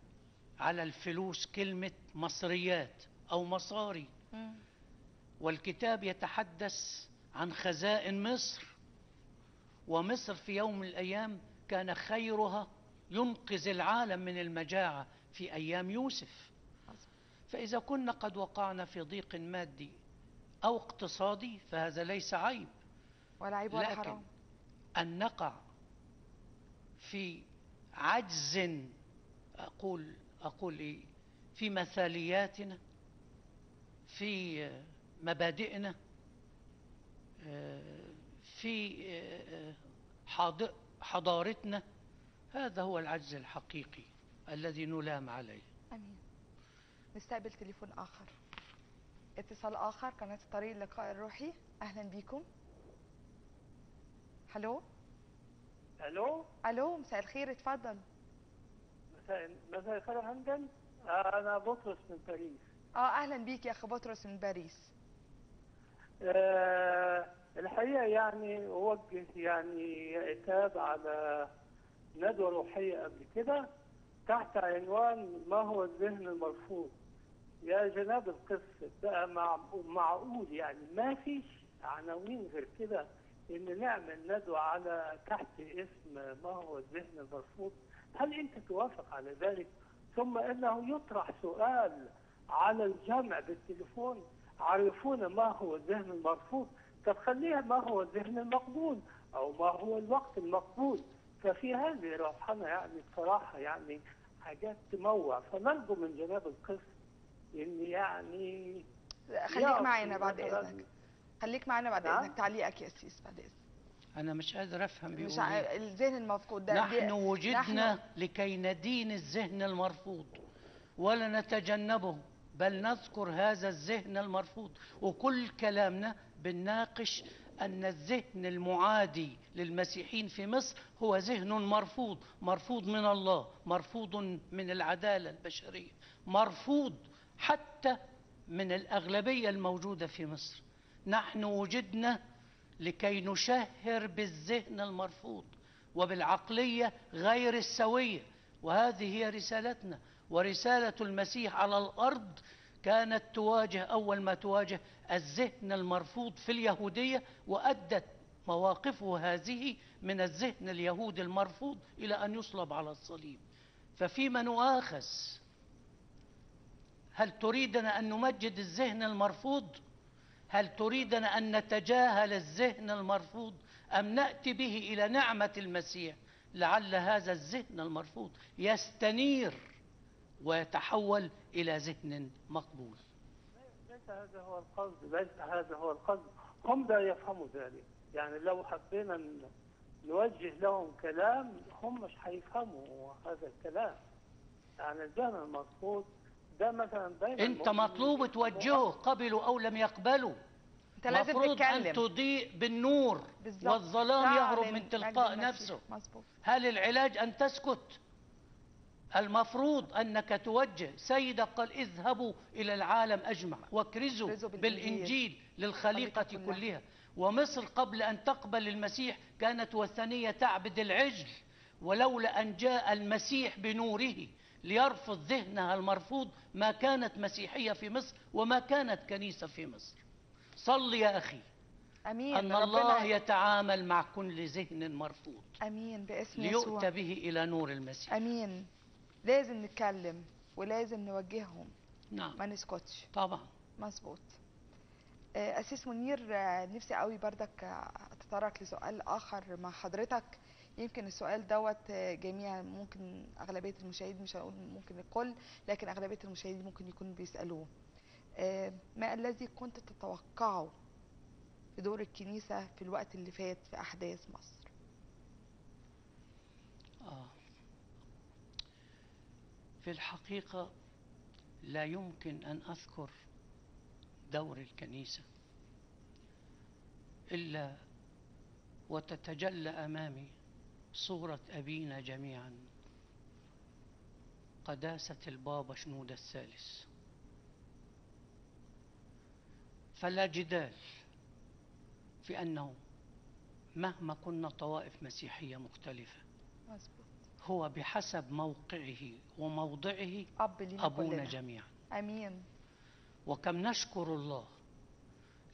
على الفلوس كلمة مصريات أو مصاري مم. والكتاب يتحدث عن خزائن مصر ومصر في يوم من الأيام كان خيرها ينقذ العالم من المجاعة في أيام يوسف. فإذا كنا قد وقعنا في ضيق مادي أو اقتصادي فهذا ليس عيب. ولا عيب ولا لكن حرام. أن نقع في عجز أقول أقول إيه في مثالياتنا في مبادئنا آه، في آه، حاض- حضارتنا. هذا هو العجز الحقيقي الذي نلام عليه. آمين. نستقبل تليفون آخر. اتصال آخر. قناة الطريق اللقاء الروحي. أهلا بيكم ألو ألو ألو مساء الخير. اتفضل. مساء مساء الخير يا آه، أنا بطرس من باريس. آه أهلا بيك يا اخ بطرس من باريس. آه، الحقيقة يعني أوجه يعني عتاب على ندوة روحية قبل كده تحت عنوان ما هو الذهن المرفوض. يا جناب القس بقى مع معقول يعني. ما فيش عناوين غير كده إن نعمل ندوة على تحت اسم ما هو الذهن المرفوض. هل أنت توافق على ذلك؟ ثم إنه يطرح سؤال على الجمع بالتليفون عرفونا ما هو الذهن المرفوض طب خليها ما هو الذهن المقبول أو ما هو الوقت المقبول. ففي هذه روحنا يعني بصراحة يعني حاجات تموع. فنرجو من جناب القس ان يعني خليك معانا بعد إذنك. خليك معانا بعد نعم؟ إذنك. تعليقك يا اسيس بعد إذنك. أنا مش قادر أفهم مش بيقول ع... إيه. الذهن المفقود ده نحن وجدنا نحن لكي ندين الذهن المرفوض ولا نتجنبه. بل نذكر هذا الذهن المرفوض. وكل كلامنا بنناقش أن الذهن المعادي للمسيحيين في مصر هو ذهن مرفوض. مرفوض من الله مرفوض من العدالة البشرية مرفوض حتى من الأغلبية الموجودة في مصر. نحن وجدنا لكي نشهر بالذهن المرفوض وبالعقلية غير السوية وهذه هي رسالتنا. ورسالة المسيح على الأرض كانت تواجه أول ما تواجه الذهن المرفوض في اليهودية وأدت مواقفه هذه من الذهن اليهودي المرفوض إلى أن يصلب على الصليب. ففيما نؤاخذ هل تريدنا أن نمجد الذهن المرفوض؟ هل تريدنا أن نتجاهل الذهن المرفوض أم نأتي به إلى نعمة المسيح؟ لعل هذا الذهن المرفوض يستنير ويتحول إلى ذهن مقبول. ليس هذا هو القصد ليس هذا هو القصد. هم لا يفهموا ذلك. يعني لو حبينا نوجه لهم كلام هم مش هيفهموا هذا الكلام. يعني الذهن المرفوض ده مثلا دايما أنت مؤمن- مطلوب توجهه قبلوا أو لم يقبلوا أنت لازم مفروض أن تتكلم. تضيء بالنور بالظبط. والظلام يهرب من تلقاء. نفسه. مظبوط هل العلاج أن تسكت؟ المفروض أنك توجه سيدك قال اذهبوا إلى العالم أجمع واكرزوا اكرزوا بالإنجيل. للخليقة كلها. ومصر قبل أن تقبل المسيح كانت وثنية تعبد العجل ولولا أن جاء المسيح بنوره ليرفض ذهنها المرفوض ما كانت مسيحية في مصر وما كانت كنيسة في مصر. صل يا أخي. آمين. أن الله يتعامل مع كل ذهن مرفوض. آمين. باسم يسوع. ليؤتى به إلى نور المسيح. آمين. لازم نتكلم ولازم نوجههم. نعم. ما نسكتش. طبعا. مظبوط. آه، أسيس منير آه، نفسي قوي بردك آه، أتطرق لسؤال آخر مع حضرتك. يمكن السؤال دوت جميع ممكن أغلبية المشاهدين مش هقول ممكن الكل لكن أغلبية المشاهدين ممكن يكونوا بيسألوه. ما الذي كنت تتوقعه في دور الكنيسة في الوقت اللي فات في أحداث مصر؟ آه. في الحقيقة لا يمكن أن أذكر دور الكنيسة إلا وتتجلى أمامي صورة أبينا جميعا قداسة البابا شنود الثالث. فلا جدال في أنه مهما كنا طوائف مسيحية مختلفة هو بحسب موقعه وموضعه أب لينا أبونا كلنا. جميعا. أمين. وكم نشكر الله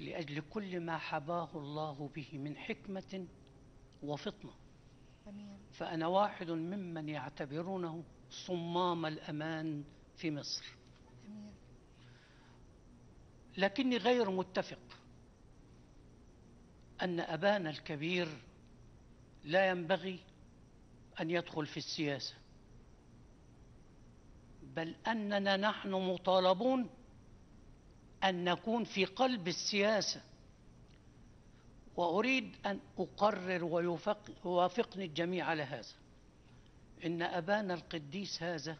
لأجل كل ما حباه الله به من حكمة وفطنة. أمين. فأنا واحد ممن يعتبرونه صمام الأمان في مصر. أمين. لكني غير متفق أن أبانا الكبير لا ينبغي أن يدخل في السياسة. بل أننا نحن مطالبون أن نكون في قلب السياسة. وأريد أن أقرر ويوافق- ويوافقني الجميع على هذا. إن أبانا القديس هذا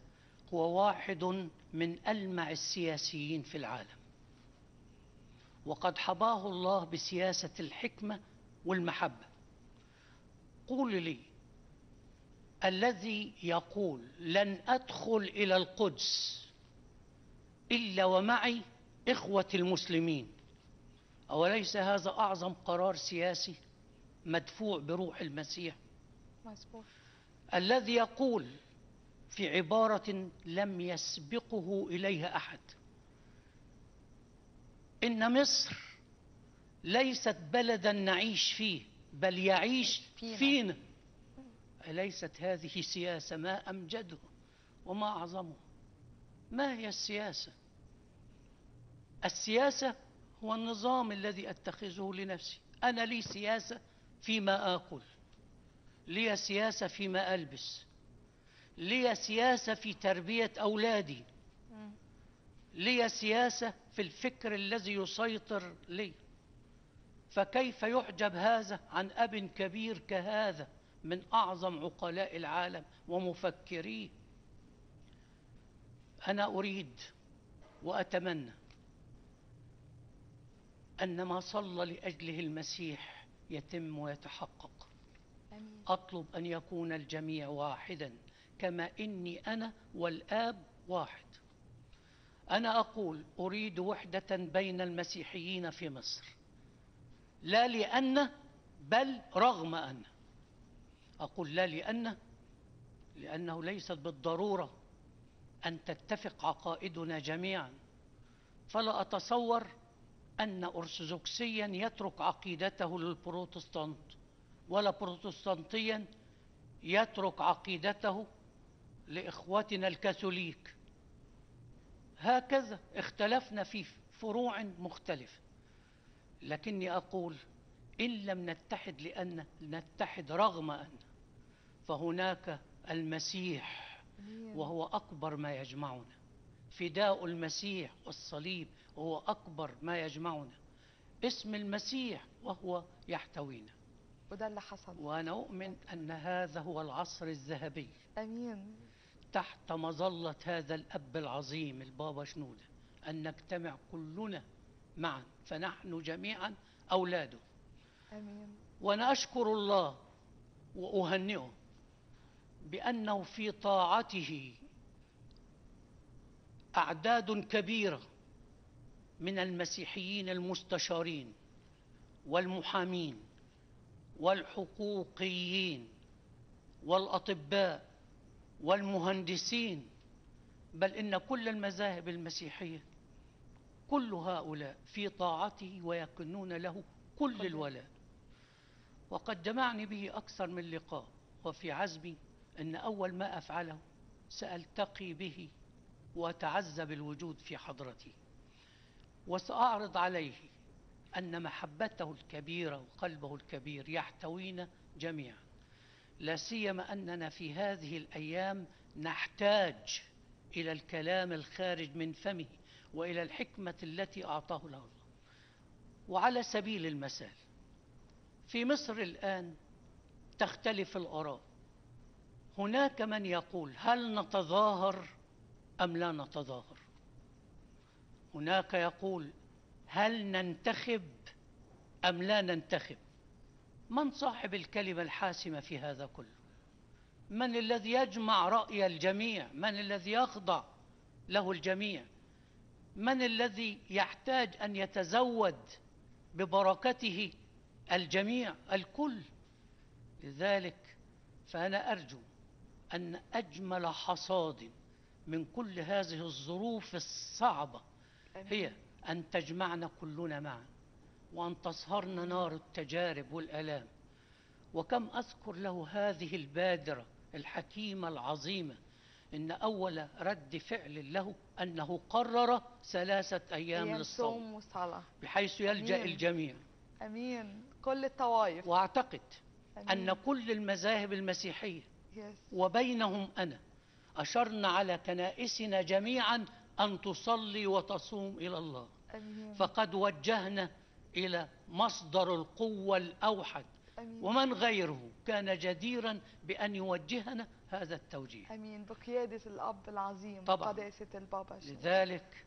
هو واحد من ألمع السياسيين في العالم. وقد حباه الله بسياسة الحكمة والمحبة. قول لي الذي يقول لن أدخل إلى القدس إلا ومعي إخوة المسلمين. أوليس هذا أعظم قرار سياسي مدفوع بروح المسيح؟ مظبوط الذي يقول في عبارة لم يسبقه إليها أحد إن مصر ليست بلدا نعيش فيه بل يعيش فينا. فينا. أليست هذه سياسة ما أمجده وما أعظمه؟ ما هي السياسة؟ السياسة هو النظام الذي أتخذه لنفسي. أنا لي سياسة فيما آكل لي سياسة فيما ألبس لي سياسة في تربية أولادي. لي سياسة في الفكر الذي يسيطر لي. فكيف يحجب هذا عن أب كبير كهذا؟ من أعظم عقلاء العالم ومفكريه أنا أريد وأتمنى أن ما صلى لأجله المسيح يتم ويتحقق. آمين. أطلب أن يكون الجميع واحدا كما إني أنا والآب واحد. أنا أقول أريد وحدة بين المسيحيين في مصر لا لأن بل رغم أن. أقول لا لأن لأنه ليست بالضرورة أن تتفق عقائدنا جميعا. فلا أتصور أن أرثوذكسيا يترك عقيدته للبروتستانت ولا بروتستانتيا يترك عقيدته لإخوتنا الكاثوليك. هكذا اختلفنا في فروع مختلفة لكني أقول إن لم نتحد لأن نتحد رغم أن فهناك المسيح وهو أكبر ما يجمعنا. فداء المسيح والصليب هو أكبر ما يجمعنا. اسم المسيح وهو يحتوينا. وده اللي حصل. وأنا أؤمن أن هذا هو العصر الذهبي. آمين. تحت مظلة هذا الأب العظيم البابا شنودة. أن نجتمع كلنا معا. فنحن جميعا أولاده. آمين. وأنا أشكر الله وأهنئه بأنه في طاعته أعداد كبيرة من المسيحيين المستشارين والمحامين والحقوقيين والأطباء والمهندسين بل إن كل المذاهب المسيحية كل هؤلاء في طاعته ويكنون له كل الولاء. وقد جمعني به أكثر من لقاء وفي عزمي أن أول ما أفعله سألتقي به وأتعزى بالوجود في حضرته وسأعرض عليه أن محبته الكبيرة وقلبه الكبير يحتوينا جميعا. لا سيما أننا في هذه الأيام نحتاج إلى الكلام الخارج من فمه وإلى الحكمة التي أعطاه له. الله وعلى سبيل المثال في مصر الآن تختلف الآراء. هناك من يقول هل نتظاهر أم لا نتظاهر؟ هناك يقول هل ننتخب أم لا ننتخب؟ من صاحب الكلمة الحاسمة في هذا كله؟ من الذي يجمع رأي الجميع؟ من الذي يخضع له الجميع؟ من الذي يحتاج أن يتزود ببركته الجميع؟ الكل. لذلك فأنا أرجو أن أجمل حصاد من كل هذه الظروف الصعبة هي أن تجمعنا كلنا معا وأن تصهرنا نار التجارب والآلام وكم أذكر له هذه البادرة الحكيمة العظيمة إن أول رد فعل له أنه قرر ثلاثة أيام للصوم صوم وصلاة بحيث يلجأ أمين. الجميع آمين كل الطوائف وأعتقد أن أمين. كل المذاهب المسيحية. وبينهم أنا. أشرنا على كنائسنا جميعا أن تصلي وتصوم إلى الله. فقد وجهنا إلى مصدر القوة الأوحد. ومن غيره كان جديرا بأن يوجهنا هذا التوجيه. أمين. بقيادة الأب العظيم طبعاً. قداسة البابا شنودة. لذلك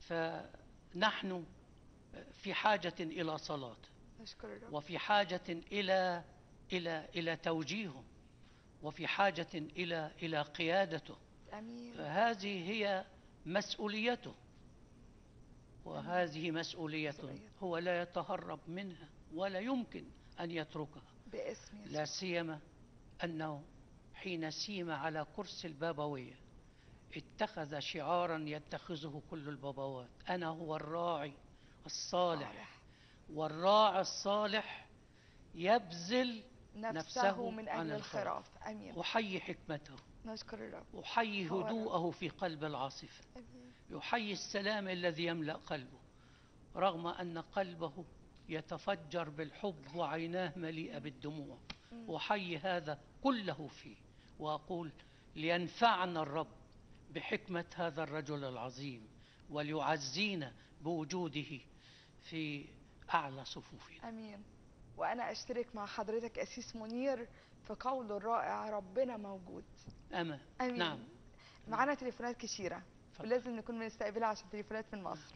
فنحن في حاجة إلى صلاة. الرب. وفي حاجة إلى إلى إلى توجيهه وفي حاجة إلى إلى قيادته. أمين. فهذه هي مسؤوليته. وهذه مسؤولية. هو لا يتهرب منها ولا يمكن أن يتركها. باسم يسوع. لا سيما أنه حين سيم على كرسي البابوية اتخذ شعارا يتخذه كل البابوات. أنا هو الراعي الصالح. صالح. والراعي الصالح يبذل نفسه, من عن أجل الخراف. آمين. أحيي حكمته. نشكر الرب. أحيي هدوءه في قلب العاصفة يحيي السلام الذي يملأ قلبه. رغم أن قلبه يتفجر بالحب وعيناه مليئة بالدموع. أحيي هذا كله فيه وأقول لينفعنا الرب بحكمة هذا الرجل العظيم وليعزينا بوجوده في أعلى صفوفنا. آمين. وأنا أشترك مع حضرتك أسيس منير في قوله الرائع ربنا موجود. أما أمين. نعم. معانا تليفونات كتيرة. اتفضل. ولازم نكون بنستقبلها عشان تليفونات من مصر.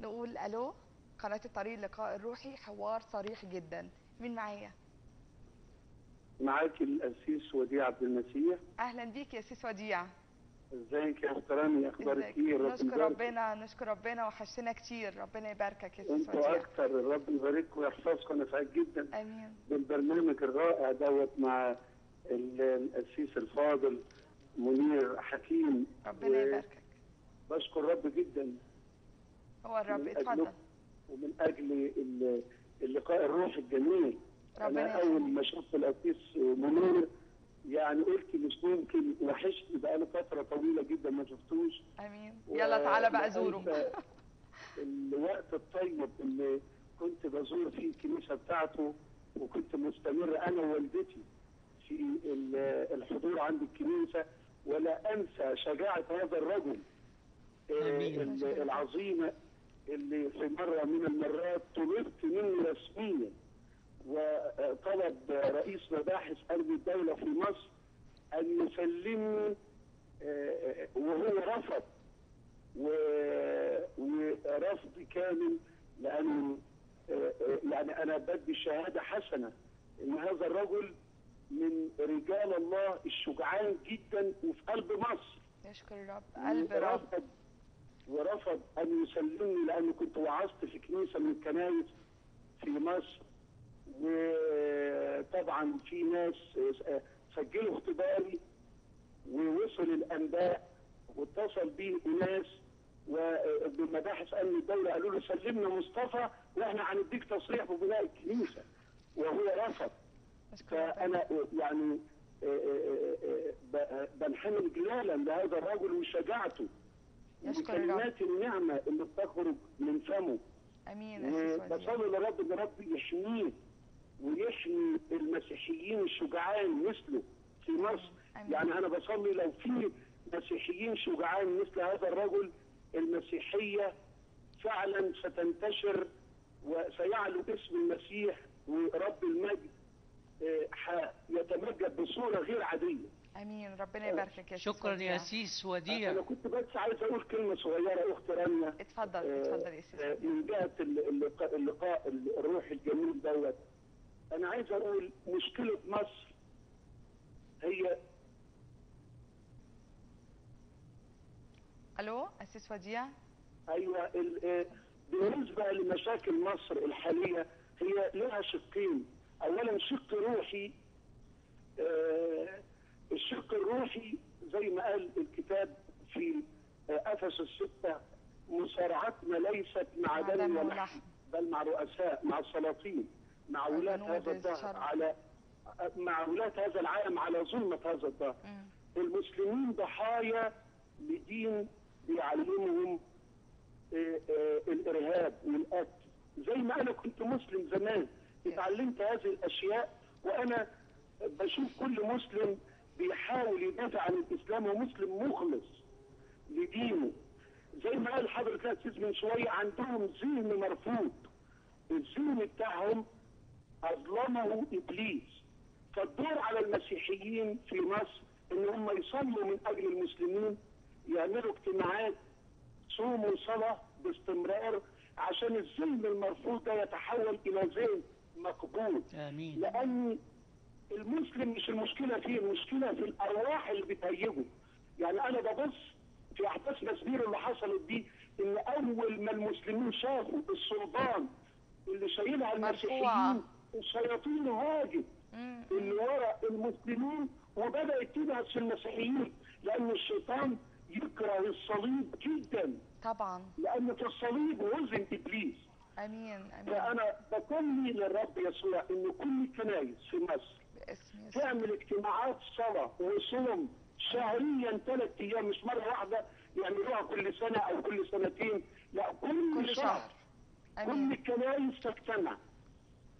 نقول ألو قناة الطريق اللقاء الروحي حوار صريح جدا. مين معايا؟ معاك القسيس وديع عبد المسيح. أهلا بيك يا سيس وديع. ازيك يا احترامي؟ أخبارك؟ ازيك؟ إيه ربنا نشكر يبارك ربنا نشكر ربنا وحشتنا كتير. ربنا يباركك يا سيس أنتوا أكتر الرب يبارككم ويحفظكم. أنا سعيد جدا آمين. بالبرنامج الرائع دوت مع ال- القسيس الفاضل منير حكيم. ربنا يباركك. بشكر رب جدا. هو الرب اتفضل. ومن أجل ال- اللقاء الروحي الجميل. ربنا أنا أول. ما شفت القسيس منير يعني قلت مش ممكن وحشني بقاله فترة طويلة جدا ما شفتوش. آمين. يلا تعالى بقى زوره. الوقت الطيب اللي كنت بزور فيه الكنيسة بتاعته وكنت مستمر أنا ووالدتي في ال- الحضور عند الكنيسة. ولا أنسى شجاعة هذا الرجل آه، العظيمة اللي في مرة من المرات طلبت مني رسميا وطلب رئيس مباحث امن الدولة في مصر أن يسلمني آه، وهو رفض ورفض كامل لأنه آه، يعني أنا بدي شهادة حسنة إن هذا الرجل من رجال الله الشجعان جدا وفي قلب مصر. يشكر الرب. قلب رب. ورفض أن يسلمني لأنه كنت وعظت في كنيسة من الكنائس في مصر. وطبعا في ناس سجلوا اختباري ووصل الأنباء واتصل بيه أناس وبمباحث امن الدولة قالوا له سلمنا مصطفى وإحنا هنديك تصريح ببناء الكنيسة وهو رفض. فأنا يعني آه، آه، آه، بنحمل جلالا لهذا الرجل وشجاعته وكلمات النعمة اللي بتخرج من فمه. أمين وبصلي لرب إن رب يحميه. ويحمي المسيحيين الشجعان مثله في مصر. يعني أنا بصلي لو في مسيحيين شجعان مثل هذا الرجل المسيحية فعلا ستنتشر وسيعلو اسم المسيح ورب المجد آه، يتمجد بصورة غير عادية. أمين. ربنا يباركك يا قسيس شكرا وديع. يا قسيس أنا وديع. كنت بس عايز أقول كلمة صغيرة أخت رانيا. اتفضل آه، اتفضل يا قسيس آه،. من جهة اللقاء, اللقاء الروحي الجميل دوت أنا عايز أقول مشكلة مصر هي ألو اسيس وديع؟ أيوه آه، بالنسبة لمشاكل مصر الحالية هي لها شقين. اولا شق روحي آه، الشق الروحي زي ما قال الكتاب في آه، افسس الستة مصارعتنا ليست مع دم ولحم. بل مع رؤساء مع السلاطين. مع ولاة هذا الدهر. على مع ولاة هذا العالم على ظلمة هذا الدهر. المسلمين ضحايا لدين بيعلمهم آه، آه، الإرهاب والقتل. زي ما أنا كنت مسلم زمان اتعلمت هذه الأشياء وأنا بشوف كل مسلم بيحاول يدافع عن الإسلام ومسلم مخلص لدينه. زي ما قال حضرتك من شوية عندهم ذهن مرفوض. الذهن بتاعهم اظلمه إبليس. فالدور على المسيحيين في مصر إن هم يصلوا من أجل المسلمين يعملوا اجتماعات صوم وصلاه باستمرار عشان الذهن المرفوض ده يتحول إلى ذهن مقبول. آمين. لأن المسلم مش المشكلة فيه المشكلة في الأرواح اللي بتهيجه يعني أنا ببص في أحداث مسبير اللي حصلت دي إن أول ما المسلمين شافوا السلطان اللي شايلها. المسيحيين الشياطين هاجت مم. اللي ورا المسلمين وبدات تبعث في المسيحيين لأن الشيطان يكره الصليب جدا. طبعا. لأن في الصليب وزن إبليس. آمين آمين. فأنا بصلي للرب يسوع إن كل الكنايس في مصر تعمل اجتماعات صلاة وصوم شهريا ثلاث أيام مش مرة واحدة يعملوها كل سنة أو كل سنتين لا كل, كل شهر. كل آمين. الكنائس تجتمع.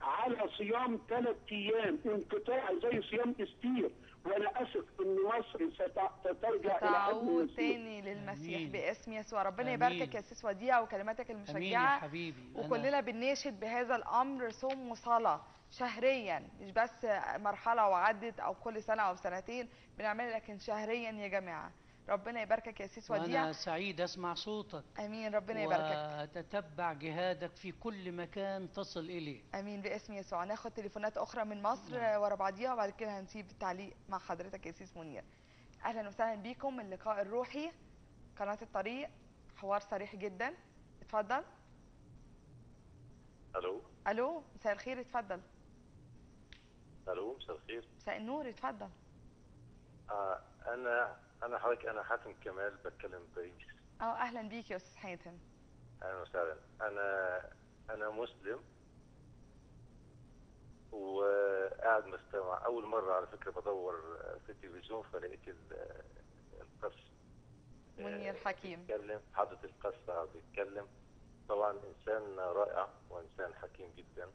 على صيام ثلاث أيام انقطاع زي صيام إستير. وأنا اثق إن مصر ست- سترجع إلى المسيح تاني للمسيح آمين. باسم يسوع. ربنا آمين. يباركك قسيس وديع وكلماتك المشجعة. حبيبي. أنا- وكلنا بنناشد بهذا الأمر صوم وصلاه شهريا مش بس مرحلة وعدت أو كل سنة أو سنتين بنعملها لكن شهريا يا جماعة. ربنا يباركك يا سيس وديع. وأنا سعيد أسمع صوتك. آمين ربنا يباركك. وتتبع جهادك في كل مكان تصل إليه. آمين باسم يسوع. ناخد تليفونات أخرى من مصر ورا بعضيها وبعد كده هنسيب التعليق مع حضرتك يا سيس منير. أهلا وسهلا بيكم. اللقاء الروحي قناة الطريق حوار صريح جدا. اتفضل. ألو. ألو مساء الخير. اتفضل. ألو مساء الخير. مساء النور. اتفضل. آه أنا أنا حضرتك أنا حاتم كمال بتكلم باريس آه أهلا بيك يا أستاذ حاتم. أهلا وسهلا. أنا أنا مسلم وقاعد مستمع. أول مرة على فكرة بدور في التلفزيون فلقيت ال- القس منير حكيم. بيتكلم حضرة قاعد بيتكلم. طبعا إنسان رائع وإنسان حكيم جدا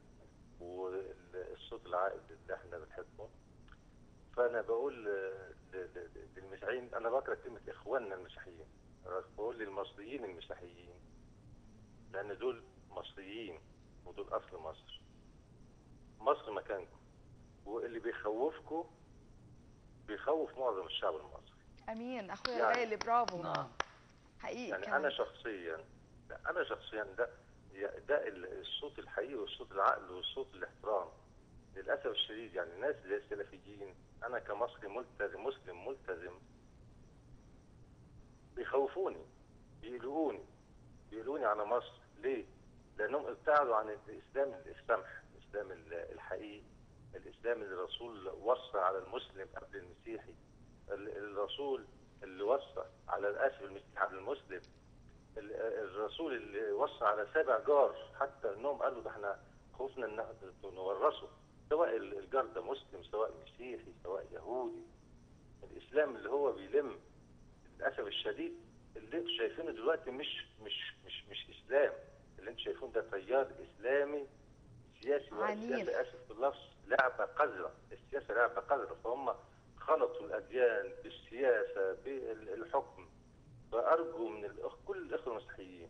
والصوت العائد اللي إحنا بنحبه. فأنا بقول للمسيحيين أنا بكره كلمة إخواننا المسيحيين بقول للمصريين المسيحيين لأن دول مصريين ودول أصل مصر. مصر مكانكم. واللي بيخوفكم بيخوف معظم الشعب المصري. أمين. أخويا يعني- الغالي برافو. نعم. حقيقي يعني. أنا شخصيا أنا شخصيا ده ده ال- الصوت الحقيقي والصوت العقل والصوت الاحترام. للأسف الشديد يعني الناس اللي السلفيين أنا كمصري ملتزم مسلم ملتزم بيخوفوني بيقلقوني بيقلقوني على مصر ليه؟ لأنهم ابتعدوا عن الإسلام السمح الإسلام ال- الحقيقي الإسلام اللي الرسول وصى على المسلم قبل المسيحي ال- الرسول اللي وصى على الآسف المسيحي على المسلم ال- الرسول اللي وصى على سابع جار حتى إنهم قالوا ده إحنا خوفنا إن نورثه سواء ال- الجار ده مسلم سواء مسيحي سواء يهودي. الإسلام اللي هو بيلم للأسف الشديد اللي أنتوا شايفينه دلوقتي مش مش مش مش إسلام. اللي أنتوا شايفينه ده تيار إسلامي سياسي عنيف. واسلامي اسف في اللفظ لعبه قذرة. السياسة لعبه قذرة. فهم خلطوا الأديان بالسياسة بالحكم. فأرجو من الأخ كل الإخوة المسيحيين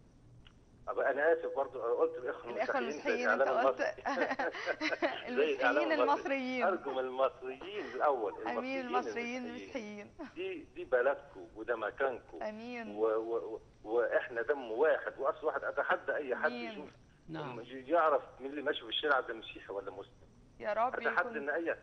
أنا آسف برضو أنا قلت الاخوه الاخوه المسيحيين المسيحيين أنت المسيحيين المصري. المصريين. أرجو من المصريين الأول أمين المصريين المسيحيين. دي دي بلدكم وده مكانكم. أمين. و و وإحنا دم واحد وأصل واحد أتحدى أي حد. يشوف نعم. يعرف مين اللي ماشي في الشارع ده مسيحي ولا مسلم. يا رب أتحدى إن أي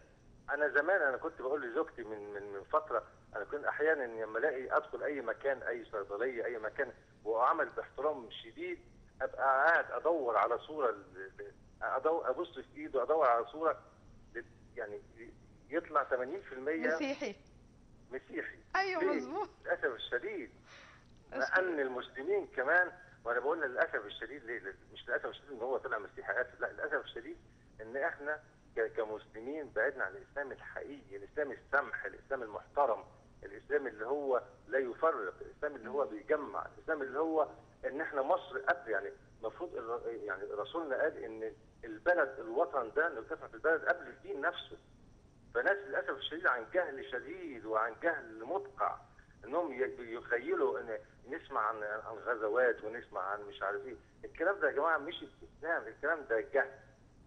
أنا زمان أنا كنت بقول لزوجتي من من من فترة أنا كنت أحيانا لما ألاقي أدخل أي مكان أي صيدلية أي مكان وأعمل باحترام شديد أبقى قاعد أدور على صورة أدور أبص في إيده أدور على صورة ل- يعني يطلع 80% مسيحي. مسيحي. أيوه؟ مظبوط. للأسف الشديد. لأن المسلمين كمان وأنا بقول للأسف الشديد ليه؟ مش للأسف الشديد إن هو طلع مسيحي اسف لا للأسف الشديد إن إحنا كمسلمين بعدنا عن الإسلام الحقيقي الإسلام السمح الإسلام المحترم الإسلام اللي هو لا يفرق الإسلام اللي هو بيجمع الإسلام اللي هو إن إحنا مصر قبل يعني المفروض يعني رسولنا قال إن البلد الوطن ده نرتفع في البلد قبل الدين نفسه. فناس للأسف الشديد عن جهل شديد وعن جهل مدقع. إنهم يخيلوا إن نسمع عن عن غزوات ونسمع عن مش عارف إيه. الكلام ده يا جماعة مش الاسلام الكلام ده جهل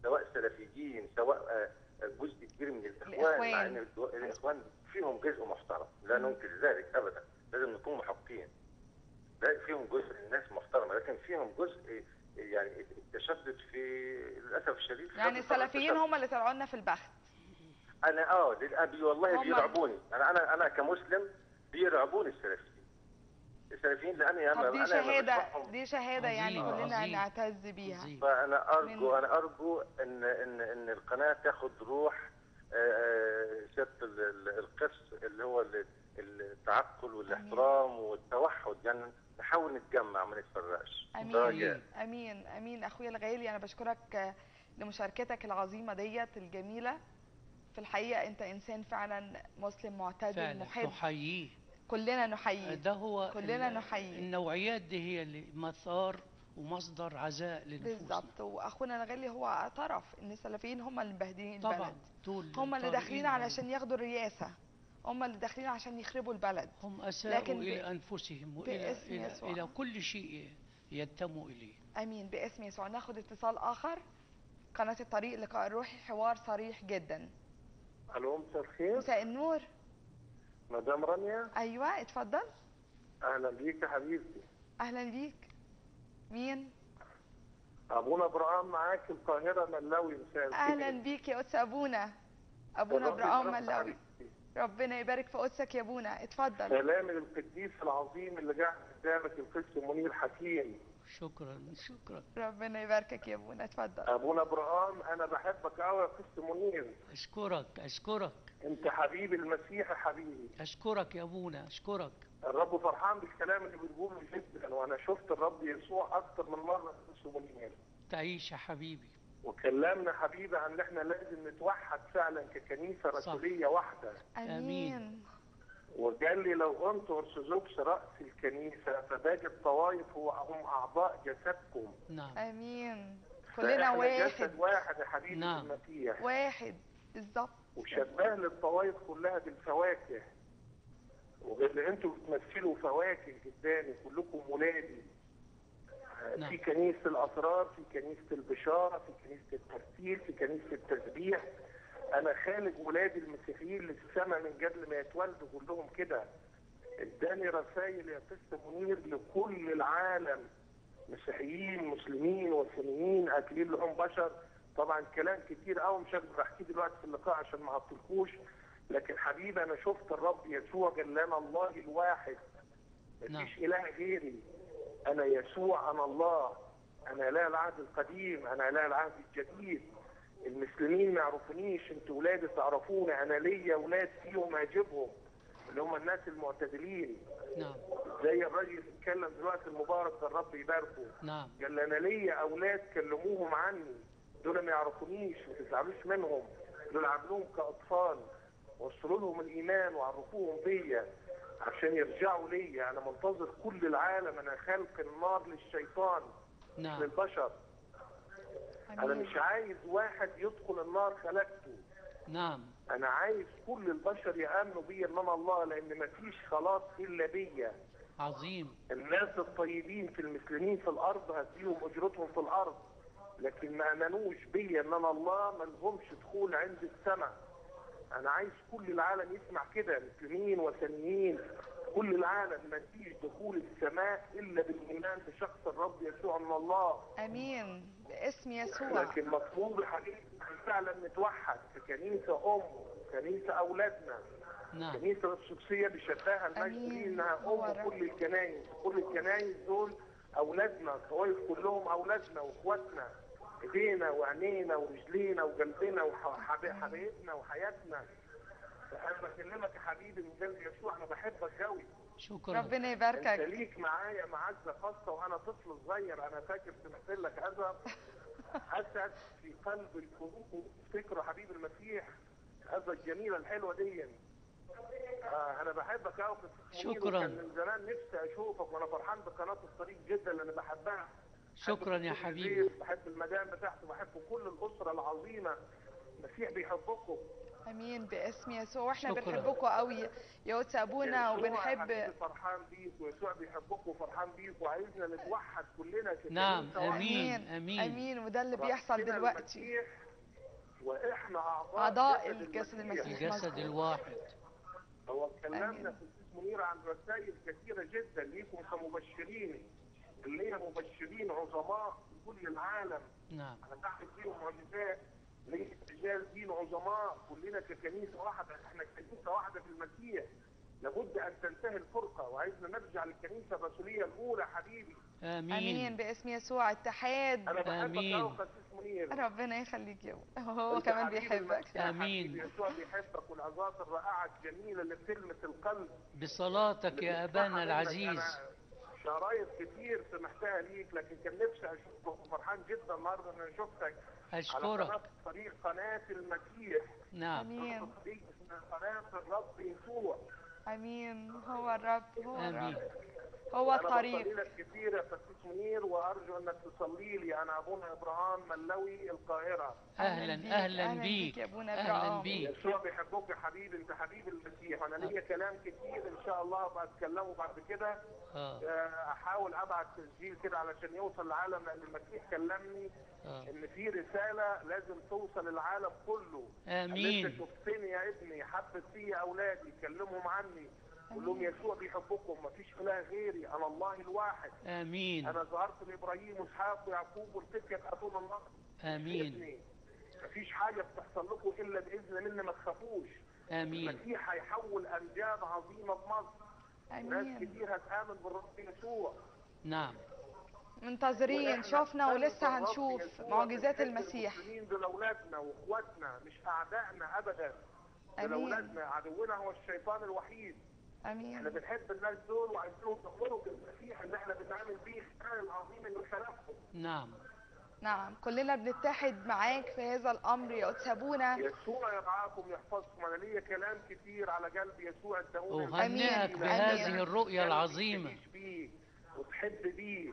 سواء سلفيين سواء آه، جزء كبير من الإخوان مع إن الإخوان فيهم جزء محترم. لا ننكر ذلك ابدا. لازم نكون محقين لا فيهم جزء الناس محترمة لكن فيهم جزء يعني التشدد في للأسف الشديد يعني السلفيين. هم اللي طلعوا لنا في البخت أنا آه للابي والله بيرعبوني أنا أنا أنا كمسلم بيرعبوني السلفيين السلفيين لأني أنا دي شهادة دي شهادة يعني كلنا. نعتز بيها. فأنا أرجو أنا أرجو إن إن إن القناة تاخد روح آه، آه، سياده ال- ال- القس اللي هو ال- التعقل والاحترام والتوحد يعني نحاول نتجمع ما نتفرقش. آمين. آمين. آمين. أخويا الغالي أنا بشكرك لمشاركتك العظيمة ديت الجميلة. في الحقيقة أنت إنسان فعلا مسلم معتدل فعلا محب. نحييه. كلنا نحييه. ده هو كلنا نحييه. النوعيات دي هي اللي مثار ومصدر عزاء لنفوسنا بالظبط. وأخونا الغالي هو اعترف إن السلفيين هم اللي مبهدلين طبعا. البلد دول هم اللي داخلين علشان ياخدوا الرئاسة. هم اللي داخلين عشان يخربوا البلد. هم أساءوا لكن إلى أنفسهم وإلى باسم إلى. إلى كل شيء ينتموا إليه. آمين. باسم يسوع. ناخد اتصال آخر. قناة الطريق اللقاء الروحي حوار صريح جدا. ألو مساء الخير. مساء النور. مدام رانيا؟ أيوه اتفضل. أهلا بيك يا حبيبتي. أهلا بيك. مين؟ أبونا ابراهام معاك القاهرة ملاوي مساء الخير. أهلا بيك يا قدس أبونا. أبونا الرب ابراهام يبارك ملاوي. حبيبتي. ربنا يبارك في قدسك يا ابونا اتفضل. سلام القديس العظيم اللي قاعد قدامك القس منير حكيم. شكرا شكرا. ربنا يباركك يا ابونا اتفضل. ابونا إبراهام أنا بحبك قوي يا قس منير. أشكرك أشكرك. أنت حبيبي المسيح يا حبيبي. أشكرك يا أبونا أشكرك. الرب فرحان بالكلام اللي بتقوله جدا وأنا شفت الرب يسوع أكتر من مرة في قس منير. تعيش يا حبيبي. وكلمنا حبيبي عن ان إحنا لازم نتوحد فعلا ككنيسة رسولية واحدة. آمين. وقال لي لو انت ارثوذكس راس الكنيسة فباقي الطوائف هو هم أعضاء جسدكم. نعم. آمين. كلنا واحد جسد واحد. يا حبيبي نعم. المسيح. واحد. بالظبط. وشبه للطوائف كلها بالفواكه. وقال لي أنتوا بتمثلوا فواكه قدامي كلكم ولادي. نعم. في كنيسة الأسرار في كنيسة البشارة في كنيسة الترتيل في كنيسة التسبيح. أنا خالق ولادي المسيحيين للسماء من قبل ما يتولدوا كلهم كده. اداني رسائل يا قس منير لكل العالم. مسيحيين مسلمين وثنيين اكلين لهم بشر. طبعا كلام كتير قوي مش هقدر أحكيه دلوقتي في اللقاء عشان ما اعطلكوش لكن حبيبي أنا شفت الرب يسوع قال لنا الله الواحد. مفيش إله غيري. أنا يسوع أنا الله. أنا لا العهد القديم أنا لا العهد الجديد. المسلمين ما يعرفونيش أنتوا ولادي تعرفوني. أنا ليا ولاد فيهم أجيبهم اللي هم الناس المعتدلين نعم. زي الراجل اللي اتكلم دلوقتي المبارك ده الرب يباركه. نعم. قال أنا ليا أولاد كلموهم عني. دول ما يعرفونيش ما تزعلوش منهم. دول عاملوهم كأطفال. وصلوا لهم الإيمان وعرفوهم بيا. عشان يرجعوا ليا. أنا منتظر كل العالم أنا خلق النار للشيطان نعم. للبشر. أنا مش عايز واحد يدخل النار خلقته. نعم. أنا عايز كل البشر يأمنوا بيا إن أنا الله لأن مفيش خلاص إلا بيا. عظيم. الناس الطيبين في المسلمين في الأرض هديهم أجرتهم في الأرض لكن ما أمنوش بيا إن أنا الله ما لهمش دخول عند السماء. أنا عايز كل العالم يسمع كده مسلمين وثنيين كل العالم ما فيش دخول السماء إلا بالإيمان بشخص الرب يسوع من الله. آمين. باسم يسوع. لكن مطلوب الحقيقة أن فعلا نتوحد في كنيسة أم كنيسة أولادنا. نعم. الكنيسه الارثوذكسيه بيشبهها المسيحيين إنها أم. كل الكنايس كل الكنايس دول أولادنا الطوائف كلهم أولادنا وإخواتنا. ايدينا وعينينا ورجلينا وقلبنا وحبايبنا وحياتنا. فانا بكلمك يا حبيبي من قلب يسوع أنا بحبك قوي. شكرا. ربنا أنت يباركك ليك معايا معزة خاصة وأنا طفل صغير أنا فاكر سمعت لك هذا. اسد في قلب القلوب افتكروا حبيب المسيح هذا الجميلة الحلوة دي. آه أنا بحبك قوي شكراً. كان من زمان نفسي أشوفك وأنا فرحان بقناة الطريق جدا لأن بحبها. شكرا يا حبيبي. بحب المدام بتاعته بحب كل الأسرة العظيمة. المسيح بيحبكم. آمين باسم يسوع. وإحنا. بنحبكم قوي. يا قدس ابونا وبنحب فرحان بيك ويسوع بيحبكم وفرحان بيك وعايزنا نتوحد كلنا ككنيسة نعم واحدة. آمين آمين آمين. وده اللي بيحصل دلوقتي. المسيح وإحنا أعضاء أعضاء جسد الجسد المسيح. الجسد. الواحد. هو اتكلمنا. في منير عن رسائل كثيرة جدا ليكم كمبشرين. اللي هي مبشرين عظماء في كل العالم. نعم. أنا بعمل فيهم معجزات ليه رجال دين عظماء. كلنا ككنيسة واحدة إحنا كنيسه واحدة في المسيح. لابد أن تنتهي الفرقة وعايزنا نرجع للكنيسة الرسولية الأولى حبيبي. آمين. آمين. باسم يسوع اتحاد أنا بحبك آمين. قوي قسيس منير. ربنا يخليك يا. هو كمان بيحبك. حبيبي. يسوع بيحبك والعظات الرائعة الجميلة اللي بتلمس القلب. بصلاتك يا أبانا العزيز. شرايط كتير سمحتها ليك لكن كان نفسي أشوفك وفرحان جدا النهارده إن أنا شفتك. على اشكرك قناة طريق قناة المسيح نعم قناة الرب يسوع. امين هو الرب هو آمين. الرب هو أنا الطريق. بصلي لك كثير يا قسيس منير وأرجو أنك تصلي لي. أنا أبونا إبراهام ملوي القاهرة. أهلا أهلا بيك. يا أبونا إبراهيم بيك. يسوع بيحبوك يا حبيبي. أنت حبيب المسيح. وأنا ليا كلام كتير إن شاء الله أبقى أتكلمه بعد كده. آه. آه، أحاول أبعت تسجيل كده علشان يوصل للعالم لأن المسيح كلمني. آه. إن في رسالة لازم توصل للعالم كله. آمين. اللي أنت شفتني يا ابني حبت فيا أولادي كلمهم عني. قول لهم يسوع بيحبكم مفيش إله غيري أنا الله الواحد. آمين. أنا ظهرت لإبراهيم وإسحاق ويعقوب والفتية أتون الله. آمين. ابني مفيش حاجة بتحصل لكم إلا بإذن مني ما تخافوش. آمين. المسيح هيحول أمجاد عظيمة في مصر ناس آمين. كتير هتآمن بالرب يسوع. نعم. منتظرين شفنا ولسه هنشوف معجزات المسيح. دول أولادنا وإخواتنا مش أعدائنا أبدا. دول آمين. أولادنا عدونا هو الشيطان الوحيد. إحنا امين بنحب الناس دول وعايزينهم يخبروا بالمسيح اللي إحنا بنعمل بيه الكائن العظيم اللي خلقهم نعم. نعم. كلنا بنتحد معاك في هذا الأمر يا قدس ابونا يسوع يرعاكم يحفظكم. أنا ليا كلام كتير على قلب يسوع أهنئك آمين. بهذه تعيش بيه وتحب بيه.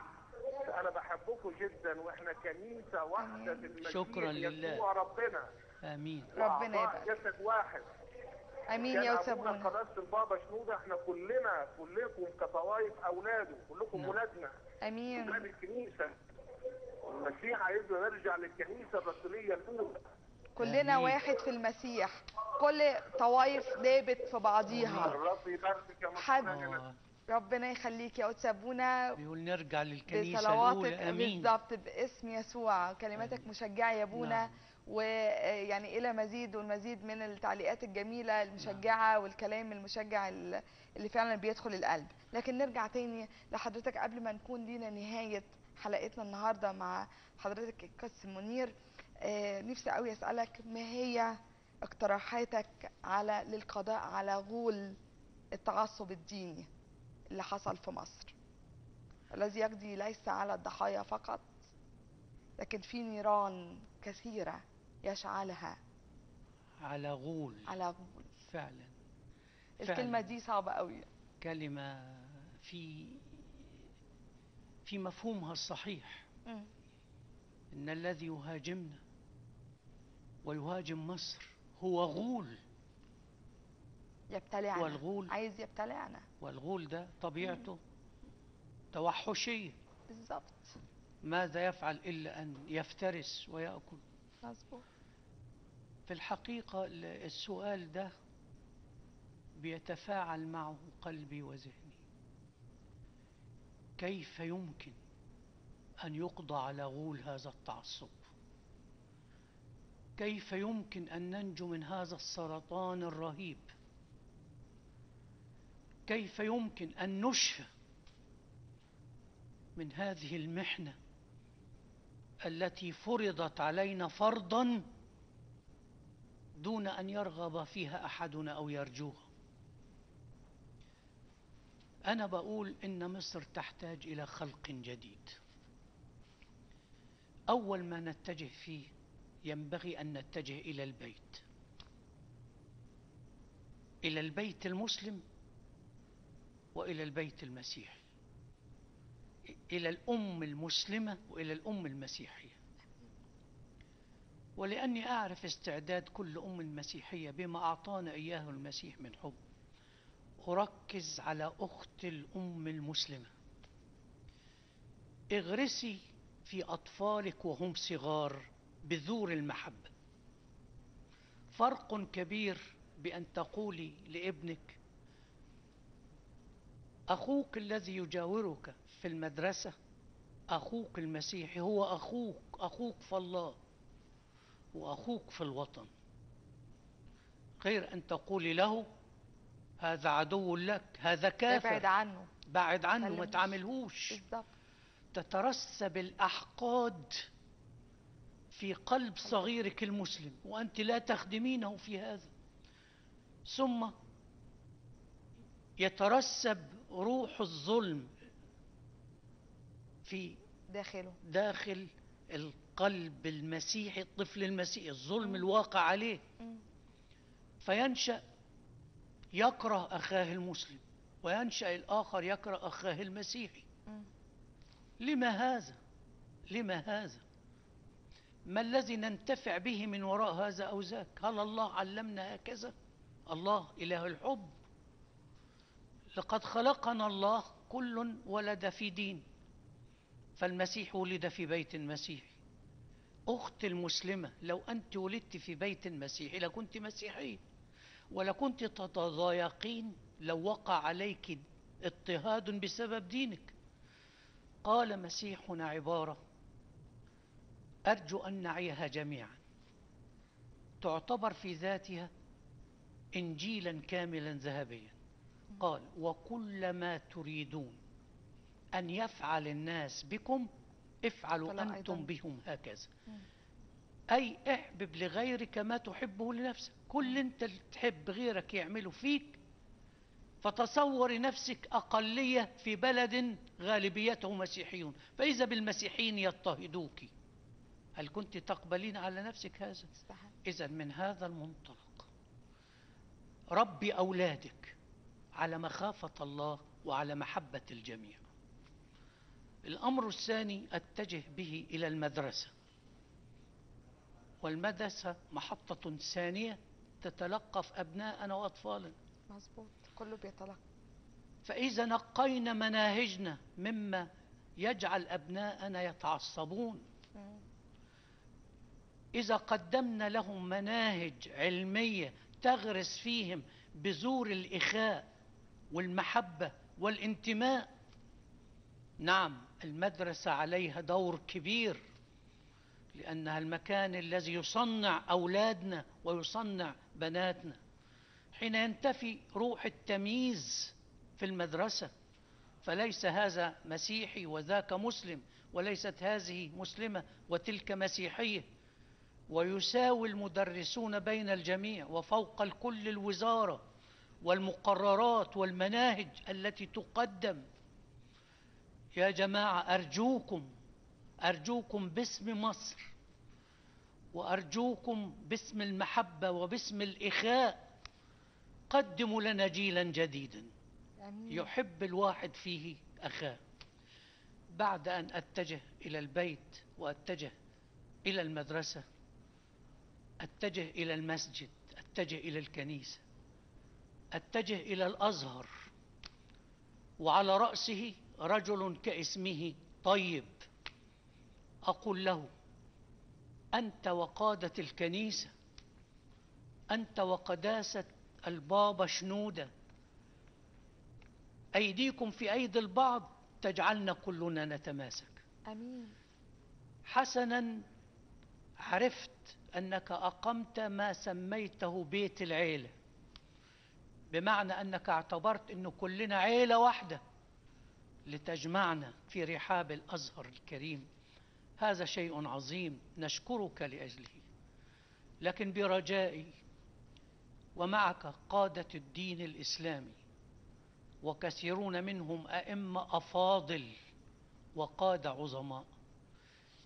أنا بحبكم جدا وإحنا كنيسة واحدة في المسيح شكراً لله. يسوع ربنا. آمين. ربنا يبارك. جسد واحد. آمين يا أبونا قداسه البابا شنودة إحنا كلنا كلكم كطوائف أولاده كلكم نعم. ولادنا. آمين. ولاد الكنيسه المسيح عايزنا نرجع للكنيسة الرسولية الأولى. كلنا آمين. واحد في المسيح. كل طوائف دابت في بعضيها. الرب يبارك يا حد- مصر آه. ربنا يخليك يا قدس أبونا. بيقول نرجع للكنيسة بصلواتك آمين. بالظبط باسم يسوع. كلماتك مشجعة يا أبونا. نعم. ويعني إلى مزيد والمزيد من التعليقات الجميلة المشجعة والكلام المشجع ال- اللي فعلا بيدخل القلب. لكن نرجع تاني لحضرتك قبل ما نكون لينا نهاية حلقتنا النهارده مع حضرتك القس منير. آه، نفسي قوي أسألك ما هي اقتراحاتك على للقضاء على غول التعصب الديني؟ اللي حصل في مصر. الذي يقضي ليس على الضحايا فقط لكن في نيران كثيرة يشعلها. على غول. على غول. فعلا. الكلمة فعلاً. دي صعبة قوي كلمة في في مفهومها الصحيح. مم. إن الذي يهاجمنا ويهاجم مصر هو غول. يبتلعنا والغول. عايز يبتلعنا والغول ده طبيعته توحشية. بالظبط. ماذا يفعل إلا أن يفترس ويأكل؟ مظبوط. في الحقيقة ال- السؤال ده بيتفاعل معه قلبي وذهني. كيف يمكن أن يقضى على غول هذا التعصب؟ كيف يمكن أن ننجو من هذا السرطان الرهيب؟ كيف يمكن أن نشفى من هذه المحنة التي فرضت علينا فرضا دون أن يرغب فيها أحدنا أو يرجوها أنا بقول إن مصر تحتاج إلى خلق جديد. أول ما نتجه فيه ينبغي أن نتجه إلى البيت. إلى البيت المسلم وإلى البيت المسيحي إلى الأم المسلمة وإلى الأم المسيحية. ولأني أعرف استعداد كل أم مسيحية بما أعطانا إياه المسيح من حب أركز على أخت الأم المسلمة. اغرسي في أطفالك وهم صغار بذور المحبة. فرق كبير بأن تقولي لابنك أخوك الذي يجاورك في المدرسة أخوك المسيحي هو أخوك أخوك في الله وأخوك في الوطن. غير أن تقولي له هذا عدو لك هذا كافر. ابعد عنه. بعد عنه ما. تعاملهوش بالظبط تترسب الأحقاد في قلب صغيرك المسلم وأنت لا تخدمينه في هذا. ثم يترسب روح الظلم في داخله. داخل القلب المسيحي الطفل المسيحي الظلم الواقع عليه. مم. فينشأ يكره أخاه المسلم وينشأ الآخر يكره أخاه المسيحي. لما هذا؟ لما هذا؟ ما الذي ننتفع به من وراء هذا أو ذاك هل الله علمنا هكذا؟ الله إله الحب. لقد خلقنا الله كل ولد في دين فالمسيح ولد في بيت مسيحي أخت المسلمة لو أنت ولدت في بيت مسيحي لكنت مسيحية ولكنت تتضايقين لو وقع عليك اضطهاد بسبب دينك. قال مسيحنا عبارة أرجو أن نعيها جميعا. تعتبر في ذاتها إنجيلا كاملا ذهبيا. قال وكل ما تريدون أن يفعل الناس بكم افعلوا أنتم أيضاً. بهم هكذا. أي احبب لغيرك ما تحبه لنفسك. كل أنت تحب غيرك يعمله فيك فتصور نفسك أقلية في بلد غالبيته مسيحيون. فإذا بالمسيحيين يضطهدوك. هل كنت تقبلين على نفسك هذا؟ إذا من هذا المنطلق. ربي أولادك. على مخافة الله وعلى محبة الجميع. الأمر الثاني أتجه به إلى المدرسة. والمدرسة محطة ثانية تتلقف أبناءنا وأطفالنا. مظبوط كله بيتلقى فإذا نقينا مناهجنا مما يجعل أبناءنا يتعصبون. إذا قدمنا لهم مناهج علمية تغرس فيهم بذور الإخاء والمحبة والانتماء. نعم المدرسة عليها دور كبير لأنها المكان الذي يصنع أولادنا ويصنع بناتنا. حين ينتفي روح التمييز في المدرسة فليس هذا مسيحي وذاك مسلم وليست هذه مسلمة وتلك مسيحية. ويساوي المدرسون بين الجميع وفوق الكل الوزارة والمقررات والمناهج التي تقدم. يا جماعة أرجوكم أرجوكم باسم مصر وأرجوكم باسم المحبة وباسم الإخاء قدموا لنا جيلا جديدا. يحب الواحد فيه أخاه. بعد أن أتجه إلى البيت وأتجه إلى المدرسة أتجه إلى المسجد أتجه إلى الكنيسة أتجه إلى الأزهر وعلى رأسه رجل كاسمه طيب. أقول له أنت وقادة الكنيسة أنت وقداسة البابا شنودة. أيديكم في أيدي البعض تجعلنا كلنا نتماسك. آمين. حسنا عرفت أنك أقمت ما سميته بيت العيلة. بمعنى أنك اعتبرت أنه كلنا عيلة واحدة لتجمعنا في رحاب الأزهر الكريم. هذا شيء عظيم نشكرك لأجله. لكن برجائي ومعك قادة الدين الإسلامي وكثيرون منهم أئمة أفاضل وقادة عظماء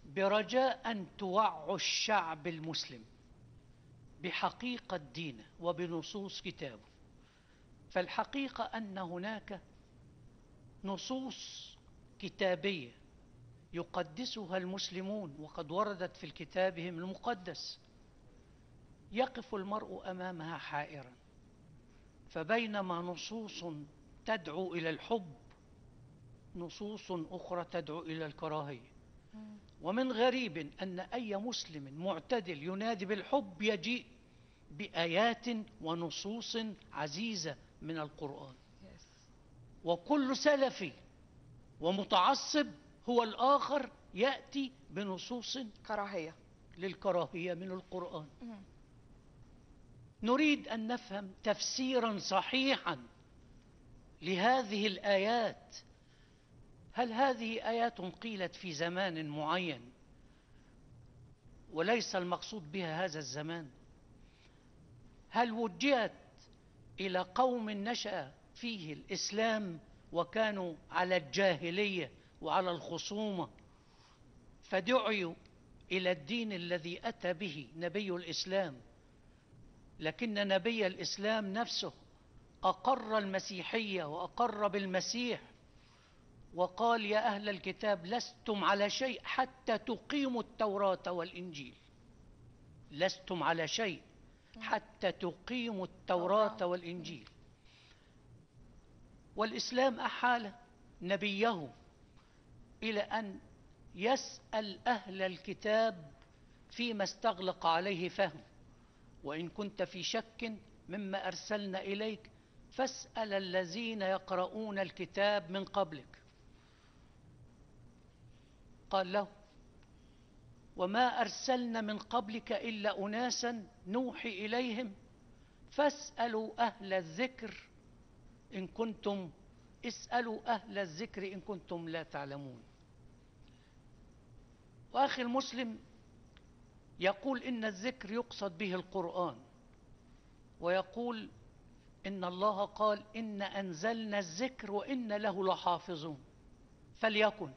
برجاء أن توعوا الشعب المسلم بحقيقة دينه وبنصوص كتابه. فالحقيقة أن هناك نصوص كتابية يقدسها المسلمون وقد وردت في كتابهم المقدس. يقف المرء أمامها حائرا فبينما نصوص تدعو إلى الحب نصوص أخرى تدعو إلى الكراهية. ومن غريب أن أي مسلم معتدل ينادي بالحب يجيء بآيات ونصوص عزيزة من القرآن. وكل سلفي ومتعصب هو الآخر يأتي بنصوص كراهية. للكراهية من القرآن. نريد أن نفهم تفسيرا صحيحا لهذه الآيات. هل هذه آيات قيلت في زمان معين؟ وليس المقصود بها هذا الزمان. هل وجهت إلى قوم نشأ فيه الإسلام وكانوا على الجاهلية وعلى الخصومة فدعوا إلى الدين الذي أتى به نبي الإسلام. لكن نبي الإسلام نفسه أقر المسيحية وأقر بالمسيح وقال يا أهل الكتاب لستم على شيء حتى تقيموا التوراة والإنجيل. لستم على شيء حتى تقيموا التوراة والإنجيل. والإسلام أحال نبيه إلى أن يسأل أهل الكتاب فيما استغلق عليه فهم. وإن كنت في شك مما أرسلنا إليك فاسأل الذين يقرؤون الكتاب من قبلك. قال له وما أرسلنا من قبلك إلا أناسا نوحي إليهم. فاسألوا أهل الذكر إن كنتم اسألوا أهل الذكر إن كنتم لا تعلمون. وأخي المسلم يقول إن الذكر يقصد به القرآن ويقول إن الله قال إن أنزلنا الذكر وإن له لحافظون. فليكن.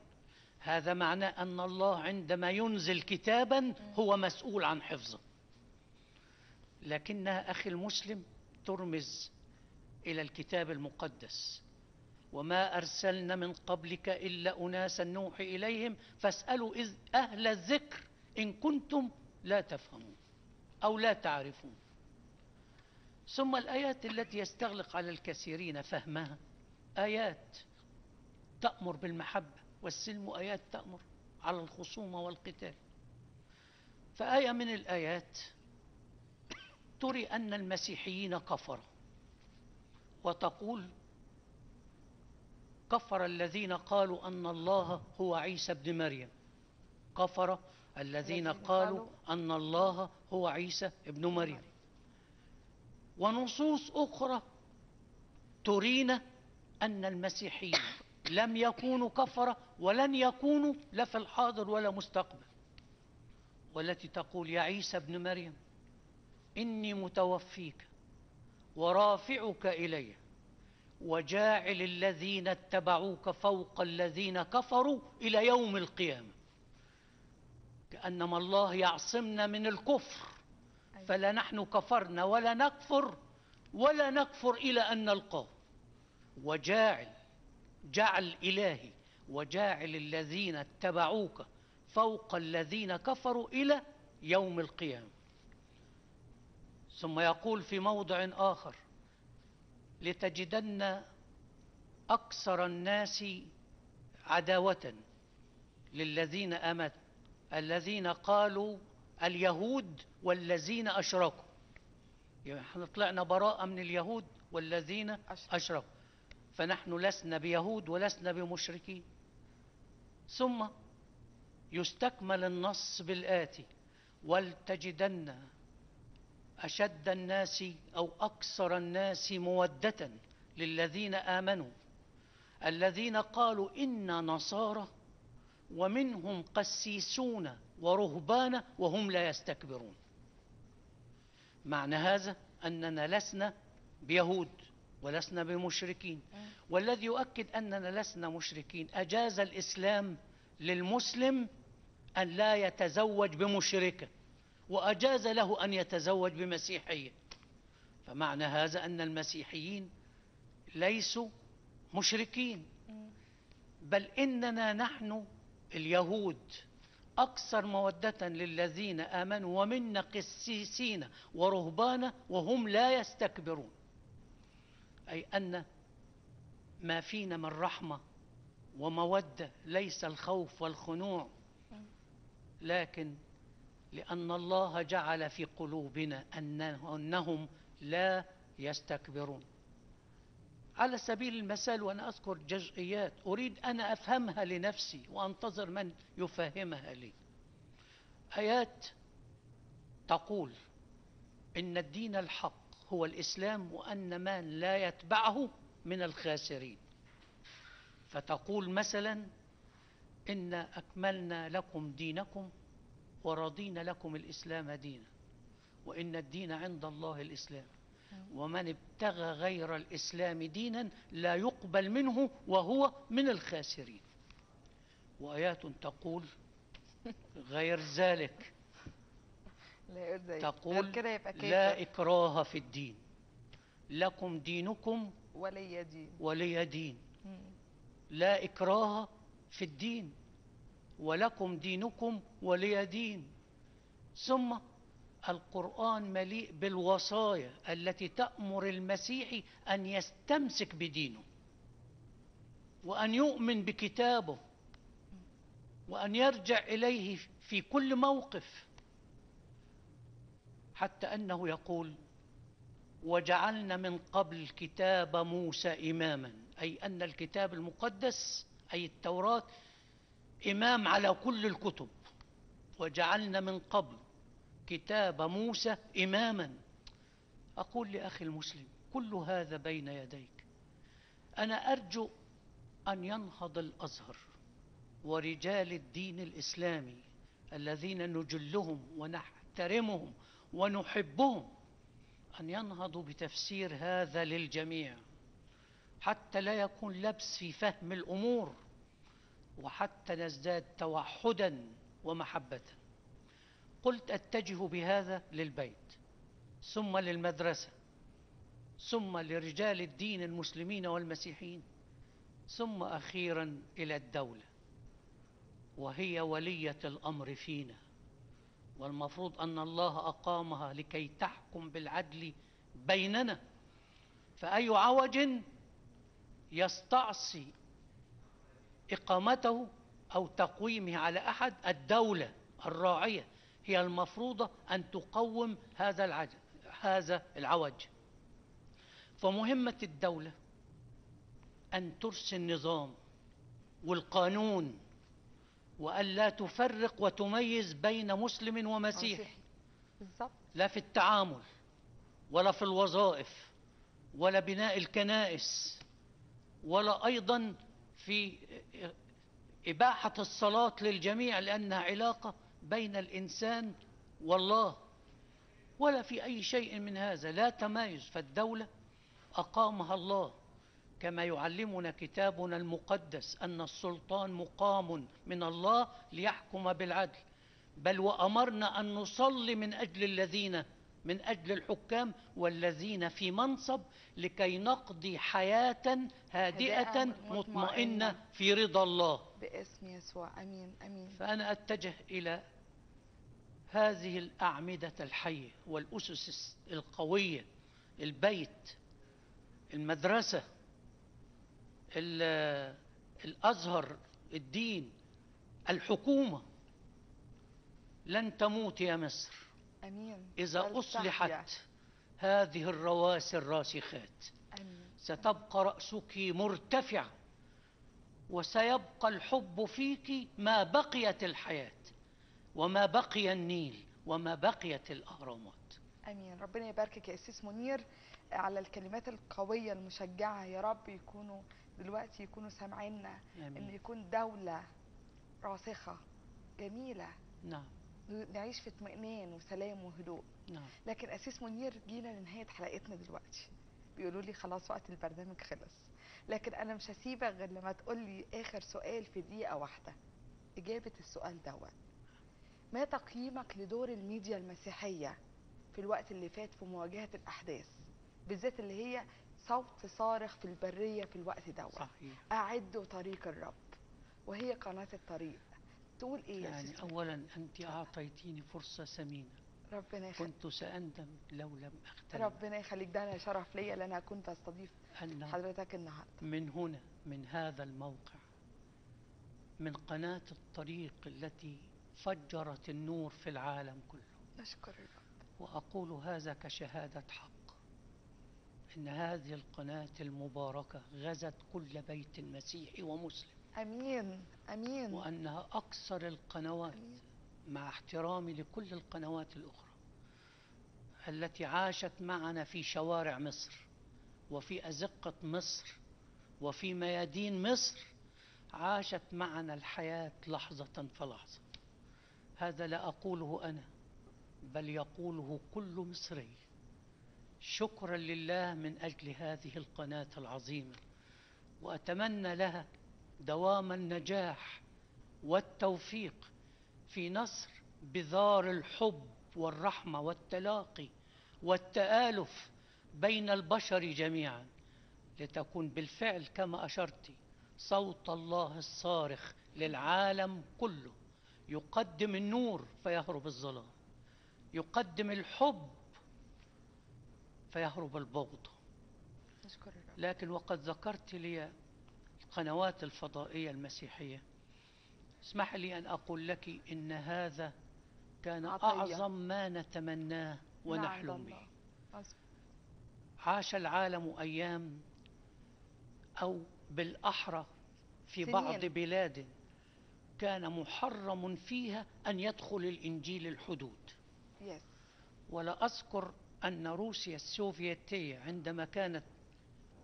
هذا معناه أن الله عندما ينزل كتابا هو مسؤول عن حفظه. لكنها أخي المسلم ترمز إلى الكتاب المقدس. وما أرسلنا من قبلك إلا أناسا نوحي إليهم فاسألوا إذ أهل الذكر إن كنتم لا تفهمون أو لا تعرفون. ثم الآيات التي يستغلق على الكثيرين فهمها آيات تأمر بالمحبة. والسلم آيات تأمر على الخصومة والقتال. فآية من الآيات تري أن المسيحيين كفروا. وتقول كفر الذين قالوا أن الله هو عيسى ابن مريم. كفر الذين قالوا أن الله هو عيسى ابن مريم. ونصوص أخرى ترينا أن المسيحيين لم يكونوا كفرة ولن يكونوا لا في الحاضر ولا مستقبل. والتي تقول يا عيسى ابن مريم إني متوفيك ورافعك إلي وجاعل الذين اتبعوك فوق الذين كفروا إلى يوم القيامة. كأنما الله يعصمنا من الكفر فلا نحن كفرنا ولا نكفر ولا نكفر إلى أن نلقاه. وجاعل جعل إلهي وجاعل الذين اتبعوك فوق الذين كفروا إلى يوم القيامة. ثم يقول في موضع آخر لتجدن أكثر الناس عداوة للذين أمت الذين قالوا اليهود والذين أشركوا. يعني إحنا طلعنا براءة من اليهود والذين أشركوا. فنحن لسنا بيهود ولسنا بمشركين. ثم يستكمل النص بالآتي ولتجدن أشد الناس أو أكثر الناس مودة للذين آمنوا. الذين قالوا إنا نصارى ومنهم قسيسون ورهبان وهم لا يستكبرون. معنى هذا أننا لسنا بيهود. ولسنا بمشركين. والذي يؤكد أننا لسنا مشركين أجاز الإسلام للمسلم أن لا يتزوج بمشركة وأجاز له أن يتزوج بمسيحية. فمعنى هذا أن المسيحيين ليسوا مشركين. بل إننا نحن اليهود أكثر مودة للذين آمنوا ومنا قسيسين ورهبانا وهم لا يستكبرون. أي أن ما فينا من رحمة ومودة ليس الخوف والخنوع. لكن لأن الله جعل في قلوبنا أنهم لا يستكبرون. على سبيل المثال وأنا أذكر جزئيات أريد أنا أفهمها لنفسي وأنتظر من يفهمها لي. آيات تقول إن الدين الحق هو الإسلام وأن من لا يتبعه من الخاسرين. فتقول مثلا إن أكملنا لكم دينكم ورضينا لكم الإسلام دينا وإن الدين عند الله الإسلام. ومن ابتغى غير الإسلام دينا لا يقبل منه وهو من الخاسرين. وآيات تقول غير ذلك. تقول. لا إكراه في الدين. لكم دينكم ولي دين. ولي دين. لا إكراه في الدين. ولكم دينكم ولي دين. ثم القرآن مليء بالوصايا التي تأمر المسيحي أن يستمسك بدينه وأن يؤمن بكتابه وأن يرجع إليه في كل موقف. حتى أنه يقول وجعلنا من قبل كتاب موسى إماما أي أن الكتاب المقدس أي التوراة إمام على كل الكتب. وجعلنا من قبل كتاب موسى إماما. أقول لأخي المسلم كل هذا بين يديك. أنا أرجو أن ينهض الأزهر ورجال الدين الإسلامي الذين نجلهم ونحترمهم ونحبهم أن ينهضوا بتفسير هذا للجميع حتى لا يكون لبس في فهم الأمور وحتى نزداد توحدا ومحبة. قلت أتجه بهذا للبيت ثم للمدرسة ثم لرجال الدين المسلمين والمسيحيين ثم أخيرا إلى الدولة وهي ولية الأمر فينا. والمفروض أن الله أقامها لكي تحكم بالعدل بيننا. فأي عوج يستعصي إقامته أو تقويمه على أحد الدولة الراعية. هي المفروضة أن تقوم هذا العج هذا العوج. فمهمة الدولة أن ترسي النظام والقانون وأن لا تفرق وتميز بين مسلم ومسيحي لا في التعامل ولا في الوظائف ولا بناء الكنائس ولا أيضا في إباحة الصلاة للجميع لأنها علاقة بين الإنسان والله ولا في أي شيء من هذا. لا تمايز فالدولة أقامها الله. كما يعلمنا كتابنا المقدس أن السلطان مقام من الله ليحكم بالعدل. بل وأمرنا أن نصلي من أجل الذين من أجل الحكام والذين في منصب لكي نقضي حياة هادئة مطمئنة في رضا الله. باسم يسوع. آمين آمين. فأنا أتجه إلى هذه الأعمدة الحية والأسس القوية البيت المدرسة ال- الأزهر الدين الحكومة. لن تموت يا مصر. أمين. إذا أصلحت. هذه الرواسي الراسخات أمين. ستبقى رأسك مرتفع وسيبقى الحب فيك ما بقيت الحياة وما بقي النيل وما بقيت الأهرامات. أمين. ربنا يباركك يا اسيس منير على الكلمات القوية المشجعة. يا رب يكونوا دلوقتي يكونوا سامعيننا إن يكون دولة راسخة جميلة. نعم. نعيش في اطمئنان وسلام وهدوء. نعم. لكن أسيس منير جينا لنهاية حلقتنا دلوقتي. بيقولوا لي خلاص وقت البرنامج خلص. لكن أنا مش هسيبك غير لما تقول لي آخر سؤال في دقيقة واحدة. إجابة السؤال دوت. ما تقييمك لدور الميديا المسيحية في الوقت اللي فات في مواجهة الأحداث؟ بالذات اللي هي صوت صارخ في البرية في الوقت دوت. صحيح. أعدوا طريق الرب وهي قناة الطريق. تقول إيه يا يعني أسيس أولا أنت أعطيتيني فرصة ثمينة ربنا يخليك. كنت سأندم لو لم أغتنم ربنا يخليك. ده أنا شرف ليا ان أنا كنت أستضيف أن حضرتك النهارده. من هنا من هذا الموقع من قناة الطريق التي فجرت النور في العالم كله. نشكر الرب. وأقول هذا كشهادة حق. إن هذه القناة المباركة غزت كل بيت مسيحي ومسلم. آمين آمين. وأنها أكثر القنوات آمين. مع احترامي لكل القنوات الأخرى التي عاشت معنا في شوارع مصر وفي أزقة مصر وفي ميادين مصر عاشت معنا الحياة لحظة فلحظة. هذا لا أقوله أنا بل يقوله كل مصري. شكرا لله من أجل هذه القناة العظيمة وأتمنى لها دوام النجاح والتوفيق في نصر بذار الحب والرحمة والتلاقي والتآلف بين البشر جميعا لتكون بالفعل كما أشرت صوت الله الصارخ للعالم كله. يقدم النور فيهرب الظلام. يقدم الحب فيهرب الرب لكن وقد ذكرت لي القنوات الفضائية المسيحية اسمح لي أن أقول لك إن هذا كان. أعظم ما نتمناه ونحلم الله. به. عاش العالم أيام أو بالأحرى في سنين. بعض بلاد كان محرم فيها أن يدخل الإنجيل الحدود يس ولا أذكر أن روسيا السوفيتية عندما كانت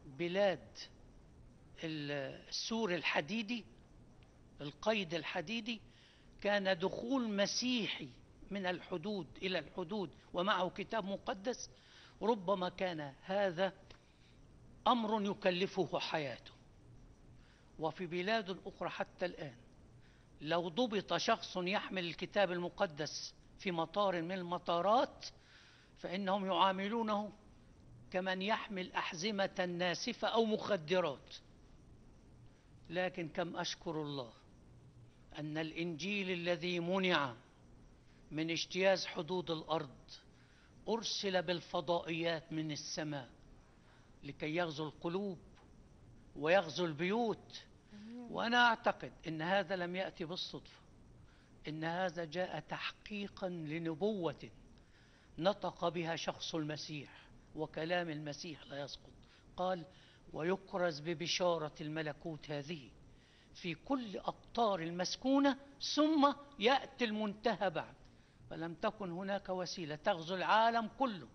بلاد السور الحديدي القيد الحديدي كان دخول مسيحي من الحدود إلى الحدود ومعه كتاب مقدس ربما كان هذا أمر يكلفه حياته. وفي بلاد أخرى حتى الآن لو ضبط شخص يحمل الكتاب المقدس في مطار من المطارات فإنهم يعاملونه كمن يحمل أحزمة ناسفة أو مخدرات. لكن كم أشكر الله أن الإنجيل الذي منع من اجتياز حدود الأرض أرسل بالفضائيات من السماء لكي يغزو القلوب ويغزو البيوت. وأنا أعتقد أن هذا لم يأتي بالصدفة. إن هذا جاء تحقيقا لنبوة. نطق بها شخص المسيح وكلام المسيح لا يسقط. قال ويكرز ببشارة الملكوت هذه. في كل أقطار المسكونة ثم يأتي المنتهى بعد. فلم تكن هناك وسيلة تغزو العالم كله.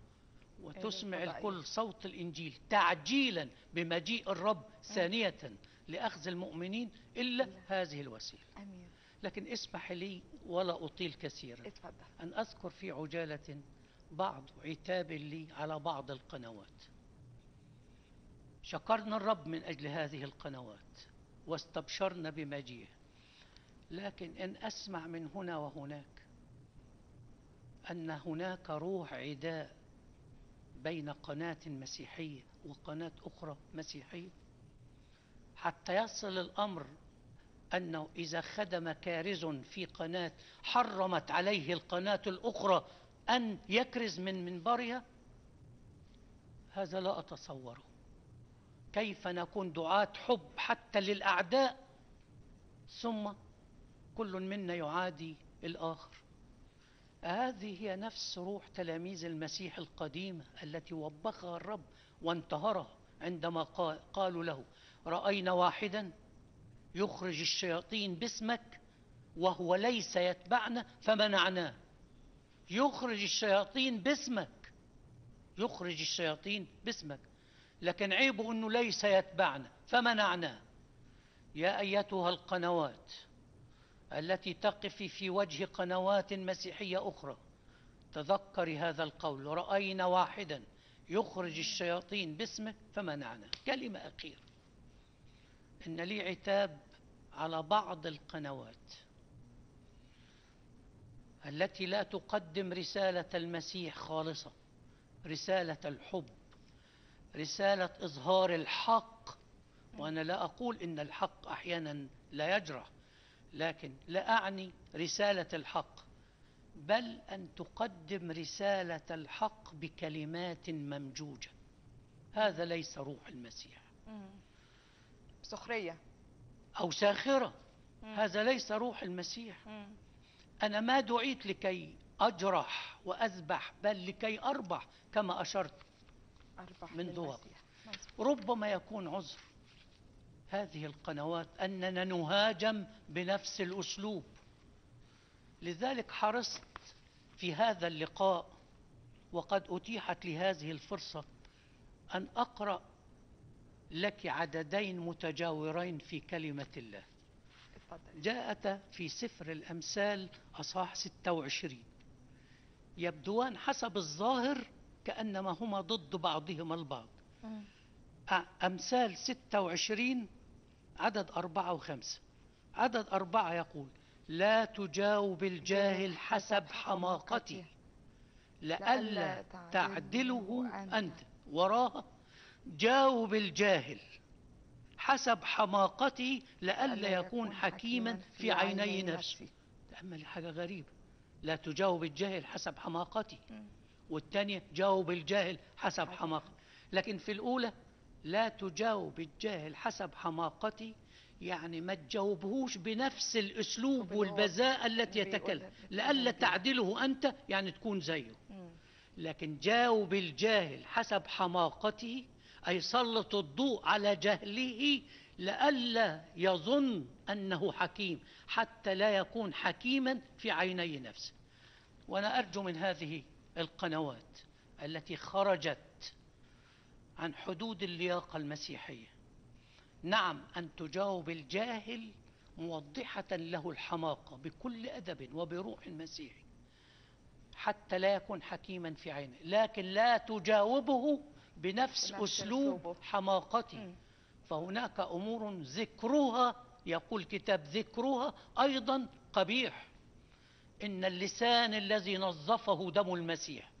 وتسمع الفضائية. الكل صوت الإنجيل تعجيلا بمجيء الرب ثانية لأخذ المؤمنين إلا هذه الوسيلة. آمين. لكن اسمح لي ولا أطيل كثيرا. اتفضل. أن أذكر في عجالة بعض عتاب لي على بعض القنوات. شكرنا الرب من أجل هذه القنوات واستبشرنا بمجيئه. لكن إن أسمع من هنا وهناك أن هناك روح عداء بين قناة مسيحية وقناة أخرى مسيحية. حتى يصل الأمر أنه إذا خدم كارز في قناة حرمت عليه القناة الأخرى أن يكرز من منبرها؟ هذا لا أتصوره. كيف نكون دعاة حب حتى للأعداء؟ ثم كل منا يعادي الآخر. هذه هي نفس روح تلاميذ المسيح القديمة التي وبخها الرب وانتهرها عندما قال قالوا له رأينا واحدا يخرج الشياطين باسمك وهو ليس يتبعنا فمنعناه. يخرج الشياطين باسمك. يخرج الشياطين باسمك. لكن عيبه إنه ليس يتبعنا. فمنعناه يا أيتها القنوات التي تقف في وجه قنوات مسيحية أخرى تذكري هذا القول. رأينا واحدا يخرج الشياطين باسمك فمنعنا. كلمة أخيرة. إن لي عتاب على بعض القنوات. التي لا تقدم رسالة المسيح خالصه رسالة الحب رسالة إظهار الحق. وأنا لا أقول إن الحق أحيانا لا يجرح لكن لا أعني رسالة الحق بل أن تقدم رسالة الحق بكلمات ممجوجة. هذا ليس روح المسيح. أو ساخرة. مم. هذا ليس روح المسيح. أنا ما دعيت لكي أجرح وأذبح بل لكي أربح كما أشرت أربح من. مظبوط. ربما يكون عذر هذه القنوات أننا نهاجم بنفس الأسلوب لذلك حرصت في هذا اللقاء وقد أتيحت لي هذه الفرصة أن أقرأ لك عددين متجاورين في كلمة الله جاءت في سفر الأمثال أصحاح 26 يبدوان حسب الظاهر كأنما هما ضد بعضهما البعض. أمثال 26 عدد أربعة وخمسة. عدد أربعة يقول لا تجاوب الجاهل حسب حماقته. لئلا تعدله أنت. وراها جاوب الجاهل. حسب حماقته لئلا يكون حكيما في عيني نفسه تأمل حاجة غريبة لا تجاوب الجاهل حسب حماقته والثانية جاوب الجاهل حسب حماقته لكن في الأولى لا تجاوب الجاهل حسب حماقته يعني ما تجاوبهوش بنفس الأسلوب والبذاءة التي يتكلم. لئلا تعدله أنت يعني تكون زيه. لكن جاوب الجاهل حسب حماقته أي سلط الضوء على جهله لئلا يظن أنه حكيم حتى لا يكون حكيما في عيني نفسه. وأنا أرجو من هذه القنوات التي خرجت عن حدود اللياقة المسيحية نعم أن تجاوب الجاهل موضحة له الحماقة بكل أدب وبروح مسيحي حتى لا يكون حكيما في عينه لكن لا تجاوبه بنفس أسلوب حماقته فهناك أمور ذكرها يقول كتاب ذكرها أيضا قبيح. إن اللسان الذي نظفه دم المسيح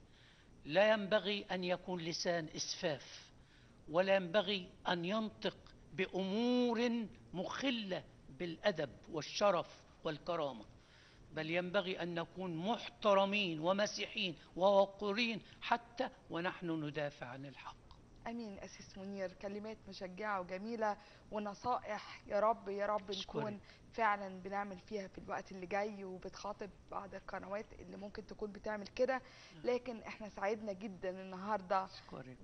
لا ينبغي أن يكون لسان إسفاف ولا ينبغي أن ينطق بأمور مخلة بالأدب والشرف والكرامة. بل ينبغي أن نكون محترمين ومسيحين ووقورين حتى ونحن ندافع عن الحق. أمين أسيس منير كلمات مشجعة وجميلة ونصائح يا رب يا رب نكون فعلا بنعمل فيها في الوقت اللي جاي وبتخاطب بعض القنوات اللي ممكن تكون بتعمل كده. لكن إحنا سعدنا جدا النهارده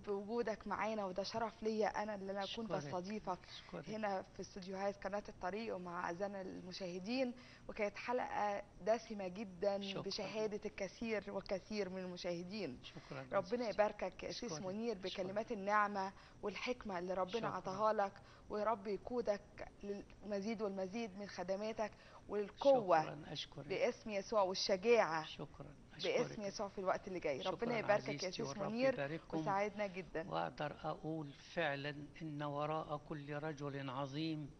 بوجودك معانا وده شرف ليا أنا اللي أنا اكون بستضيفك هنا في استوديوهات قناة الطريق ومع أذان المشاهدين. وكانت حلقة دسمة جدا شكرا. بشهادة الكثير والكثير من المشاهدين. شكرا. ربنا يباركك يا سيس منير بكلمات النعمة والحكمة اللي ربنا عطاها لك. ويا رب يقودك للمزيد والمزيد من خدماتك والقوة شكرا أشكرك. باسم يسوع والشجاعة شكرا أشكرك. باسم يسوع في الوقت اللي جاي. ربنا يباركك يا سيس منير وساعدنا جدا. وأقدر أقول فعلا إن وراء كل رجل عظيم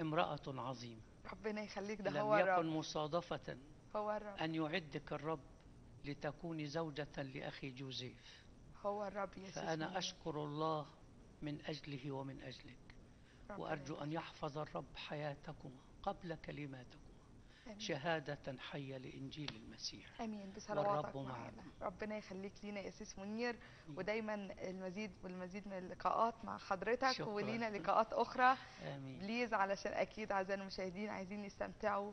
امرأة عظيمة. ربنا يخليك ده لم هو يكن الرب مصادفة هو الرب. أن يعدك الرب لتكوني زوجة لأخي جوزيف. هو الرب يا فأنا. أشكر الله من أجله ومن أجلك. وأرجو أن يحفظ الرب حياتكما قبل كلماتكما. آمين. شهادة حية لإنجيل المسيح. آمين. بصلواتك معنا. ربنا يخليك لينا يا قسيس منير. ودايما المزيد والمزيد من اللقاءات مع حضرتك شكراً. ولينا لقاءات أخرى. آمين. please علشان أكيد أعزائي المشاهدين عايزين يستمتعوا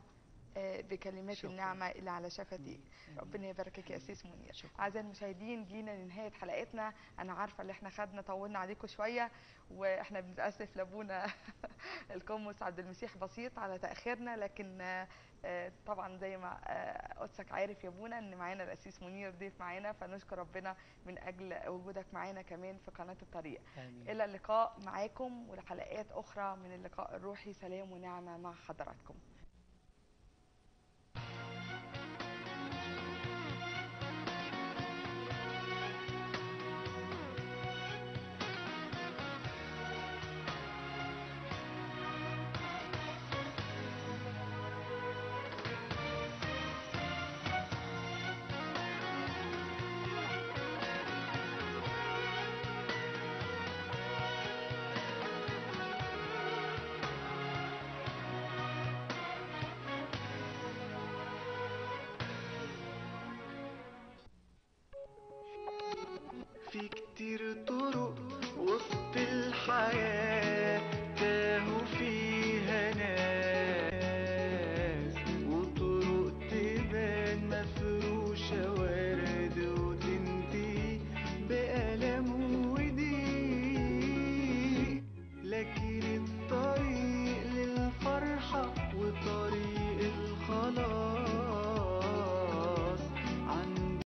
بكلمات شكراً. النعمة اللي على شفتيك ربنا يباركك يا أسيس منير. أعزائي المشاهدين جينا لنهاية حلقتنا. أنا عارفة اللي إحنا خدنا طولنا عليكم شوية وإحنا بنتأسف لأبونا القمص عبد المسيح بسيط على تأخيرنا لكن آه، آه، طبعا زي ما آه، قدسك عارف يا أبونا إن معانا الاسيس منير ضيف معانا فنشكر ربنا من أجل وجودك معانا كمان في قناة الطريق. آمين. إلى اللقاء معاكم ولحلقات أخرى من اللقاء الروحي. سلام ونعمة مع حضراتكم.